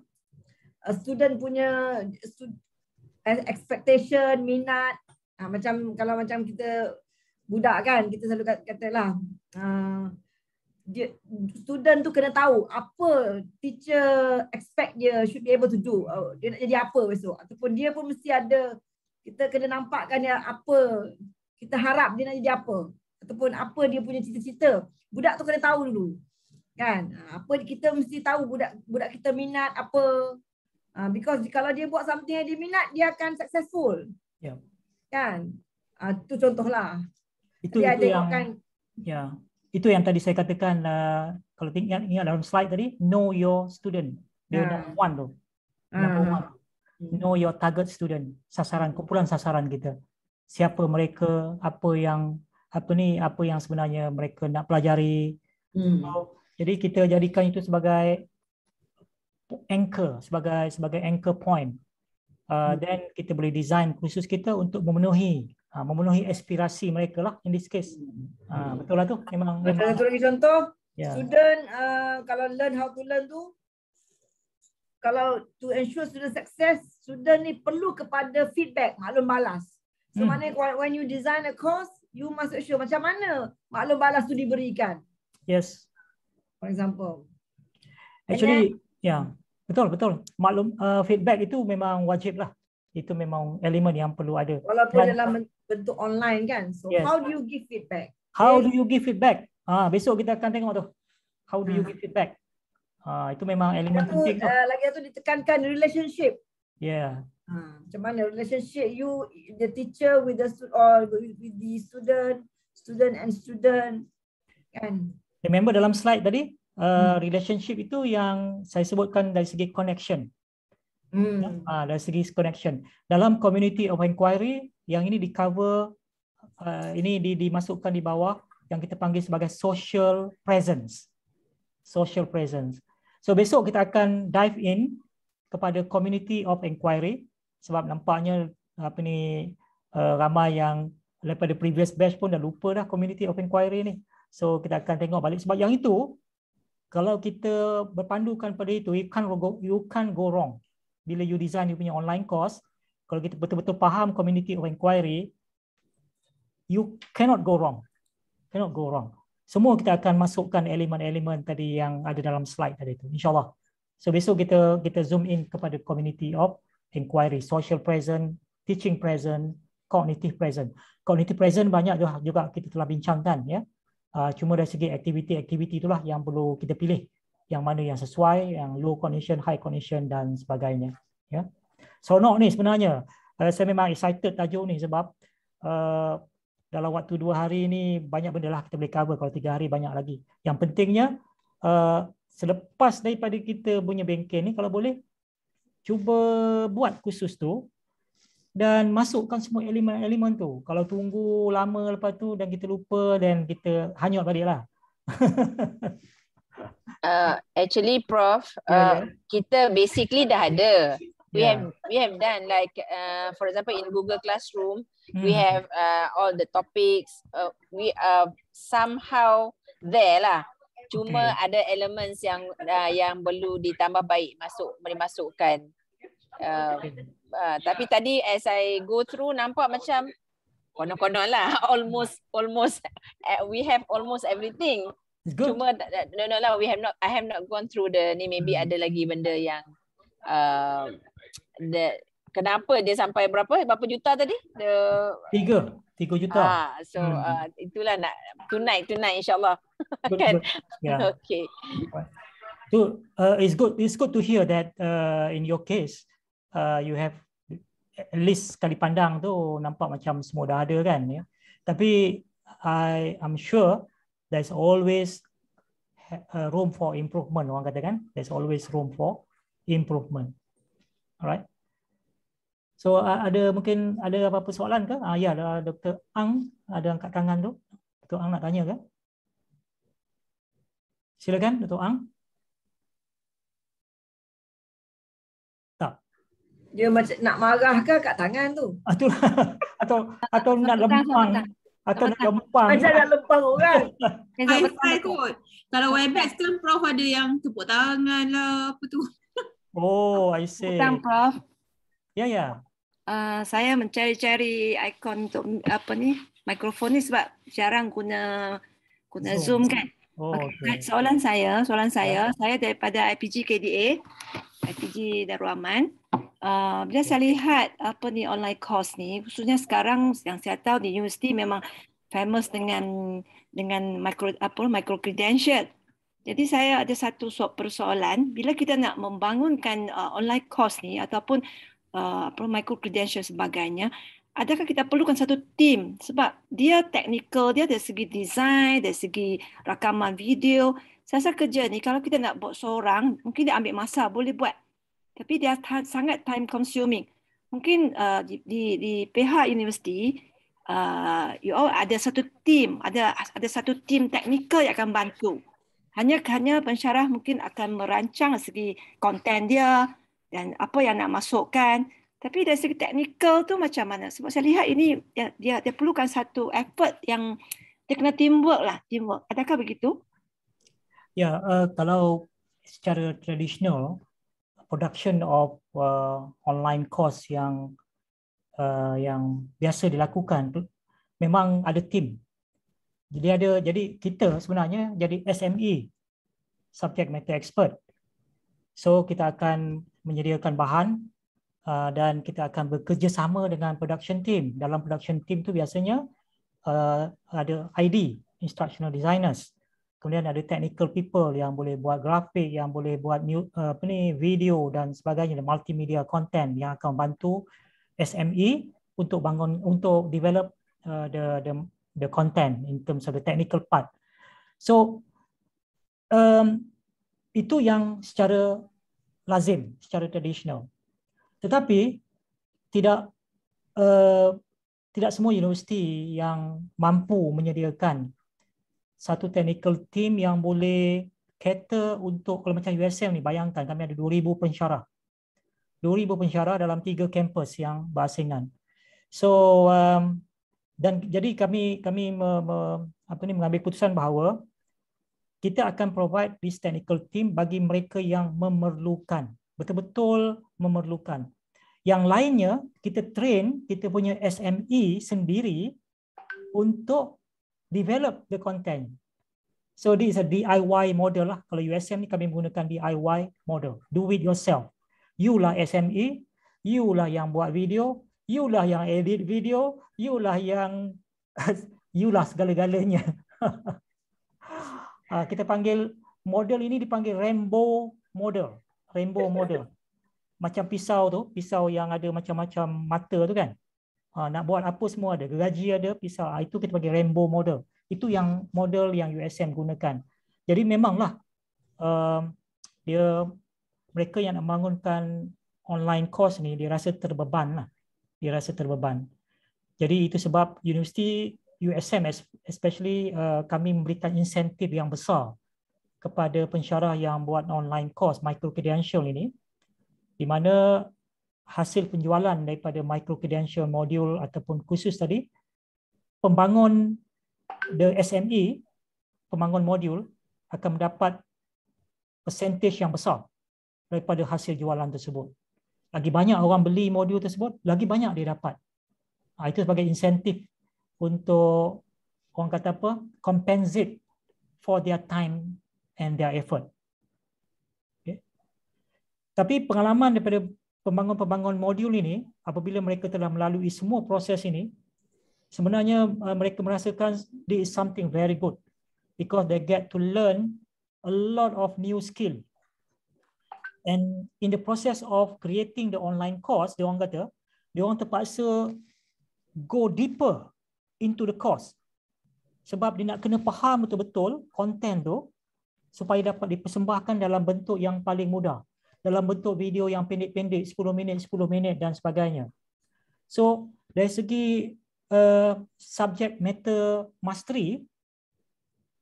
Speaker 6: uh, student punya expectation, minat. Uh, macam kalau macam kita budak kan, kita selalu kata, kata lah, uh, dia student tu kena tahu apa teacher expect dia should be able to do. Uh, dia nak jadi apa besok. Ataupun dia pun mesti ada kita kena nampakkan dia apa kita harap dia nak jadi apa. Ataupun apa dia punya cita-cita. Budak tu kena tahu dulu Kan? Ah, apa kita mesti tahu budak budak kita minat apa. Uh, because kalau dia buat something yang dia minat, dia akan successful.
Speaker 1: Ya.
Speaker 6: Kan? Uh, itu contohlah.
Speaker 1: Itu,
Speaker 6: dia
Speaker 1: itu yang,
Speaker 6: kan,
Speaker 1: ya. Itu yang tadi saya katakan, uh, kalau ingat, ingat dalam slide tadi, know your student. Dia uh. number one tu. Number uh. one. Know your target student. Sasaran, kumpulan sasaran kita. Siapa mereka, apa yang apa ni apa yang sebenarnya mereka nak pelajari. Hmm. So, jadi kita jadikan itu sebagai anchor, sebagai sebagai anchor point. Uh, then hmm. kita boleh design khusus kita untuk memenuhi uh, memenuhi aspirasi mereka lah in this case. Uh, betul lah tu memang.
Speaker 6: Ada satu lagi contoh. Yeah. Student uh, kalau learn how to learn tu kalau to ensure student success, student ni perlu kepada feedback, maklum balas. So hmm. mana when you design a course, you must assure macam mana maklum balas tu diberikan.
Speaker 1: Yes
Speaker 6: for example.
Speaker 1: Actually, ya, yeah, betul betul. Maklum uh, feedback itu memang wajib lah. Itu memang elemen yang perlu ada.
Speaker 6: Walaupun Dan, dalam bentuk online kan. So yes. how do you give feedback?
Speaker 1: How do you give feedback? Ah, besok kita akan tengok tu. How do you hmm. give feedback? Ah, itu memang elemen penting.
Speaker 6: Tu, uh, lagi tu ditekankan relationship.
Speaker 1: Yeah.
Speaker 6: Ha, macam mana relationship you the teacher with the or with the student, student and student kan
Speaker 1: remember dalam slide tadi uh, hmm. relationship itu yang saya sebutkan dari segi connection. Hmm. uh, dari segi connection. Dalam community of inquiry yang ini di cover uh, ini di, dimasukkan di bawah yang kita panggil sebagai social presence. Social presence. So besok kita akan dive in kepada community of inquiry sebab nampaknya apa ni uh, ramai yang daripada previous batch pun dah lupa dah community of inquiry ni So kita akan tengok balik sebab yang itu kalau kita berpandukan pada itu you can't go you can't go wrong. Bila you design you punya online course, kalau kita betul-betul faham community of inquiry, you cannot go wrong. Cannot go wrong. Semua kita akan masukkan elemen-elemen tadi yang ada dalam slide tadi itu. InsyaAllah. So besok kita kita zoom in kepada community of inquiry, social present, teaching present, cognitive present. Cognitive present banyak juga kita telah bincangkan ya. Uh, cuma dari segi aktiviti-aktiviti itulah yang perlu kita pilih. Yang mana yang sesuai yang low condition high condition dan sebagainya ya. So no ni sebenarnya uh, saya memang excited tajuk ni sebab uh, dalam waktu dua hari ni banyak benda lah kita boleh cover. Kalau tiga hari banyak lagi. Yang pentingnya uh, selepas daripada kita punya bengkel ni kalau boleh cuba buat khusus tu dan masukkan semua elemen-elemen tu. Kalau tunggu lama lepas tu dan kita lupa dan kita hanyut balik lah. *laughs*
Speaker 15: uh, actually Prof, uh, yeah, yeah. kita basically dah ada. We yeah. have we have done like uh, for example in Google Classroom, hmm. we have uh, all the topics. Uh, we are somehow there lah. Cuma okay. ada elements yang uh, yang perlu ditambah baik masuk boleh masukkan. Uh, uh, tapi tadi as I go through nampak macam konon-konon lah *laughs* almost almost uh, we have almost everything. Cuma no no lah we have not I have not gone through the ni maybe hmm. ada lagi benda yang uh, the kenapa dia sampai berapa berapa juta tadi? The
Speaker 1: tiga tiga juta.
Speaker 15: Ah so hmm. uh, itulah nak tonight tonight insyaallah. *laughs* kan. Yeah. *laughs* okay.
Speaker 1: So uh, it's good it's good to hear that uh, in your case uh, you have at least sekali pandang tu nampak macam semua dah ada kan ya. Tapi I am sure there's always a room for improvement orang kata kan. There's always room for improvement. Alright. So uh, ada mungkin ada apa-apa soalan ke? Ah ya, ada Dr. Ang ada angkat tangan tu. Dr. Ang nak tanya ke? Silakan Dr. Ang.
Speaker 6: Dia macam nak marah ke kat tangan tu. *laughs*
Speaker 1: Atau atau atau nak lempang. Atau nak lempang.
Speaker 6: Macam nak lempang orang. *laughs*
Speaker 10: Kot. Kalau Webex kan Prof ada yang tepuk tangan lah apa tu. *laughs*
Speaker 1: Oh, I see.
Speaker 16: Tentang Prof.
Speaker 1: Ya, ya.
Speaker 16: Uh, saya mencari-cari ikon untuk apa ni mikrofon ni sebab jarang guna guna Zoom, Zoom kan. Oh, okay. Soalan saya, soalan saya, yeah. saya daripada IPG KDA, IPG Darul Aman. Uh, bila saya lihat apa ni online course ni, khususnya sekarang yang saya tahu di universiti memang famous dengan dengan micro apa micro credential. Jadi saya ada satu persoalan bila kita nak membangunkan uh, online course ni ataupun uh, micro credential sebagainya, adakah kita perlukan satu tim sebab dia technical, dia dari segi design, dari segi rakaman video. Saya rasa kerja ni kalau kita nak buat seorang, mungkin dia ambil masa, boleh buat. Tapi dia sangat time consuming. Mungkin uh, di, di, di pihak universiti, uh, you all ada satu tim, ada ada satu tim teknikal yang akan bantu. Hanya hanya pensyarah mungkin akan merancang segi konten dia dan apa yang nak masukkan. Tapi dari segi teknikal tu macam mana? Sebab saya lihat ini dia dia, dia perlukan satu effort yang dia kena teamwork lah teamwork. Adakah begitu?
Speaker 1: Ya uh, kalau secara tradisional production of uh, online course yang uh, yang biasa dilakukan memang ada tim jadi ada jadi kita sebenarnya jadi SME subject matter expert. So kita akan menyediakan bahan uh, dan kita akan bekerjasama dengan production team. Dalam production team tu biasanya uh, ada ID, instructional designers. Kemudian ada technical people yang boleh buat grafik, yang boleh buat new, uh, apa ni video dan sebagainya, multimedia content yang akan bantu SME untuk bangun untuk develop uh, the the the content in terms of the technical part. So um, itu yang secara lazim, secara tradisional. Tetapi tidak uh, tidak semua universiti yang mampu menyediakan satu technical team yang boleh cater untuk kalau macam USM ni bayangkan kami ada 2000 pensyarah. 2000 pensyarah dalam tiga kampus yang berasingan. So um, dan jadi kami kami me, me, apa ni mengambil keputusan bahawa kita akan provide this technical team bagi mereka yang memerlukan betul-betul memerlukan yang lainnya kita train kita punya SME sendiri untuk develop the content so this is a DIY model lah kalau USM ni kami menggunakan DIY model do it yourself you lah SME you lah yang buat video you lah yang edit video, you lah yang *laughs* you lah segala-galanya. uh, *laughs* kita panggil model ini dipanggil rainbow model. Rainbow model. Macam pisau tu, pisau yang ada macam-macam mata tu kan. Uh, nak buat apa semua ada, geraji ada, pisau. Uh, itu kita panggil rainbow model. Itu yang model yang USM gunakan. Jadi memanglah uh, dia mereka yang nak bangunkan online course ni dia rasa terbeban lah dia rasa terbeban. Jadi itu sebab universiti USM especially uh, kami memberikan insentif yang besar kepada pensyarah yang buat online course micro credential ini di mana hasil penjualan daripada micro credential modul ataupun khusus tadi pembangun the SME pembangun modul akan mendapat percentage yang besar daripada hasil jualan tersebut lagi banyak orang beli modul tersebut, lagi banyak dia dapat. Ha, itu sebagai insentif untuk orang kata apa? compensate for their time and their effort. Okay. Tapi pengalaman daripada pembangun-pembangun modul ini, apabila mereka telah melalui semua proses ini, sebenarnya uh, mereka merasakan this is something very good because they get to learn a lot of new skill And in the process of creating the online course, dia orang kata, dia orang terpaksa go deeper into the course. Sebab dia nak kena faham betul-betul content tu supaya dapat dipersembahkan dalam bentuk yang paling mudah. Dalam bentuk video yang pendek-pendek, 10 minit, 10 minit dan sebagainya. So, dari segi uh, subject matter mastery,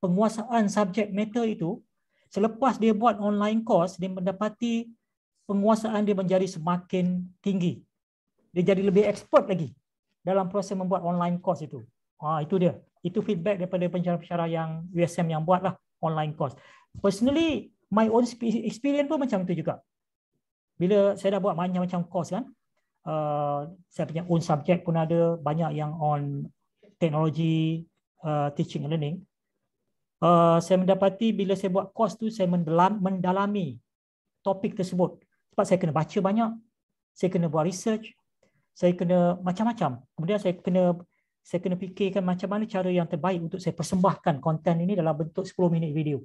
Speaker 1: penguasaan subject matter itu selepas dia buat online course dia mendapati penguasaan dia menjadi semakin tinggi. Dia jadi lebih expert lagi dalam proses membuat online course itu. Ha, itu dia. Itu feedback daripada pensyarah-pensyarah yang USM yang buatlah online course. Personally my own experience pun macam itu juga bila saya dah buat banyak macam course kan uh, saya punya own subject pun ada banyak yang on teknologi uh, teaching and learning uh, saya mendapati bila saya buat course tu saya mendalam, mendalami topik tersebut sebab saya kena baca banyak saya kena buat research saya kena macam-macam kemudian saya kena saya kena fikirkan macam mana cara yang terbaik untuk saya persembahkan konten ini dalam bentuk 10 minit video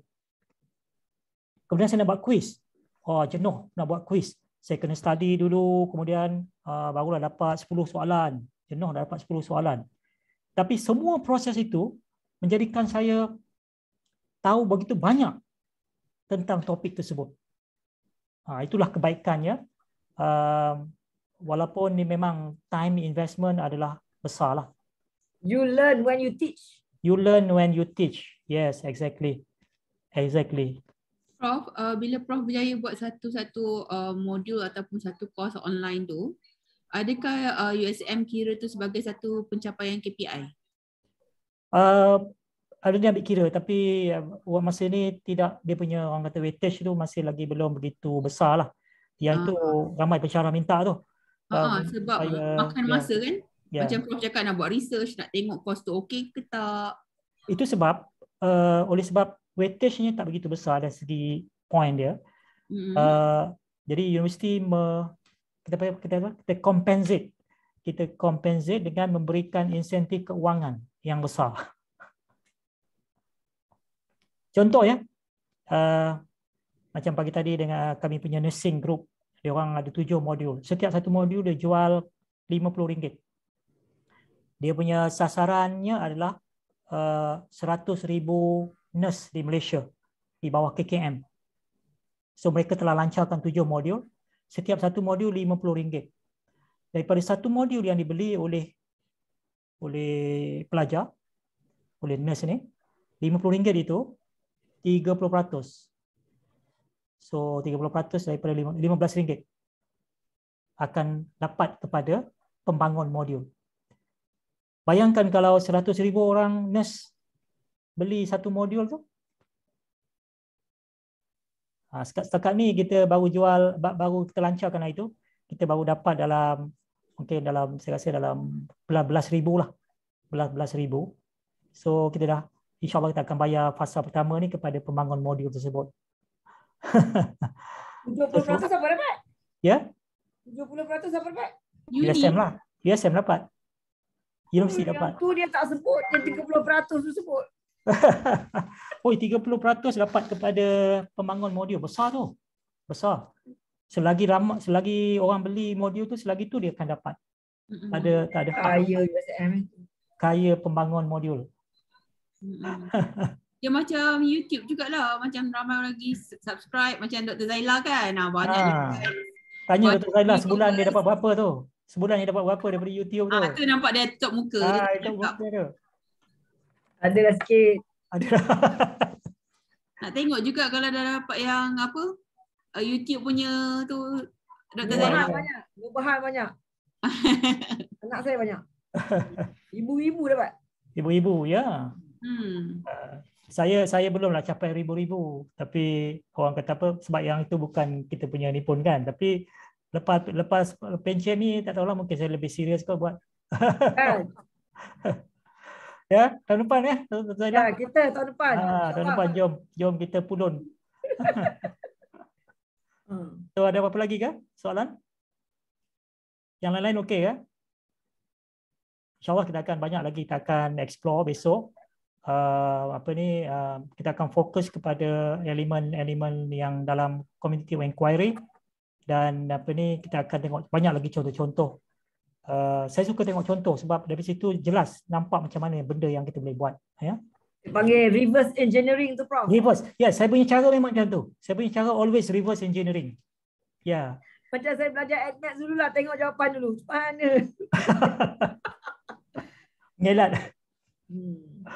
Speaker 1: Kemudian saya nak buat quiz. Oh, jenuh nak buat quiz. Saya kena study dulu, kemudian uh, barulah dapat 10 soalan. Jenuh dah dapat 10 soalan. Tapi semua proses itu menjadikan saya tahu begitu banyak tentang topik tersebut. Ha, itulah kebaikannya. Uh, walaupun ni memang time investment adalah besar lah.
Speaker 6: You learn when you teach.
Speaker 1: You learn when you teach. Yes, exactly. Exactly.
Speaker 10: Prof, uh, bila Prof berjaya buat satu-satu uh, modul ataupun satu course online tu, adakah uh, USM kira tu sebagai satu pencapaian KPI?
Speaker 1: Uh, ada dia ambil kira tapi uh, masa ni tidak dia punya orang kata weightage tu masih lagi belum begitu besar lah. Yang uh. itu ramai pencara minta tu.
Speaker 10: Uh, uh, sebab saya, makan yeah. masa kan? Yeah. Macam Prof cakap nak buat research, nak tengok course tu okey ke tak.
Speaker 1: Itu sebab uh, oleh sebab weightage-nya tak begitu besar dari segi point dia. Mm-hmm. Uh, jadi universiti me, kita apa kita apa kita compensate kita compensate dengan memberikan insentif keuangan yang besar. *laughs* Contoh ya, uh, macam pagi tadi dengan kami punya nursing group, dia orang ada tujuh modul. Setiap satu modul dia jual RM50. Dia punya sasarannya adalah uh, ribu nurse di Malaysia di bawah KKM. So mereka telah lancarkan tujuh modul. Setiap satu modul RM50. Daripada satu modul yang dibeli oleh oleh pelajar, oleh nurse ni, RM50 itu 30%. So 30% daripada RM15 akan dapat kepada pembangun modul. Bayangkan kalau 100,000 orang nurse beli satu modul tu. Ha, setakat ni kita baru jual, baru kita lancarkan hari itu, kita baru dapat dalam, mungkin dalam, saya rasa dalam belas-belas ribu lah. Belas-belas ribu. So kita dah, insyaAllah kita akan bayar fasa pertama ni kepada pembangun modul tersebut. *laughs*
Speaker 6: 70% apa dapat?
Speaker 1: Ya?
Speaker 6: 70% apa dapat?
Speaker 1: USM lah. USM dapat. Universiti dapat.
Speaker 6: Yang tu dia tak sebut, yang 30% tu sebut. *laughs*
Speaker 1: Oi, 30% dapat kepada pembangun modul. Besar tu. Besar. Selagi ramai selagi orang beli modul tu, selagi tu dia akan dapat. Mm-hmm. Ada tak ada
Speaker 6: kaya USM.
Speaker 1: Kaya pembangun modul.
Speaker 10: Dia macam YouTube jugalah. Macam ramai lagi subscribe macam Dr. Zaila kan. Nah, banyak ha.
Speaker 1: Tanya Dr. Zaila sebulan dia dapat berapa tu? Sebulan dia dapat berapa daripada YouTube tu?
Speaker 10: Ah, tu nampak dia tutup muka.
Speaker 1: Ah, dia tutup muka tu.
Speaker 6: Ada lah sikit.
Speaker 1: Ada *laughs*
Speaker 10: Nak tengok juga kalau dah dapat yang apa uh, YouTube punya tu
Speaker 6: Dr. Zainal. Banyak, banyak. banyak. *laughs* Anak saya banyak. *laughs* Ibu-ibu dapat.
Speaker 1: Ibu-ibu, ya. Hmm. Uh, saya saya belum lah capai ribu-ribu. Tapi orang kata apa, sebab yang itu bukan kita punya ni pun kan. Tapi lepas lepas pension ni tak tahulah mungkin saya lebih serius kau buat. Kan? Ya, tahun depan ya.
Speaker 6: Ya, kita tahun depan.
Speaker 1: Ha, tahun depan jom jom kita pulun. *laughs* hmm. So ada apa-apa lagi ke soalan? Yang lain-lain okey ke? InsyaAllah kita akan banyak lagi kita akan explore besok. Uh, apa ni uh, kita akan fokus kepada elemen-elemen yang dalam community inquiry dan apa ni kita akan tengok banyak lagi contoh-contoh Uh, saya suka tengok contoh sebab dari situ jelas nampak macam mana benda yang kita boleh buat ya.
Speaker 6: Panggil reverse engineering tu prof.
Speaker 1: Reverse. Ya yeah, saya punya cara memang macam tu. Saya punya cara always reverse engineering. Ya. Yeah.
Speaker 6: macam saya belajar admath dulu lah tengok jawapan dulu. Mana? *laughs*
Speaker 1: Ngelat
Speaker 6: hmm.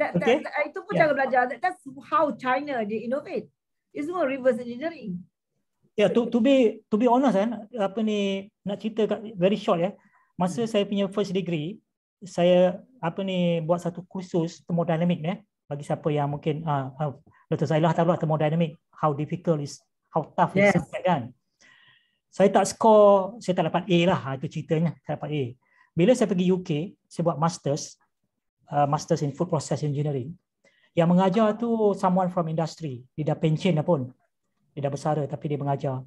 Speaker 6: that, okay. that, itu pun yeah. cara belajar. That's how China they innovate. It's more reverse engineering.
Speaker 1: Ya, yeah, to to be to be honest kan, apa ni nak cerita kat very short ya. Masa hmm. saya punya first degree, saya apa ni buat satu kursus thermodynamic ni eh, bagi siapa yang mungkin ah uh, Dr. Zailah tahu lah thermodynamic how difficult is how tough yes. is it kan. Saya tak score, saya tak dapat A lah. Itu ceritanya, saya dapat A. Bila saya pergi UK, saya buat masters, uh, masters in food process engineering. Yang mengajar tu someone from industry. Dia dah pension dah pun. Dia dah bersara tapi dia mengajar.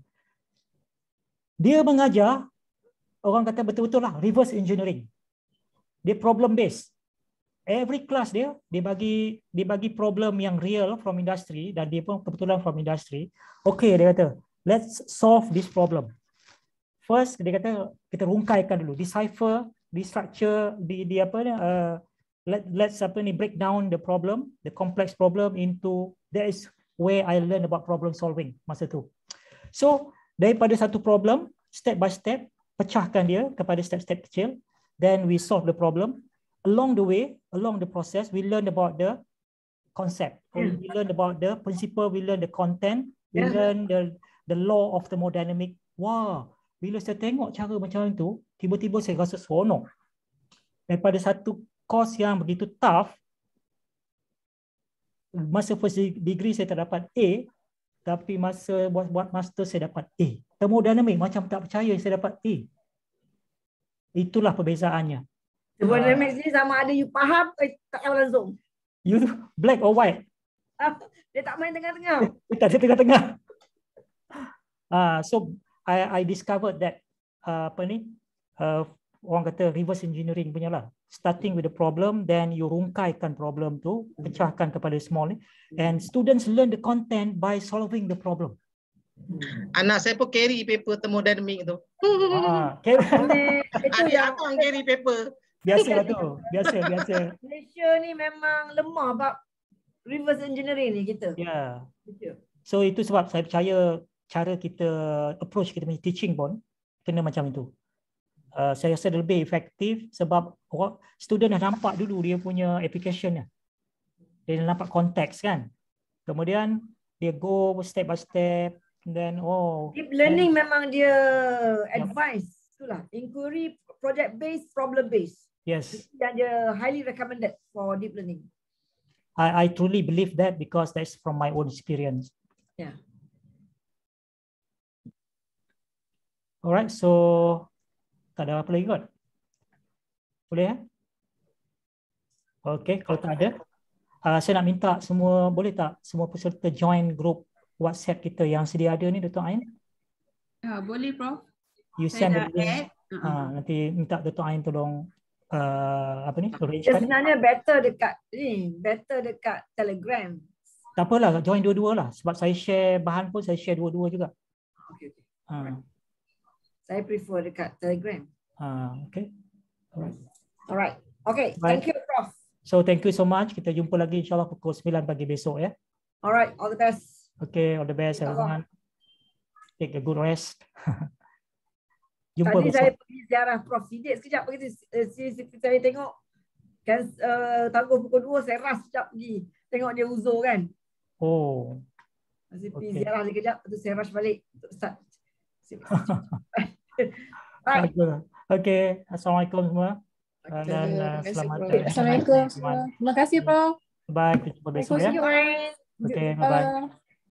Speaker 1: Dia mengajar, orang kata betul-betul lah, reverse engineering. Dia problem based. every class dia dia bagi dia bagi problem yang real from industry dan dia pun kebetulan from industry. Okay dia kata, let's solve this problem. First dia kata kita rungkaikan dulu, decipher, destructure, di di apa ni uh, let let's apa ni break down the problem, the complex problem into that is where I learn about problem solving masa tu. So daripada satu problem step by step pecahkan dia kepada step-step kecil. Then we solve the problem. Along the way along the process we learn about the concept. We learn about the principle we learn the content we yeah. learn the the law of thermodynamic. Wah bila saya tengok cara macam itu tiba-tiba saya rasa seronok. Daripada satu course yang begitu tough masa first degree saya tak dapat A tapi masa buat, buat master saya dapat A thermodynamic macam tak percaya saya dapat A. Itulah perbezaannya.
Speaker 6: Thermodynamics ni sama ada you faham ke tak tahu langsung.
Speaker 1: You black or white? *laughs*
Speaker 6: Dia tak main tengah-tengah.
Speaker 1: tak ada tengah-tengah. Ah, so I I discovered that uh, apa ni? Uh, orang kata reverse engineering punya lah. Starting with the problem, then you rungkaikan problem tu, pecahkan kepada small ni. And students learn the content by solving the problem.
Speaker 17: Anak saya pun carry paper thermodynamic tu. Ah, carry. *laughs* Itu yang abang carry paper.
Speaker 1: Biasa lah tu. Biasa, biasa.
Speaker 6: Malaysia ni memang lemah bab reverse engineering ni kita.
Speaker 1: Ya. Yeah. So itu sebab saya percaya cara kita approach kita punya teaching pun kena macam itu. Uh, saya rasa lebih efektif sebab orang student dah nampak dulu dia punya application nya. Dia dah nampak konteks kan. Kemudian dia go step by step, then oh.
Speaker 6: Deep learning then, memang dia advice. Itulah. Inquiry project based problem based.
Speaker 1: Yes.
Speaker 6: Yang dia highly recommended for deep learning.
Speaker 1: I i truly believe that because that's from my own experience.
Speaker 6: Yeah.
Speaker 1: Alright so tak ada apa lagi kot boleh ya Okay, kalau tak ada, uh, saya nak minta semua, boleh tak semua peserta join group WhatsApp kita yang sedia ada ni Dr. Ain?
Speaker 10: Uh, boleh Prof.
Speaker 1: You send the link. Uh, nanti minta Dr. Ain tolong uh, apa ni?
Speaker 6: Ya, sebenarnya better dekat ni, better dekat Telegram.
Speaker 1: Tak apalah, join dua-dua lah. Sebab saya share bahan pun saya share dua-dua juga.
Speaker 6: Okay, okay. Uh. Saya prefer dekat Telegram.
Speaker 1: Uh, okay.
Speaker 6: Alright. Alright. Okay, thank you Prof.
Speaker 1: So thank you so much. Kita jumpa lagi insyaAllah pukul 9 pagi besok ya.
Speaker 6: Alright, all the best.
Speaker 1: Okay, all the best everyone. Take a good rest. *laughs*
Speaker 6: Jumpa Tadi besok. saya pergi ziarah Prof. Sidik sekejap begitu. Uh, saya tengok kan uh, tangguh pukul 2 saya ras sekejap pergi. Tengok dia uzur kan.
Speaker 1: Oh.
Speaker 6: Masih pergi okay. ziarah sekejap lepas saya rush balik untuk start. *laughs* Bye.
Speaker 1: Okay. Assalamualaikum semua.
Speaker 10: Okay. Dan uh, selamat. Assalamualaikum. Terima kasih Prof.
Speaker 1: Bye. Kita jumpa besok ya. Okay, bye-bye.